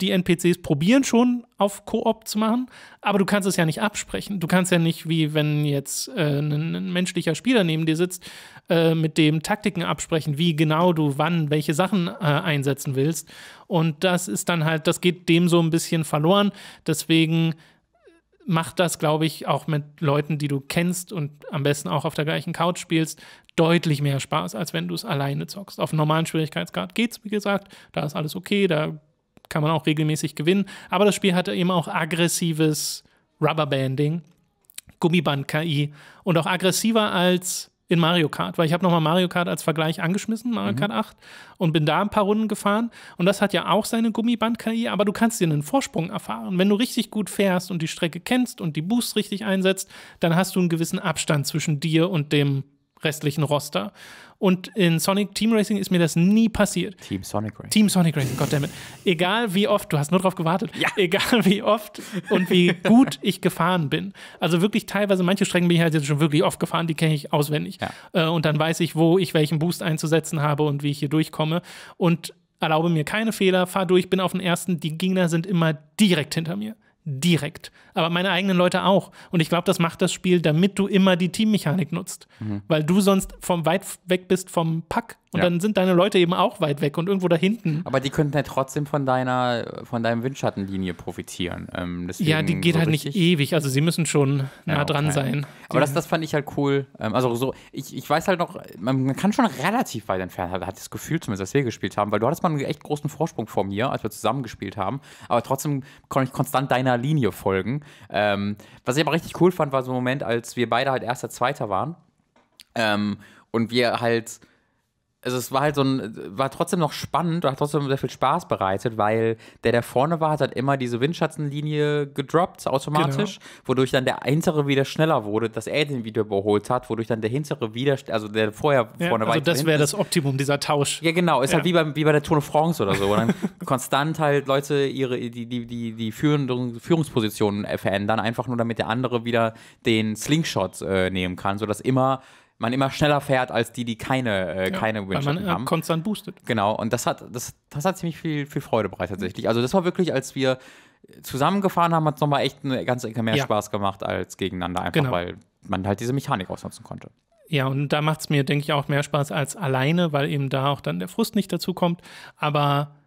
die NPCs probieren schon auf Koop zu machen, aber du kannst es ja nicht absprechen. Du kannst ja nicht, wie wenn jetzt äh, ein, ein, menschlicher Spieler neben dir sitzt, äh, mit dem Taktiken absprechen, wie genau du wann welche Sachen äh, einsetzen willst. Und das ist dann halt, das geht dem so ein bisschen verloren. Deswegen macht das, glaube ich, auch mit Leuten, die du kennst und am besten auch auf der gleichen Couch spielst, deutlich mehr Spaß, als wenn du es alleine zockst. Auf normalen Schwierigkeitsgrad geht's, wie gesagt, da ist alles okay, da kann man auch regelmäßig gewinnen. Aber das Spiel hatte eben auch aggressives Rubberbanding, Gummiband-KI und auch aggressiver als in Mario Kart, weil ich habe nochmal Mario Kart als Vergleich angeschmissen, Mario mhm. Kart 8, und bin da ein paar Runden gefahren. Und das hat ja auch seine Gummiband-KI, aber du kannst dir einen Vorsprung erfahren. Wenn du richtig gut fährst und die Strecke kennst und die Boosts richtig einsetzt, dann hast du einen gewissen Abstand zwischen dir und dem restlichen Roster. Und in Sonic Team Racing ist mir das nie passiert. Team Sonic Racing. Team Sonic Racing, goddammit. Egal wie oft, du hast nur drauf gewartet, ja. egal wie oft und wie gut ich gefahren bin. Also wirklich teilweise, manche Strecken bin ich halt jetzt schon wirklich oft gefahren, die kenne ich auswendig. Ja. Äh, und dann weiß ich, wo ich welchen Boost einzusetzen habe und wie ich hier durchkomme. Und erlaube mir keine Fehler, fahr durch, bin auf den ersten. Die Gegner sind immer direkt hinter mir direkt. Aber meine eigenen Leute auch. Und ich glaube, das macht das Spiel, damit du immer die Teammechanik nutzt. Mhm. Weil du sonst vom weit weg bist vom Pack und ja. dann sind deine Leute eben auch weit weg und irgendwo da hinten. Aber die könnten ja trotzdem von deiner, von deinem Windschattenlinie profitieren. Ähm, ja, die geht so halt nicht ewig. Also sie müssen schon nah ja, okay. dran sein. Aber das, das fand ich halt cool. Ähm, also so, ich, ich weiß halt noch, man, man kann schon relativ weit entfernt, hat, hat das Gefühl zumindest, dass wir gespielt haben, weil du hattest mal einen echt großen Vorsprung vor mir, als wir zusammen gespielt haben. Aber trotzdem konnte ich konstant deiner Linie folgen. Ähm, was ich aber richtig cool fand, war so ein Moment, als wir beide halt erster, zweiter waren. Ähm, und wir halt also es war halt so ein, war trotzdem noch spannend, hat trotzdem sehr viel Spaß bereitet, weil der, der vorne war, hat halt immer diese Windschattenlinie gedroppt, automatisch, genau. wodurch dann der hintere wieder schneller wurde, dass er den wieder überholt hat, wodurch dann der hintere wieder, also der vorher ja, vorne war. Also das wäre das Optimum, dieser Tausch. Ja, genau, ist halt ja. halt wie bei, wie bei der Tour de France oder so, wo dann konstant halt Leute ihre, die, die, die, die Führungspositionen verändern, einfach nur damit der andere wieder den Slingshot äh, nehmen kann, sodass immer man immer schneller fährt als die, die keine, äh, ja, keine Windschatten weil man haben. konstant boostet. Genau, und das hat, das, das hat ziemlich viel, viel Freude bereitet tatsächlich. Also das war wirklich, als wir zusammengefahren haben, hat es nochmal echt eine ganze Ecke mehr ja. Spaß gemacht als gegeneinander, einfach genau. weil man halt diese Mechanik ausnutzen konnte. Ja, und da macht es mir, denke ich, auch mehr Spaß als alleine, weil eben da auch dann der Frust nicht dazu kommt. Aber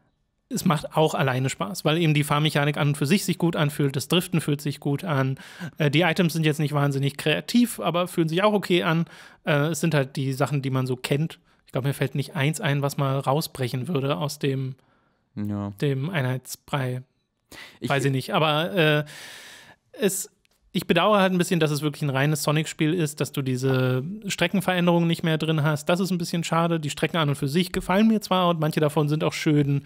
es macht auch alleine Spaß, weil eben die Fahrmechanik an und für sich sich gut anfühlt, das Driften fühlt sich gut an. Äh, die Items sind jetzt nicht wahnsinnig kreativ, aber fühlen sich auch okay an. Äh, es sind halt die Sachen, die man so kennt. Ich glaube, mir fällt nicht eins ein, was mal rausbrechen würde aus dem, ja. dem Einheitsbrei. Ich Weiß ich nicht, aber äh, es, ich bedauere halt ein bisschen, dass es wirklich ein reines Sonic-Spiel ist, dass du diese Streckenveränderungen nicht mehr drin hast. Das ist ein bisschen schade. Die Strecken an und für sich gefallen mir zwar und manche davon sind auch schön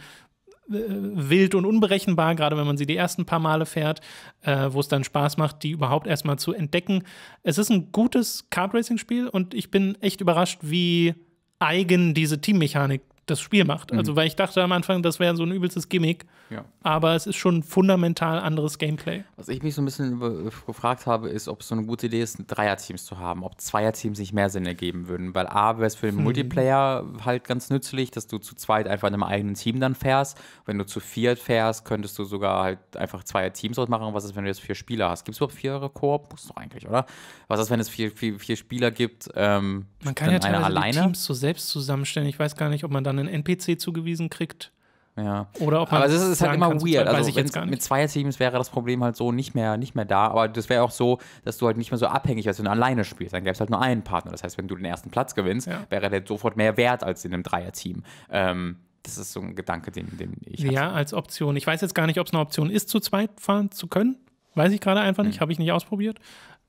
wild und unberechenbar, gerade wenn man sie die ersten paar Male fährt, äh, wo es dann Spaß macht, die überhaupt erstmal zu entdecken. Es ist ein gutes Kart-Racing-Spiel und ich bin echt überrascht, wie eigen diese Teammechanik das Spiel macht. Mhm. Also, weil ich dachte am Anfang, das wäre so ein übelstes Gimmick. Ja. Aber es ist schon fundamental anderes Gameplay. Was ich mich so ein bisschen gefragt habe, ist, ob es so eine gute Idee ist, Dreierteams zu haben, ob Zweierteams sich mehr Sinn ergeben würden. Weil A wäre es für den hm. Multiplayer halt ganz nützlich, dass du zu zweit einfach in einem eigenen Team dann fährst. Wenn du zu viert fährst, könntest du sogar halt einfach Zweierteams ausmachen. Was ist, wenn du jetzt vier Spieler hast? Gibt es überhaupt vier Koop? Muss doch eigentlich, oder? Was ist, wenn es vier, vier, vier Spieler gibt? Ähm, Man kann ja teilweise alleine? Teams so selbst zusammenstellen. Ich weiß gar nicht, ob man dann einen NPC zugewiesen kriegt. Ja. Oder ob man aber es ist, halt immer weird. Also mit Zweierteams wäre das Problem halt so nicht mehr, nicht mehr da. Aber das wäre auch so, dass du halt nicht mehr so abhängig als wenn du alleine spielst. Dann gäbe es halt nur einen Partner. Das heißt, wenn du den ersten Platz gewinnst, ja. wäre der sofort mehr wert als in einem Dreierteam. Ähm, das ist so ein Gedanke, den, den ich hatte. Ja, als Option. Ich weiß jetzt gar nicht, ob es eine Option ist, zu zweit fahren zu können. Weiß ich gerade einfach nicht. Hm. Habe ich nicht ausprobiert.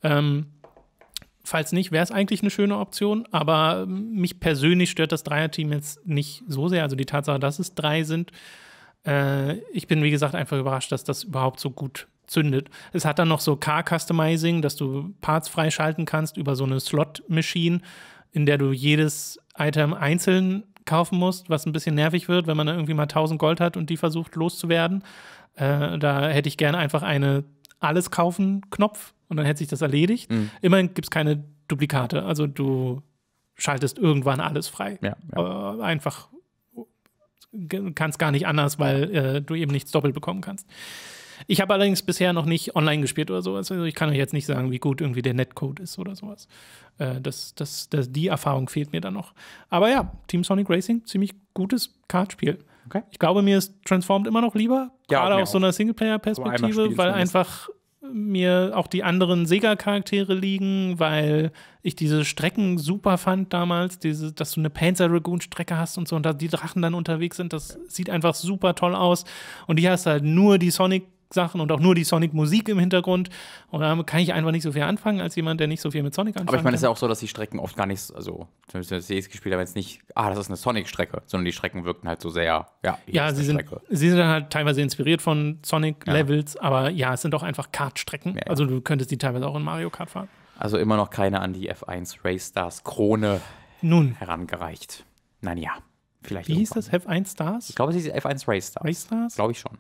Ähm, Falls nicht, wäre es eigentlich eine schöne Option, aber mich persönlich stört das Dreierteam jetzt nicht so sehr. Also die Tatsache, dass es drei sind. Äh, ich bin, wie gesagt, einfach überrascht, dass das überhaupt so gut zündet. Es hat dann noch so Car-Customizing, dass du Parts freischalten kannst über so eine Slot-Machine, in der du jedes Item einzeln kaufen musst, was ein bisschen nervig wird, wenn man irgendwie mal 1000 Gold hat und die versucht loszuwerden. Äh, da hätte ich gerne einfach eine Alles kaufen Knopf und dann hätte sich das erledigt. Mhm. Immerhin gibt es keine Duplikate. Also du schaltest irgendwann alles frei. Ja, ja. Äh, einfach kannst gar nicht anders, weil äh, du eben nichts doppelt bekommen kannst. Ich habe allerdings bisher noch nicht online gespielt oder sowas. Also ich kann euch jetzt nicht sagen, wie gut irgendwie der Netcode ist oder sowas. Äh, das, das, das, die Erfahrung fehlt mir dann noch. Aber ja, Team Sonic Racing, ziemlich gutes Kartspiel. Okay. Ich glaube, mir ist Transformed immer noch lieber, Ja, gerade aus so einer Singleplayer-Perspektive, weil einfach mir auch die anderen Sega-Charaktere liegen, weil ich diese Strecken super fand damals, diese, dass du eine Panzer Dragoon-Strecke hast und so und da die Drachen dann unterwegs sind, das sieht einfach super toll aus. Und hier hast du halt nur die Sonic- Sachen und auch nur die Sonic-Musik im Hintergrund. Und da kann ich einfach nicht so viel anfangen als jemand, der nicht so viel mit Sonic anfangen Aber ich meine, es ist ja auch so, dass die Strecken oft gar nicht, also zumindest wenn ich es gespielt habe, jetzt nicht, ah, das ist eine Sonic-Strecke, sondern die Strecken wirkten halt so sehr, ja, Ja, sie sind, Strecke. sie sind dann halt teilweise inspiriert von Sonic-Levels, aber ja, es sind auch einfach Kartstrecken. Ja, ja. Also du könntest die teilweise auch in Mario Kart fahren. Also immer noch keine an die F1 Race Stars Krone Nun, herangereicht. Nein, ja, vielleicht wie hieß irgendwann. das? Have 1 Stars? Ich glaube, es ist F1 Race Stars. Race Stars? Glaube ich schon.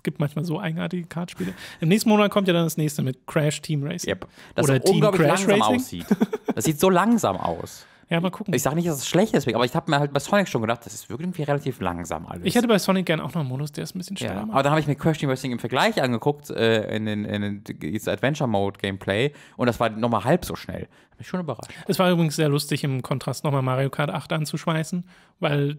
Es gibt manchmal so eigenartige Kartspiele. Im nächsten Monat kommt ja dann das nächste mit Crash Team Racing. Yep. Das Oder Team unglaublich Crash langsam Racing. aussieht. Das sieht so langsam aus. Ja, mal gucken. Ich sage nicht, dass es schlecht ist, aber ich habe mir halt bei Sonic schon gedacht, das ist irgendwie relativ langsam alles. Ich hätte bei Sonic gern auch noch einen Modus, der ist ein bisschen schneller ja. Aber dann habe ich mir Crash Team Racing im Vergleich angeguckt, äh, in den, in den Adventure Mode Gameplay, und das war nochmal halb so schnell. Bin ich schon überrascht. Es war übrigens sehr lustig, im Kontrast nochmal Mario Kart 8 anzuschmeißen, weil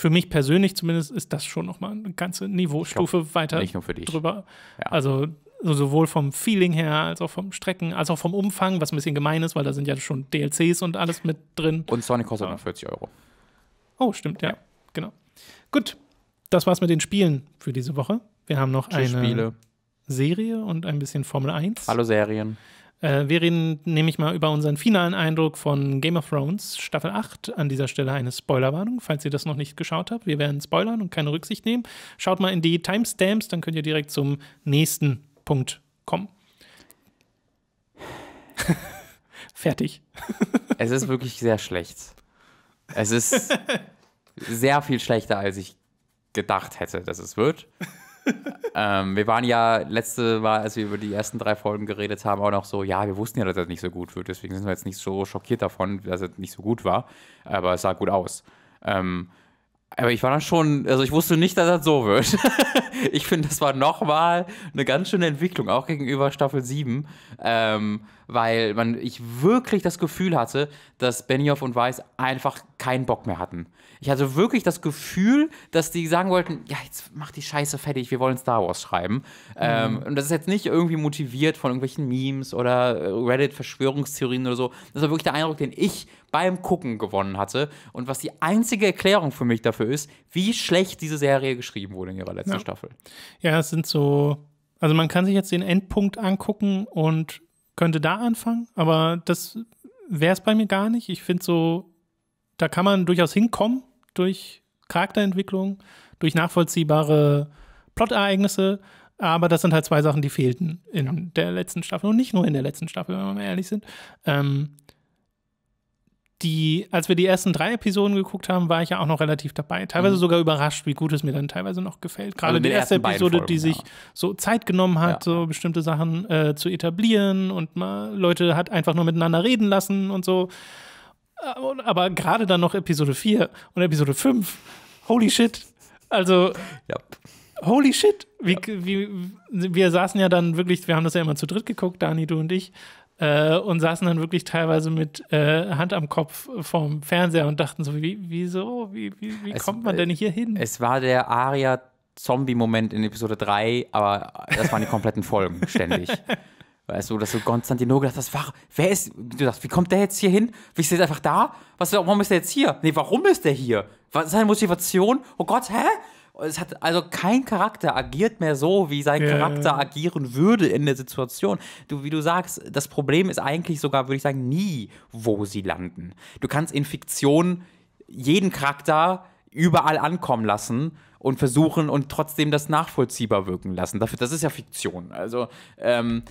für mich persönlich zumindest ist das schon nochmal eine ganze Niveaustufe weiter Nicht nur für dich. drüber. Ja. Also so- sowohl vom Feeling her, als auch vom Strecken, als auch vom Umfang, was ein bisschen gemein ist, weil da sind ja schon DLCs und alles mit drin. Und Sonic kostet Ja. noch 40 Euro. Oh, stimmt, ja. Genau. Gut, das war's mit den Spielen für diese Woche. Wir haben noch Tschüss, eine Spiele. Serie und ein bisschen Formel 1. Hallo Serien. Äh, wir reden nämlich mal über unseren finalen Eindruck von Game of Thrones Staffel 8. An dieser Stelle eine Spoilerwarnung, falls ihr das noch nicht geschaut habt. Wir werden spoilern und keine Rücksicht nehmen. Schaut mal in die Timestamps, dann könnt ihr direkt zum nächsten Punkt kommen. Fertig. Es ist wirklich sehr schlecht. Es ist sehr viel schlechter, als ich gedacht hätte, dass es wird. Ähm, wir waren ja letzte Mal, als wir über die ersten drei Folgen geredet haben, auch noch so, ja, wir wussten ja, dass das nicht so gut wird, deswegen sind wir jetzt nicht so schockiert davon, dass es nicht so gut war, aber es sah gut aus. Ähm, aber ich war dann schon, also ich wusste nicht, dass das so wird. ich finde, das war nochmal eine ganz schöne Entwicklung, auch gegenüber Staffel 7, ähm, weil man, ich wirklich das Gefühl hatte, dass Benioff und Weiss einfach keinen Bock mehr hatten. Ich hatte wirklich das Gefühl, dass die sagen wollten, ja, jetzt mach die Scheiße fertig, wir wollen Star Wars schreiben. Ähm, und das ist jetzt nicht irgendwie motiviert von irgendwelchen Memes oder Reddit-Verschwörungstheorien oder so. Das war wirklich der Eindruck, den ich beim Gucken gewonnen hatte. Und was die einzige Erklärung für mich dafür ist, wie schlecht diese Serie geschrieben wurde in ihrer letzten Ja. Staffel. Ja, es sind so. Also man kann sich jetzt den Endpunkt angucken und könnte da anfangen, aber das wäre es bei mir gar nicht. Ich finde so, da kann man durchaus hinkommen durch Charakterentwicklung, durch nachvollziehbare Plottereignisse, aber das sind halt zwei Sachen, die fehlten in der letzten Staffel und nicht nur in der letzten Staffel, wenn wir mal ehrlich sind. Ähm, die, als wir die ersten drei Episoden geguckt haben, war ich ja auch noch relativ dabei. Teilweise sogar überrascht, wie gut es mir dann teilweise noch gefällt. Gerade Mhm. Also die erste Episode, Folgen, die sich ja. so Zeit genommen hat, Ja. so bestimmte Sachen äh, zu etablieren und mal Leute hat einfach nur miteinander reden lassen und so. Aber, aber gerade dann noch Episode 4 und Episode 5. Holy shit. Also, Ja. holy shit. Wie, wie, wir saßen ja dann wirklich, wir haben das ja immer zu dritt geguckt, Dani, du und ich, äh, und saßen dann wirklich teilweise mit äh, Hand am Kopf vorm Fernseher und dachten so, wie, wieso, wie, wie, wie Es- kommt man denn hier hin? Es war der Aria-Zombie-Moment in Episode 3, aber das waren die kompletten Folgen ständig. Weißt du, dass du Konstantino gedacht hast, war, wer ist, du sagst, wie kommt der jetzt hier hin? Wie ist der jetzt einfach da? Was, warum ist der jetzt hier? Nee, warum ist der hier? Was ist seine Motivation? Oh Gott, hä? Es hat also kein Charakter agiert mehr so, wie sein Ja, Charakter agieren würde in der Situation. Du, wie du sagst, das Problem ist eigentlich sogar, würde ich sagen, nie, wo sie landen. Du kannst in Fiktion jeden Charakter überall ankommen lassen und versuchen und trotzdem das nachvollziehbar wirken lassen. Dafür, das ist ja Fiktion. Also ähm,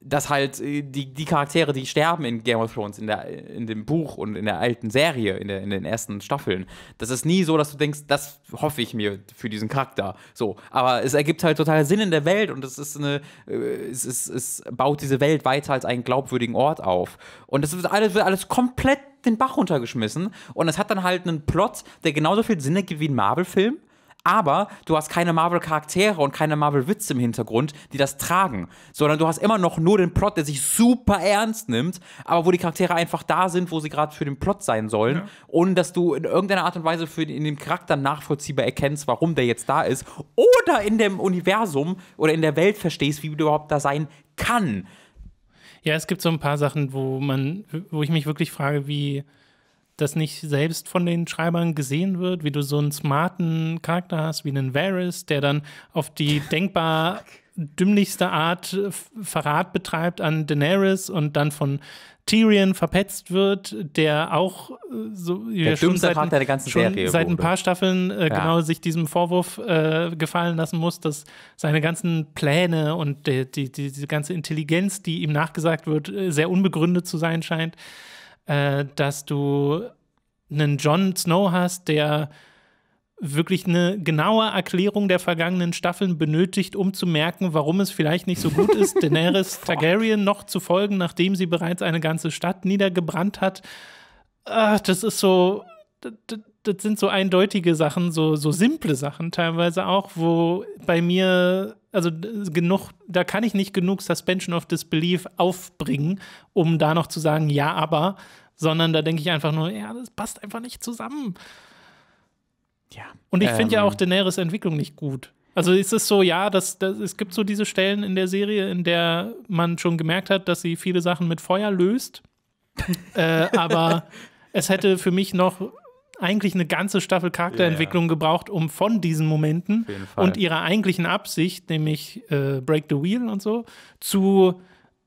dass halt äh, die, die Charaktere, die sterben in Game of Thrones, in, der, in dem Buch und in der alten Serie, in, der, in den ersten Staffeln, das ist nie so, dass du denkst, das hoffe ich mir für diesen Charakter. So, aber es ergibt halt total Sinn in der Welt und es ist eine, äh, es, ist, es baut diese Welt weiter als einen glaubwürdigen Ort auf. Und das wird alles, wird alles komplett den Bach runtergeschmissen und es hat dann halt einen Plot, der genauso viel Sinn ergibt wie ein Marvel-Film aber du hast keine Marvel-Charaktere und keine Marvel-Witze im Hintergrund, die das tragen, sondern du hast immer noch nur den Plot, der sich super ernst nimmt, aber wo die Charaktere einfach da sind, wo sie gerade für den Plot sein sollen, ja. ohne dass du in irgendeiner Art und Weise für in dem Charakter nachvollziehbar erkennst, warum der jetzt da ist, oder in dem Universum oder in der Welt verstehst, wie du überhaupt da sein kann. Ja, es gibt so ein paar Sachen, wo man, wo ich mich wirklich frage, wie das nicht selbst von den Schreibern gesehen wird, wie du so einen smarten Charakter hast, wie einen Varys, der dann auf die denkbar dümmlichste Art Verrat betreibt an Daenerys und dann von Tyrion verpetzt wird, der auch äh, so der schon seit, der ganzen schon Serie seit ein paar Staffeln äh, ja. genau sich diesem Vorwurf äh, gefallen lassen muss, dass seine ganzen Pläne und die, die, die, diese ganze Intelligenz, die ihm nachgesagt wird, äh, sehr unbegründet zu sein scheint äh, dass du einen Jon Snow hast, der wirklich eine genaue Erklärung der vergangenen Staffeln benötigt, um zu merken, warum es vielleicht nicht so gut ist, Daenerys Targaryen noch zu folgen, nachdem sie bereits eine ganze Stadt niedergebrannt hat. Ach, das ist so, das, das, sind so eindeutige Sachen, so, so simple Sachen teilweise auch, wo bei mir, also genug, da kann ich nicht genug Suspension of Disbelief aufbringen, um da noch zu sagen, ja, aber, sondern da denke ich einfach nur, ja, das passt einfach nicht zusammen. Ja. Und ich ähm, finde ja auch Daenerys Entwicklung nicht gut. Also ist es so, ja, dass, dass, es gibt so diese Stellen in der Serie, in der man schon gemerkt hat, dass sie viele Sachen mit Feuer löst. äh, aber es hätte für mich noch eigentlich eine ganze Staffel Charakterentwicklung yeah. gebraucht, um von diesen Momenten und ihrer eigentlichen Absicht, nämlich äh, Break the Wheel und so, zu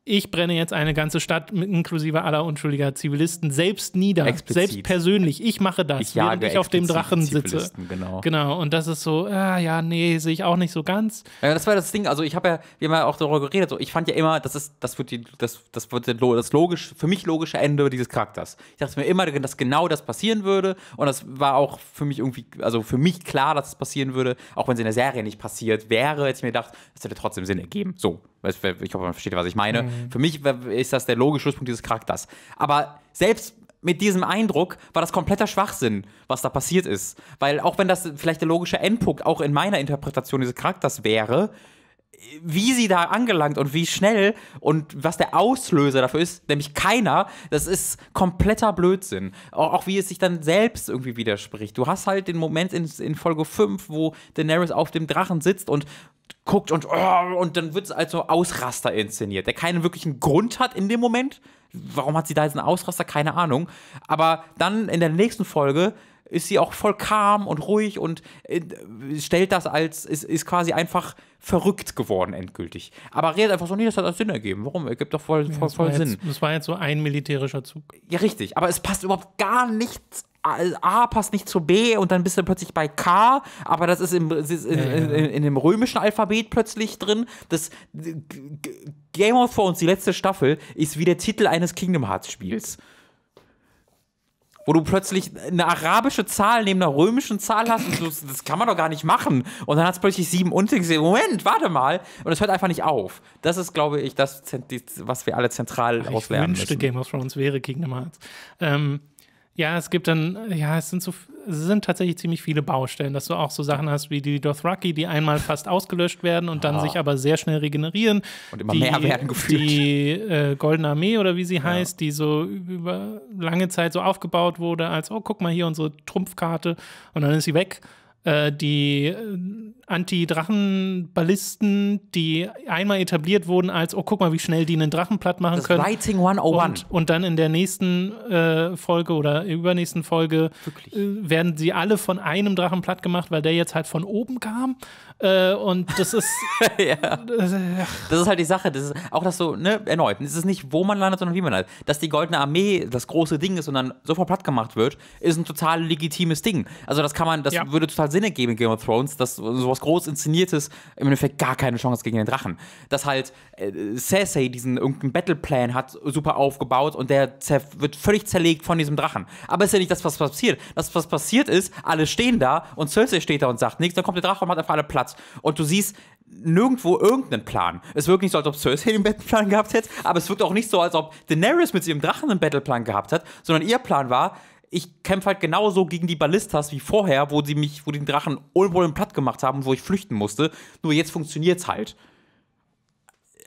ich brenne jetzt eine ganze Stadt mit inklusive aller unschuldiger Zivilisten selbst nieder, Explizit. selbst persönlich. Ich mache das, ich während ich auf dem Drachen sitze. Genau. genau. Und das ist so, ah, ja, nee, sehe ich auch nicht so ganz. Ja, das war das Ding. Also ich habe ja, wir haben ja auch darüber geredet. So, ich fand ja immer, das ist, das wird die, das, das wird das logisch, für mich logische Ende dieses Charakters. Ich dachte mir immer, dass genau das passieren würde. Und das war auch für mich irgendwie, also für mich klar, dass es das passieren würde, auch wenn es in der Serie nicht passiert wäre, hätte ich mir gedacht, das hätte trotzdem Sinn ergeben. So, ich hoffe, man versteht, was ich meine. Mhm. Für mich ist das der logische Schlusspunkt dieses Charakters. Aber selbst mit diesem Eindruck war das kompletter Schwachsinn, was da passiert ist. Weil auch wenn das vielleicht der logische Endpunkt auch in meiner Interpretation dieses Charakters wäre, wie sie da angelangt und wie schnell und was der Auslöser dafür ist, nämlich keiner, das ist kompletter Blödsinn. Auch, wie es sich dann selbst irgendwie widerspricht. Du hast halt den Moment in, in Folge 5, wo Daenerys auf dem Drachen sitzt und guckt und, oh, und dann wird es als so Ausraster inszeniert, der keinen wirklichen Grund hat in dem Moment. Warum hat sie da jetzt einen Ausraster? Keine Ahnung. Aber dann in der nächsten Folge ist sie auch voll calm und ruhig und äh, stellt das als, ist, ist quasi einfach verrückt geworden endgültig. Aber redet einfach so, nee, das hat Sinn ergeben. Warum? Ergibt doch voll, voll, voll ja, Sinn. Jetzt, das war jetzt so ein militärischer Zug. Ja, richtig. Aber es passt überhaupt gar nichts A passt nicht zu B und dann bist du plötzlich bei K, aber das ist, im, ist in, ja, ja. In, in, in, dem römischen Alphabet plötzlich drin. Das Game of Thrones, die letzte Staffel, ist wie der Titel eines Kingdom Hearts Spiels. Wo du plötzlich eine arabische Zahl neben einer römischen Zahl hast und du, das kann man doch gar nicht machen. Und dann hat es plötzlich sieben und gesehen, Moment, warte mal. Und es hört einfach nicht auf. Das ist, glaube ich, das, was wir alle zentral Ach, auslernen ich wünschte, müssen. Game of Thrones wäre Kingdom Hearts. Ähm, ja, es gibt dann, ja, es sind so, es sind tatsächlich ziemlich viele Baustellen, dass du auch so Sachen hast wie die Dothraki, die einmal fast ausgelöscht werden und dann ah. sich aber sehr schnell regenerieren. Und immer die, mehr werden gefühlt. Die äh, Goldene Armee oder wie sie ja. heißt, die so über lange Zeit so aufgebaut wurde, als, oh, guck mal hier unsere Trumpfkarte und dann ist sie weg. Äh, die äh, Anti-Drachen-Ballisten, die einmal etabliert wurden als, oh, guck mal, wie schnell die einen Drachen platt machen das können. Writing 101. Und, und dann in der nächsten äh, Folge oder übernächsten Folge äh, werden sie alle von einem Drachen platt gemacht, weil der jetzt halt von oben kam. Äh, und das ist. ja. das, ist halt die Sache. Das ist auch das so, ne, erneut. Es ist nicht, wo man landet, sondern wie man landet. Dass die Goldene Armee das große Ding ist und dann sofort platt gemacht wird, ist ein total legitimes Ding. Also, das kann man, das ja. würde total Sinn ergeben in Game of Thrones, dass sowas groß inszeniertes im Endeffekt gar keine Chance gegen den Drachen. Dass halt äh, Cersei diesen irgendeinen Battleplan hat, super aufgebaut und der wird völlig zerlegt von diesem Drachen. Aber ist ja nicht das, was passiert. Das, was passiert ist, alle stehen da und Cersei steht da und sagt nichts, dann kommt der Drache und macht einfach alle Platz. Und du siehst, nirgendwo irgendeinen Plan. Es wirkt nicht so, als ob Cersei den Battleplan gehabt hätte, aber es wirkt auch nicht so, als ob Daenerys mit ihrem Drachen einen Battleplan gehabt hat, sondern ihr Plan war, ich kämpfe halt genauso gegen die Ballistas wie vorher, wo sie mich, wo die Drachen wohl platt gemacht haben und wo ich flüchten musste. Nur jetzt funktioniert es halt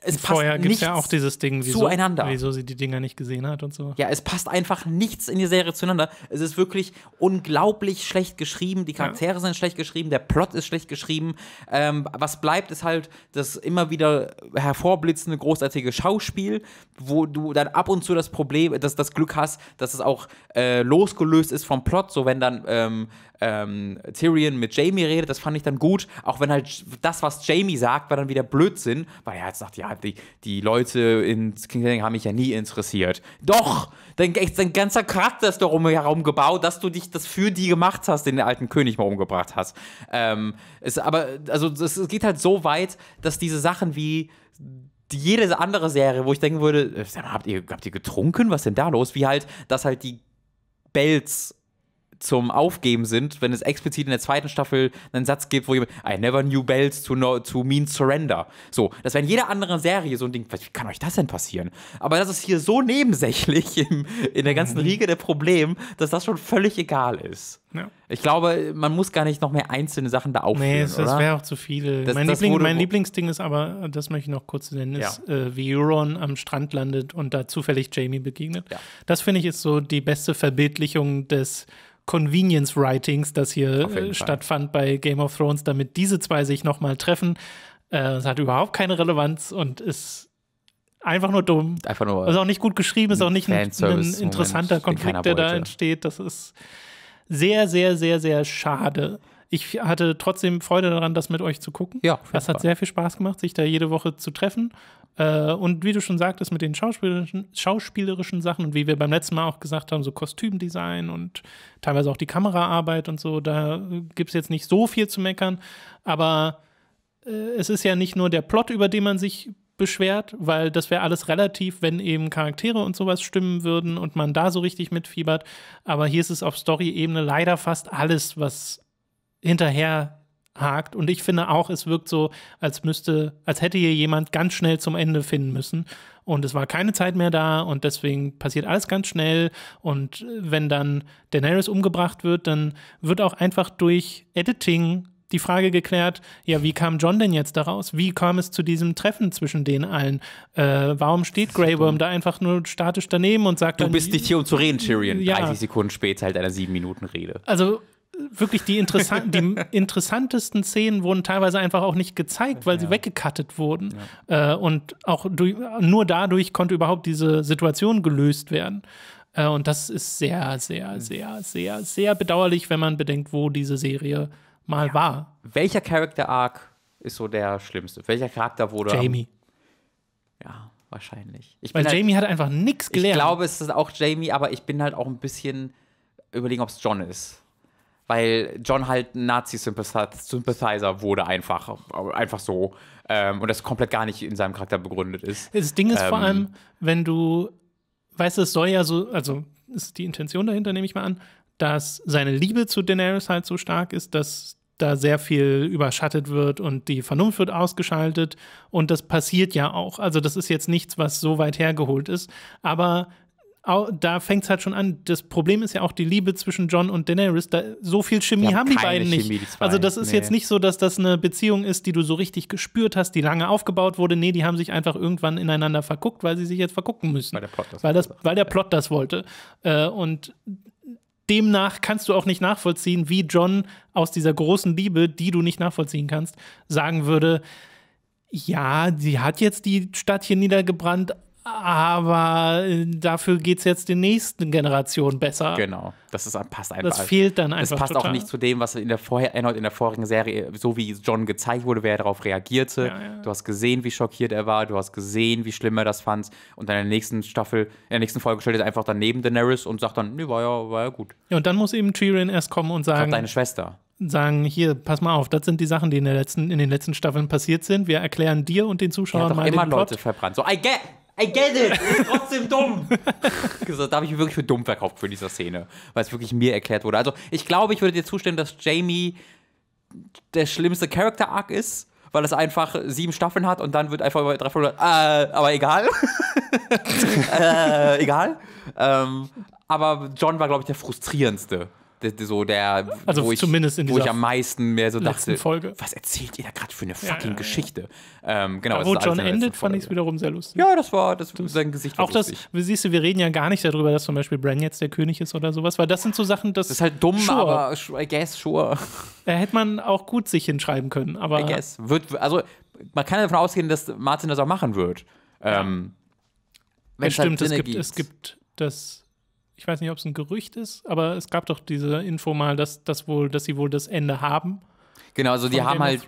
es Vorher gibt es ja auch dieses Ding, wieso, zueinander. wieso sie die Dinger nicht gesehen hat und so. Ja, es passt einfach nichts in die Serie zueinander. Es ist wirklich unglaublich schlecht geschrieben. Die Charaktere ja. sind schlecht geschrieben, der Plot ist schlecht geschrieben. Ähm, was bleibt, ist halt das immer wieder hervorblitzende, großartige Schauspiel, wo du dann ab und zu das Problem, dass das Glück hast, dass es auch äh, losgelöst ist vom Plot. So, wenn dann ähm, ähm, Tyrion mit Jamie redet, das fand ich dann gut. Auch wenn halt das, was Jamie sagt, war dann wieder Blödsinn, weil er halt sagt, ja, die, die Leute in King's haben mich ja nie interessiert. Doch! Dein, dein ganzer Charakter ist darum herum gebaut, dass du dich das für die gemacht hast, den alten König mal umgebracht hast. Ähm, es, aber, also, es geht halt so weit, dass diese Sachen wie die, jede andere Serie, wo ich denken würde, äh, habt ihr, habt ihr getrunken? Was ist denn da los? Wie halt, dass halt die Bells zum Aufgeben sind, wenn es explizit in der zweiten Staffel einen Satz gibt, wo jemand, I never knew bells to, no, to mean surrender. So, das wäre in jeder anderen Serie so ein Ding, wie kann euch das denn passieren? Aber das ist hier so nebensächlich im, in der ganzen mhm. Riege der Probleme, dass das schon völlig egal ist. Ja. Ich glaube, man muss gar nicht noch mehr einzelne Sachen da aufführen, Nee, das, wäre auch zu viel. Das, mein, das Liebling, mein Lieblingsding ist aber, das möchte ich noch kurz nennen, ist, ja. äh, wie Euron am Strand landet und da zufällig Jamie begegnet. Ja. Das finde ich ist so die beste Verbildlichung des Convenience Writings, das hier äh, stattfand bei Game of Thrones, damit diese zwei sich nochmal treffen. Äh, es hat überhaupt keine Relevanz und ist einfach nur dumm. Einfach nur. Ist auch nicht gut geschrieben, ist auch nicht ein, ein interessanter Konflikt, der da entsteht. Das ist sehr, sehr, sehr, sehr schade. Ich hatte trotzdem Freude daran, das mit euch zu gucken. Ja, das hat sehr viel Spaß gemacht, sich da jede Woche zu treffen. Äh, und wie du schon sagtest, mit den schauspielerischen, schauspielerischen Sachen und wie wir beim letzten Mal auch gesagt haben, so Kostümdesign und teilweise auch die Kameraarbeit und so, da gibt es jetzt nicht so viel zu meckern. Aber äh, es ist ja nicht nur der Plot, über den man sich beschwert, weil das wäre alles relativ, wenn eben Charaktere und sowas stimmen würden und man da so richtig mitfiebert. Aber hier ist es auf Story-Ebene leider fast alles, was hinterher hakt. Und ich finde auch, es wirkt so, als müsste, als hätte hier jemand ganz schnell zum Ende finden müssen. Und es war keine Zeit mehr da und deswegen passiert alles ganz schnell. Und wenn dann Daenerys umgebracht wird, dann wird auch einfach durch Editing die Frage geklärt, ja, wie kam John denn jetzt daraus? Wie kam es zu diesem Treffen zwischen den allen? Äh, warum steht Grey Worm da einfach nur statisch daneben und sagt Du dann, bist nicht hier, um zu reden, Tyrion. Ja. 30 Sekunden später halt einer sieben Minuten Rede. Also wirklich die, interessant, die interessantesten Szenen wurden teilweise einfach auch nicht gezeigt, weil ja. sie weggekattet wurden. Ja. Äh, und auch durch, nur dadurch konnte überhaupt diese Situation gelöst werden. Äh, und das ist sehr, sehr, sehr, sehr, sehr bedauerlich, wenn man bedenkt, wo diese Serie mal ja. war. Welcher Character Arc ist so der schlimmste? Welcher Charakter wurde. Jamie. Ja, wahrscheinlich. Weil halt, Jamie hat einfach nichts gelernt. Ich glaube, es ist auch Jamie, aber ich bin halt auch ein bisschen überlegen, ob es John ist weil John halt ein Nazi-Sympathizer wurde einfach, einfach so ähm, und das komplett gar nicht in seinem Charakter begründet ist. Das Ding ist ähm, vor allem, wenn du, weißt du, es soll ja so, also ist die Intention dahinter, nehme ich mal an, dass seine Liebe zu Daenerys halt so stark ist, dass da sehr viel überschattet wird und die Vernunft wird ausgeschaltet und das passiert ja auch. Also das ist jetzt nichts, was so weit hergeholt ist, aber da fängt es halt schon an. Das Problem ist ja auch die Liebe zwischen John und Daenerys. Da, so viel Chemie haben, die beiden nicht. Chemie, die also, das ist nee. jetzt nicht so, dass das eine Beziehung ist, die du so richtig gespürt hast, die lange aufgebaut wurde. Nee, die haben sich einfach irgendwann ineinander verguckt, weil sie sich jetzt vergucken müssen. Weil der Plot das, weil das, weil der Plot das wollte. Äh, und demnach kannst du auch nicht nachvollziehen, wie John aus dieser großen Liebe, die du nicht nachvollziehen kannst, sagen würde, ja, sie hat jetzt die Stadt hier niedergebrannt, aber äh, dafür geht es jetzt den nächsten Generationen besser. Genau, das ist, passt einfach. Das fehlt dann einfach. Das passt total. auch nicht zu dem, was in der, vorher, in der vorigen Serie, so wie John gezeigt wurde, wer darauf reagierte. Ja, ja. Du hast gesehen, wie schockiert er war, du hast gesehen, wie schlimm er das fand. Und dann in der nächsten Staffel, in der nächsten Folge stellt er einfach daneben Daenerys und sagt dann, nee, war ja, war ja gut. Ja, und dann muss eben Tyrion erst kommen und sagen. Ich deine Schwester. sagen, hier, pass mal auf, das sind die Sachen, die in, der letzten, in den letzten Staffeln passiert sind. Wir erklären dir und den Er Zuschauern mal immer den Plot. Leute verbrannt. So, I get, I get it, ist trotzdem dumm. das habe ich mir wirklich für dumm verkauft für diese Szene, weil es wirklich mir erklärt wurde. Also ich glaube, ich würde dir zustimmen, dass Jamie der schlimmste Character-Arc ist, weil es einfach sieben Staffeln hat und dann wird einfach über drei Folgen, äh, aber egal. äh, egal. Ähm, aber John war, glaube ich, der frustrierendste. So der, Also wo ich, zumindest in wo ich am meisten mehr so dachte, Folge. was erzählt ihr da gerade für eine fucking ja, ja. Geschichte? Ähm, genau, das Wo John endet, fand ich es wiederum sehr lustig. Ja, das war, das, sein Gesicht war Auch das, lustig. wie siehst du, wir reden ja gar nicht darüber, dass zum Beispiel Bran jetzt der König ist oder sowas, weil das sind so Sachen, das, Das ist halt dumm, Sure. aber I guess, sure. da hätte man auch gut sich hinschreiben können. Aber I guess. Wird, also, man kann davon ausgehen, dass Martin das auch machen wird. Ähm, ja, wenn's stimmt, halt es gibt, es gibt das, ich weiß nicht, ob es ein Gerücht ist, aber es gab doch diese Info mal, dass, dass, wohl, dass sie wohl das Ende haben. Genau, also die haben halt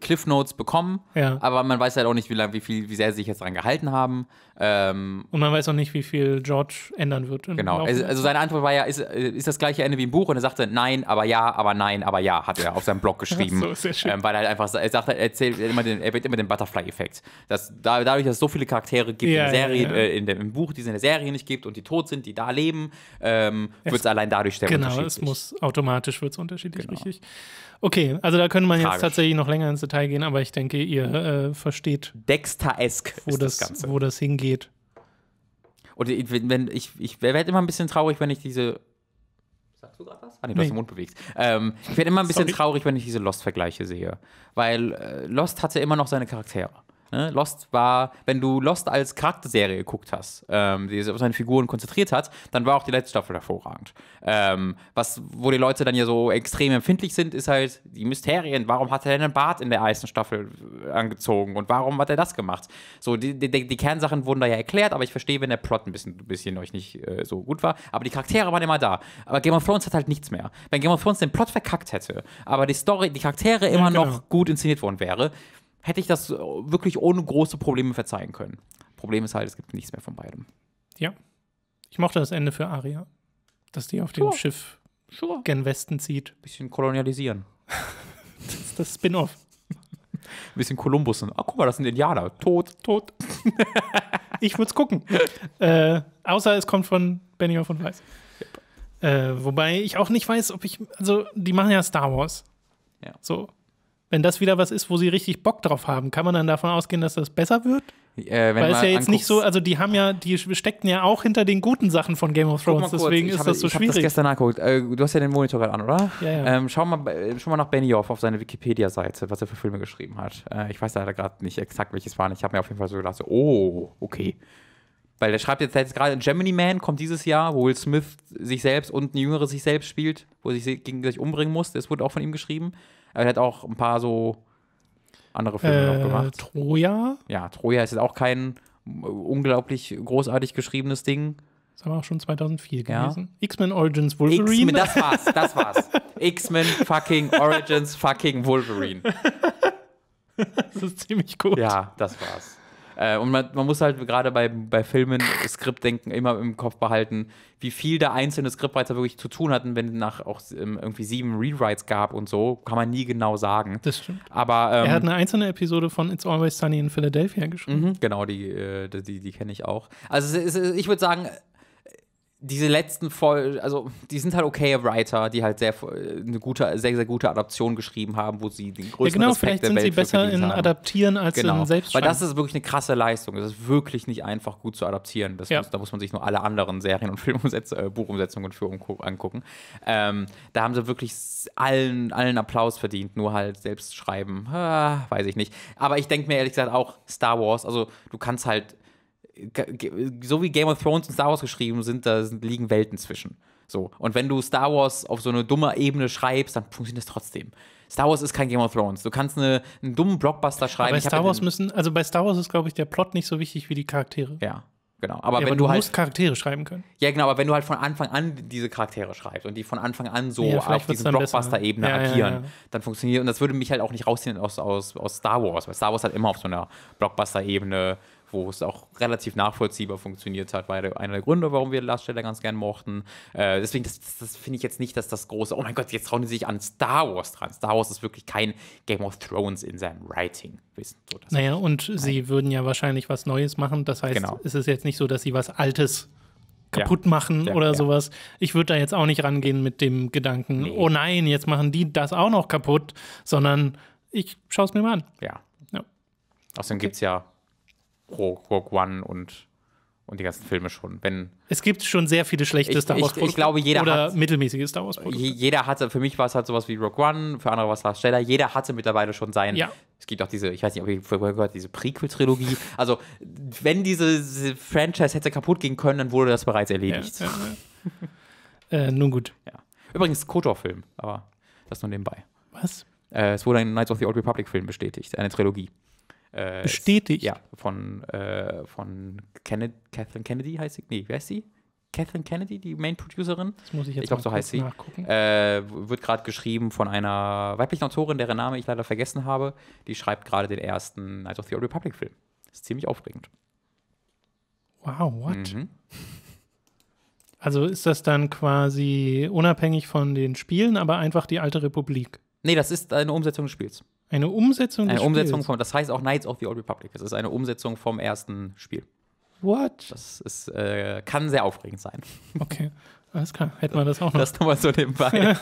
Cliff Notes bekommen, Ja. aber man weiß halt auch nicht, wie, lang, wie, viel, wie sehr sie sich jetzt dran gehalten haben. Ähm, Und man weiß auch nicht, wie viel George ändern wird. genau. Also, der also seine Antwort war ja, ist, äh, ist das gleiche Ende wie im Buch? Und er sagte, nein, aber ja, aber nein, aber ja, hat er auf seinem Blog geschrieben. So, sehr schön. Ähm, weil er halt einfach, er sagt, er erzählt immer den, er wird immer den Butterfly-Effekt. Dass da, dadurch, dass es so viele Charaktere gibt Ja, in der ja. Äh, in dem, im Buch, die es in der Serie nicht gibt und die tot sind, die da leben, ähm, wird es allein dadurch sehr Genau, es unterschiedlich. muss automatisch wird es unterschiedlich, richtig. Okay, also da könnte man jetzt Tragisch. tatsächlich noch länger ins Detail gehen, aber ich denke, ihr äh, versteht, Dexter-esk wo wo das hingeht. Und ich, wenn ich, ich werde immer ein bisschen traurig, wenn ich diese. Sagst du gerade was? Ah, nee, du hast Nee. den Mund bewegt. Ähm, ich werde immer ein bisschen Sorry. traurig, wenn ich diese Lost-Vergleiche sehe. Weil äh, Lost hatte immer noch seine Charaktere. Ne? Lost war, wenn du Lost als Charakterserie geguckt hast, ähm, die sich auf seine Figuren konzentriert hat, dann war auch die letzte Staffel hervorragend. Ähm, was, wo die Leute dann ja so extrem empfindlich sind, ist halt die Mysterien. Warum hat er denn einen Bart in der ersten Staffel äh, angezogen und warum hat er das gemacht? So, die, die, die Kernsachen wurden da ja erklärt, aber ich verstehe, wenn der Plot ein bisschen, ein bisschen euch nicht äh, so gut war. Aber die Charaktere waren immer da. Aber Game of Thrones hat halt nichts mehr. Wenn Game of Thrones den Plot verkackt hätte, aber die Story, die Charaktere immer genau. noch gut inszeniert worden wäre, hätte ich das äh, wirklich ohne große Probleme verzeihen können. Problem ist halt, es gibt nichts mehr von beidem. Ja. Ich mochte das Ende für Aria. Dass die auf dem Sure. Schiff Sure. gen Westen zieht. Bisschen kolonialisieren. Das ist das Spin-off. Ein bisschen Kolumbusen. Ah, guck mal, das sind Indianer. Tot, tot. Ich würde es gucken. äh, außer es kommt von Benioff und Weiss. Äh, wobei ich auch nicht weiß, ob ich. Also, die machen ja Star Wars. Ja. So. Wenn das wieder was ist, wo sie richtig Bock drauf haben, kann man dann davon ausgehen, dass das besser wird? Äh, wenn Weil es ja jetzt nicht so, also die haben ja, die steckten ja auch hinter den guten Sachen von Game of Thrones, kurz, deswegen ich ist habe- das so ich hab das schwierig. gestern nachgeguckt. Äh, du hast ja den Monitor gerade an, oder? Ja, ja. Ähm, schau, mal, bei- schau mal nach Benioff auf seine Wikipedia-Seite, was er für Filme geschrieben hat. Äh, ich weiß leider gerade nicht exakt, welches waren. Ich habe mir auf jeden Fall so gedacht, so, oh, okay. Weil der schreibt jetzt, jetzt gerade Gemini Man kommt dieses Jahr, wo Will Smith sich selbst und ein Jüngere sich selbst spielt, wo er sich gegenseitig umbringen muss. Das wurde auch von ihm geschrieben. Aber er hat auch ein paar so andere Filme noch äh, gemacht. Troja, Ja, Troja ist jetzt auch kein äh, unglaublich großartig geschriebenes Ding. ist aber auch schon 2004 Ja. gewesen. X-Men Origins Wolverine. Das war's, das war's. X-Men fucking Origins fucking Wolverine. das ist ziemlich gut. Ja, das war's. Äh, und man, man muss halt gerade bei, bei Filmen, Skriptdenken immer im Kopf behalten, wie viel der einzelne Skriptwriter wirklich zu tun hatten, wenn es nach auch ähm, irgendwie sieben Rewrites gab und so, kann man nie genau sagen. Das stimmt. Aber ähm, Er hat eine einzelne Episode von It's Always Sunny in Philadelphia geschrieben. Mhm, genau, die, äh, die, die, kenne ich auch. Also es ist, ich würde sagen, diese letzten Folgen, also die sind halt okay Writer, die halt sehr eine gute, sehr, sehr gute Adaption geschrieben haben, wo sie den Ja, größten genau, Respekt vielleicht der sind sie besser in haben. Adaptieren als Genau, in weil Selbstschreiben. das ist wirklich eine krasse Leistung. Das ist wirklich nicht einfach gut zu adaptieren. Das Ja. muss, da muss man sich nur alle anderen Serien- und Filmumsetzungen, äh, Buchumsetzungen für umgu- angucken. Ähm, da haben sie wirklich allen, allen Applaus verdient, nur halt selbst schreiben, ah, weiß ich nicht. Aber ich denke mir ehrlich gesagt auch Star Wars, also du kannst halt, so wie Game of Thrones und Star Wars geschrieben sind, da liegen Welten zwischen. So. Und wenn du Star Wars auf so eine dumme Ebene schreibst, dann funktioniert es trotzdem. Star Wars ist kein Game of Thrones. Du kannst eine, einen dummen Blockbuster schreiben. bei Ich hab Star Wars müssen, also bei Star Wars ist, glaube ich, der Plot nicht so wichtig wie die Charaktere. Ja, genau. Aber Ja, wenn aber du, du halt. musst Charaktere schreiben können. Ja, genau, aber wenn du halt von Anfang an diese Charaktere schreibst und die von Anfang an so Ja, auf diesen. Blockbuster-Ebene Ja, agieren, dann funktioniert. Und das würde mich halt auch nicht rausziehen aus, aus, aus Star Wars, weil Star Wars halt immer auf so einer Blockbuster-Ebene wo es auch relativ nachvollziehbar funktioniert hat, war einer der Gründe, warum wir Last Jedi ganz gern mochten. Äh, deswegen, das, das, das finde ich jetzt nicht, dass das große, oh mein Gott, jetzt trauen die sich an Star Wars dran. Star Wars ist wirklich kein Game of Thrones in seinem Writing. Wissen, so, Naja, und sie würden ja wahrscheinlich was Neues machen. Das heißt, Genau. es ist jetzt nicht so, dass sie was Altes kaputt machen Ja, oder ja. sowas. Ich würde da jetzt auch nicht rangehen mit dem Gedanken, Nee. oh nein, jetzt machen die das auch noch kaputt, sondern ich schaue es mir mal an. Ja. Ja. Außerdem gibt es ja Rogue, One und, und die ganzen Filme schon. Wenn Es gibt schon sehr viele schlechte Ich- Star ich- Wars ich glaube, jeder oder hat- mittelmäßige Star Wars Produkte. je- jeder hatte, für mich war es halt sowas wie Rogue One, für andere war es Last Jedi, jeder hatte mittlerweile schon sein. Ja. Es gibt auch diese, ich weiß nicht, ob ihr vorher gehört, diese Prequel-Trilogie. Also, wenn diese, diese Franchise hätte kaputt gehen können, dann wurde das bereits Ja, erledigt. ja, ja. äh, nun gut. Ja. Übrigens, Kotor-Film, aber das nur nebenbei. Was? Äh, es wurde ein Knights of the Old Republic-Film bestätigt, eine Trilogie. Äh, Bestätigt? Es, ja, von, äh, von Kennedy, Kathleen Kennedy heißt sie? Nee, wer ist sie? Kathleen Kennedy, die Main-Producerin? Das muss ich jetzt Ich glaub, mal so heißt sie. Äh, wird gerade geschrieben von einer weiblichen Autorin, deren Name ich leider vergessen habe. Die schreibt gerade den ersten Knights of the Old Republic-Film. Ist ziemlich aufregend. Wow, what? Mhm. Also ist das dann quasi unabhängig von den Spielen, aber einfach die alte Republik? Nee, das ist eine Umsetzung des Spiels. Eine Umsetzung Eine Umsetzung Spiels? von, das heißt auch Knights of the Old Republic. Das ist eine Umsetzung vom ersten Spiel. What? Das ist, äh, kann sehr aufregend sein. Okay, alles klar. Hätten wir das auch noch. Das nur mal so nebenbei.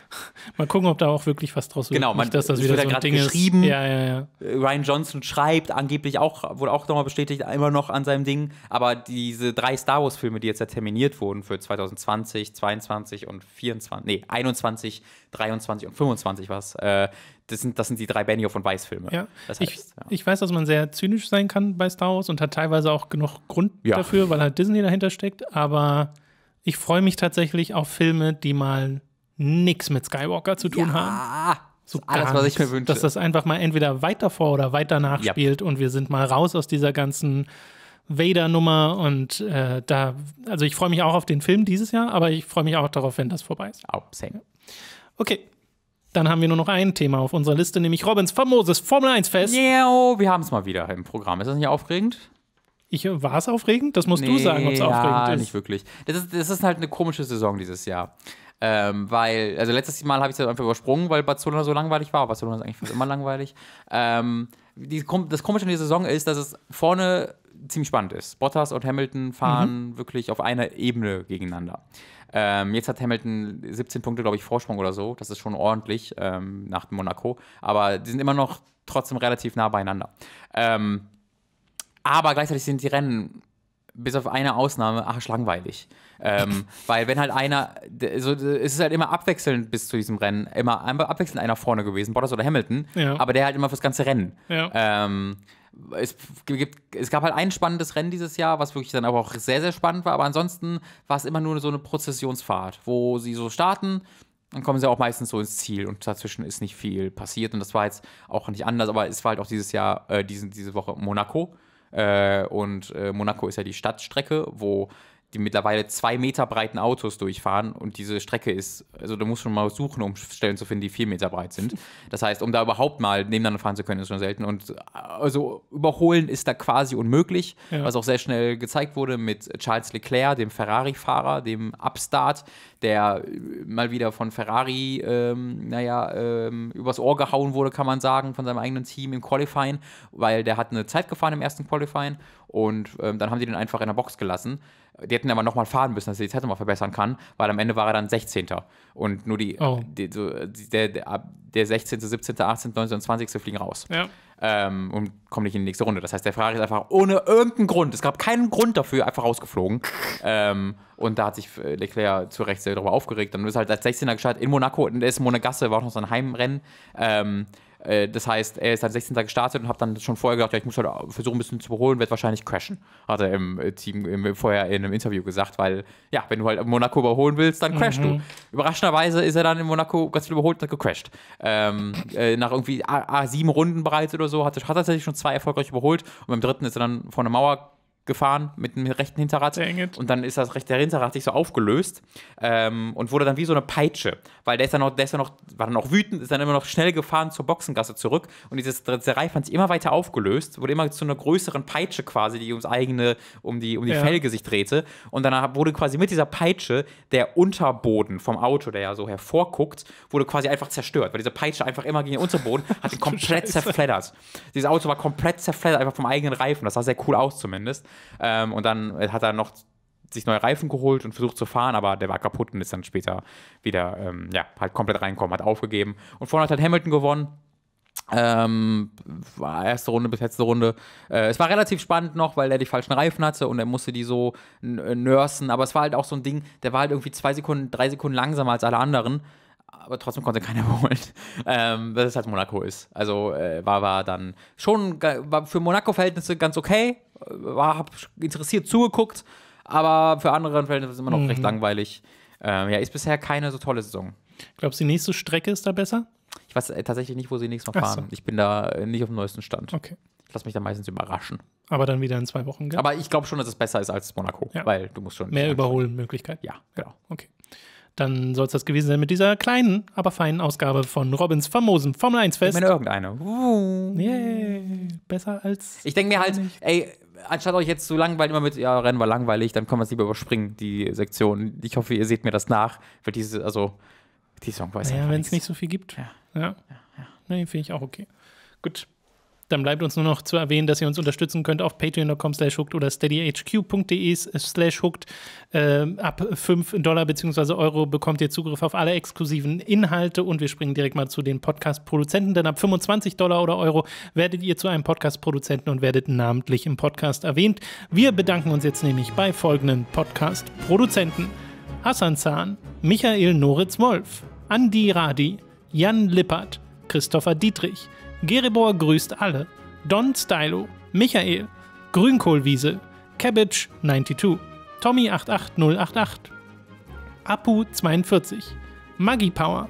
mal gucken, ob da auch wirklich was draus wird. Genau, man- Nicht, dass das es wieder wird so ein Ding geschrieben. ist. Ja, ja, ja. Ryan Johnson schreibt angeblich auch, wurde auch nochmal bestätigt, immer noch an seinem Ding. Aber diese drei Star Wars-Filme, die jetzt ja terminiert wurden für 2020, 22 und 24, nee, 21, 23 und 25 was, äh, das, sind, das sind die drei Benioff und Weiss-Filme. Ja, Das ich, heißt, ja. ich weiß, dass man sehr zynisch sein kann bei Star Wars und hat teilweise auch genug Grund Ja. dafür, weil halt Disney dahinter steckt. Aber ich freue mich tatsächlich auf Filme, die mal nichts mit Skywalker zu tun haben. Ah, So alles, was ich mir wünsche. Dass das einfach mal entweder weiter vor oder weiter nachspielt und wir sind mal raus aus dieser ganzen Vader-Nummer und äh, da, also ich freue mich auch auf den Film dieses Jahr, aber ich freue mich auch darauf, wenn das vorbei ist. oh, same. Okay, dann haben wir nur noch ein Thema auf unserer Liste, nämlich Robins famoses Formel 1 Fest. Yeah, wir haben es mal wieder im Programm. Ist das nicht aufregend? Ich, war es aufregend? Das musst du sagen, ob es ja, aufregend ist. nicht wirklich. Das ist, das ist halt eine komische Saison dieses Jahr. Ähm, weil, also letztes Mal habe ich es einfach übersprungen, weil Barcelona so langweilig war. Barcelona ist eigentlich fast immer langweilig. Ähm, die, das Komische an dieser Saison ist, dass es vorne ziemlich spannend ist. Bottas und Hamilton fahren wirklich auf einer Ebene gegeneinander. Ähm, jetzt hat Hamilton 17 Punkte, glaube ich, Vorsprung oder so. Das ist schon ordentlich ähm, nach Monaco. Aber die sind immer noch trotzdem relativ nah beieinander. Ähm, aber gleichzeitig sind die Rennen bis auf eine Ausnahme arschlangweilig. ähm, weil wenn halt einer, so, es ist halt immer abwechselnd bis zu diesem Rennen, immer abwechselnd einer vorne gewesen, Bottas oder Hamilton, Ja. aber der halt immer fürs ganze Rennen. Ja. Ähm, es, gibt, es gab halt ein spannendes Rennen dieses Jahr, was wirklich dann aber auch sehr, sehr spannend war, aber ansonsten war es immer nur so eine Prozessionsfahrt, wo sie so starten, dann kommen sie auch meistens so ins Ziel und dazwischen ist nicht viel passiert. Und das war jetzt auch nicht anders, aber es war halt auch dieses Jahr, äh, diesen, diese Woche Monaco. Äh, und äh, Monaco ist ja die Stadtstrecke, wo die mittlerweile zwei Meter breiten Autos durchfahren und diese Strecke ist, also du musst schon mal suchen, um Stellen zu finden, die vier Meter breit sind. Das heißt, um da überhaupt mal nebeneinander fahren zu können, ist schon selten. Und also überholen ist da quasi unmöglich, Ja. was auch sehr schnell gezeigt wurde mit Charles Leclerc, dem Ferrari-Fahrer, dem Upstart, der äh, mal wieder von Ferrari, ähm, naja, ähm, übers Ohr gehauen wurde, kann man sagen, von seinem eigenen Team im Qualifying, weil der hat eine Zeit gefahren im ersten Qualifying und ähm, dann haben die den einfach in der Box gelassen. Die hätten aber nochmal fahren müssen, dass er die Zeit nochmal verbessern kann, weil am Ende war er dann 16. Und nur die, Oh. die so, die- der, der, ab- der 16., 17., 18., 19. und 20. fliegen raus Ja. ähm, und kommen nicht in die nächste Runde. Das heißt, der Ferrari ist einfach ohne irgendeinen Grund, es gab keinen Grund dafür, einfach rausgeflogen. ähm, und da hat sich äh, Leclerc zu Recht sehr darüber aufgeregt. Dann ist halt als 16er gestartet in Monaco und ist Monegasse, war auch noch sein Heimrennen. Ähm, äh, das heißt, er ist als 16. gestartet und hat dann schon vorher gedacht, ja, ich muss halt versuchen, ein bisschen zu überholen, wird wahrscheinlich crashen. Hat er im äh, Team im, vorher in einem Interview gesagt, weil, ja, wenn du halt Monaco überholen willst, dann crashst du. Überraschenderweise ist er dann in Monaco ganz viel überholt und hat gecrashed. Ähm, äh, nach irgendwie A, A, sieben Runden bereits oder so, hat er hat er tatsächlich schon zwei erfolgreich überholt und beim dritten ist er dann vor eine Mauer gefahren mit dem rechten Hinterrad. Und dann ist das rechte Hinterrad sich so aufgelöst ähm, und wurde dann wie so eine Peitsche, weil der ist dann noch, der ist dann noch, war dann noch wütend, ist dann immer noch schnell gefahren zur Boxengasse zurück. Und dieses, der Reifen hat sich immer weiter aufgelöst, wurde immer zu einer größeren Peitsche quasi, die ums eigene, um die, um die Ja. Felge sich drehte. Und dann wurde quasi mit dieser Peitsche der Unterboden vom Auto, der ja so hervorguckt, wurde quasi einfach zerstört, weil diese Peitsche einfach immer gegen den Unterboden hat ihn komplett zerfleddert. Dieses Auto war komplett zerfleddert, einfach vom eigenen Reifen, das sah sehr cool aus zumindest. Ähm, und dann hat er noch sich neue Reifen geholt und versucht zu fahren, aber der war kaputt und ist dann später wieder, ähm, ja, halt komplett reingekommen, hat aufgegeben. Und vorne hat halt Hamilton gewonnen. Ähm, war erste Runde bis letzte Runde. Äh, es war relativ spannend noch, weil er die falschen Reifen hatte und er musste die so äh, nursen. Aber es war halt auch so ein Ding, der war halt irgendwie zwei Sekunden, drei Sekunden langsamer als alle anderen. Aber trotzdem konnte keiner holen. Ähm, dass es halt Monaco ist. Also äh, war, war dann schon war für Monaco-Verhältnisse ganz okay. Äh, War, hab interessiert zugeguckt, aber für andere Verhältnisse ist es immer noch recht langweilig. Ähm, ja, ist bisher keine so tolle Saison. Glaubst du, die nächste Strecke ist da besser? Ich weiß äh, tatsächlich nicht, wo sie nächstes Mal Ach so. fahren. Ich bin da äh, nicht auf dem neuesten Stand. Okay. Ich lasse mich da meistens überraschen. Aber dann wieder in zwei Wochen, gell? Aber ich glaube schon, dass es besser ist als Monaco, Ja. weil du musst schon. Mehr Überholmöglichkeiten. Ja, genau. Okay. Dann soll es das gewesen sein mit dieser kleinen, aber feinen Ausgabe von Robins famosem Formel 1 Ich Fest. meine irgendeine. Uh. Yay. Besser als. Ich denke mir halt, ey, anstatt euch jetzt so langweilig immer mit, ja, Rennen war langweilig, dann können wir es lieber überspringen, die Sektion. Ich hoffe, ihr seht mir das nach, weil diese, also, die Song weiß Naja, einfach wenn es nicht so viel gibt. Ja. Ja. Nee, finde ich auch okay. Gut. Dann bleibt uns nur noch zu erwähnen, dass ihr uns unterstützen könnt auf patreon.com slash hooked oder steadyhq.de slash hooked. Ähm, ab 5 Dollar bzw. Euro bekommt ihr Zugriff auf alle exklusiven Inhalte und wir springen direkt mal zu den Podcast-Produzenten, denn ab 25 Dollar oder Euro werdet ihr zu einem Podcast-Produzenten und werdet namentlich im Podcast erwähnt. Wir bedanken uns jetzt nämlich bei folgenden Podcast-Produzenten. Hassan Zahn, Michael Noritz-Wolf, Andi Radi, Jan Lippert, Christopher Dietrich, Geribor grüßt alle, Don Stylo, Michael, Grünkohlwiese, Cabbage 92, Tommy 88088, Apu 42, Maggie Power,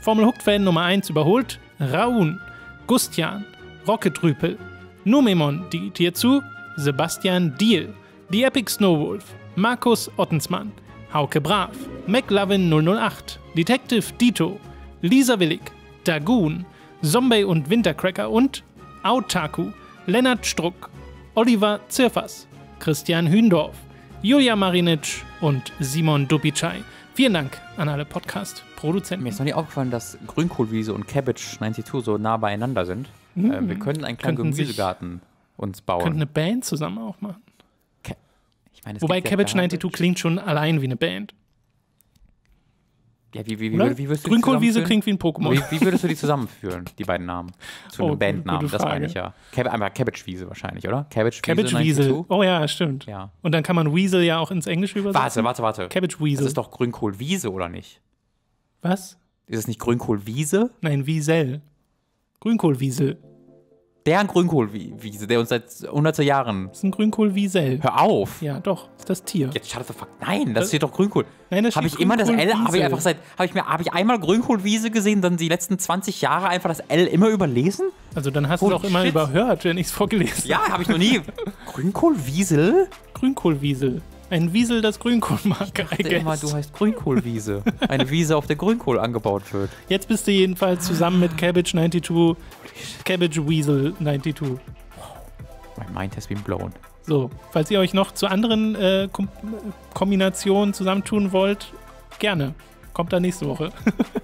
Formel Fan Nummer 1 überholt, Raun, Gustian, Rocket Rüpel, Numemon digitiert zu, Sebastian Diel, die Epic Snowwolf, Markus Ottensmann, Hauke Brav, McLovin 008, Detective Dito, Lisa Willig, Dagoon, Zombie und Wintercracker und Autaku, Lennart Struck, Oliver Zirfers, Christian Hündorf, Julia Marinic und Simon Dupicai. Vielen Dank an alle Podcast-Produzenten. Mir ist noch nie aufgefallen, dass Grünkohlwiese und Cabbage 92 so nah beieinander sind. Äh, wir könnten einen kleinen Mhm. Könnten Gemüsegarten uns Könnten bauen. eine Band zusammen auch machen. Ich meine, Wobei ja Cabbage Garbage. 92 klingt schon allein wie eine Band. Ja, wie, wie, wie, Oder? wie, wie würdest du Grünkohlwiese klingt wie ein Pokémon. Wie, wie würdest du die zusammenführen, die beiden Namen? Zu Oh, einem Bandnamen, gute das meine ich ja. Cab einmal Cabbage-Wiese wahrscheinlich, oder? Cabbage-Wiese. Cabbage Weasel. 92? Oh ja, stimmt. Ja. Und dann kann man Weasel ja auch ins Englische übersetzen. Warte, warte, warte. Cabbage Das Weasel. ist doch Grünkohlwiese, oder nicht? Was? Ist es nicht Grünkohlwiese? Nein, Wiesel. Grünkohlwiesel. Der Grünkohlwiese, der uns seit hunderte Jahren. Das ist ein Grünkohlwiesel. Hör auf! Ja, doch, ist das Tier. Jetzt shut the fuck. Nein, das steht doch Grünkohl. Nein, das Habe ich immer das L, habe ich einfach seit, habe ich mir, habe ich einmal Grünkohlwiese gesehen, dann die letzten 20 Jahre einfach das L immer überlesen? Also dann hast du es auch immer überhört, wenn ich es vorgelesen Ja, habe ich noch nie. Grünkohlwiesel? habe. Grünkohlwiesel. Ein Wiesel, das Grünkohl mag. Ich dachte immer, du heißt Grünkohlwiese. Eine Wiese, auf der Grünkohl angebaut wird. Jetzt bist du jedenfalls zusammen mit Cabbage 92, Cabbage Weasel 92. My mind has been blown. So, falls ihr euch noch zu anderen äh, Kom Kombinationen zusammentun wollt, gerne. Kommt da nächste Woche.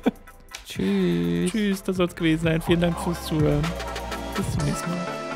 Tschüss. Tschüss, das soll es gewesen sein. Vielen Dank fürs Zuhören. Bis zum nächsten Mal.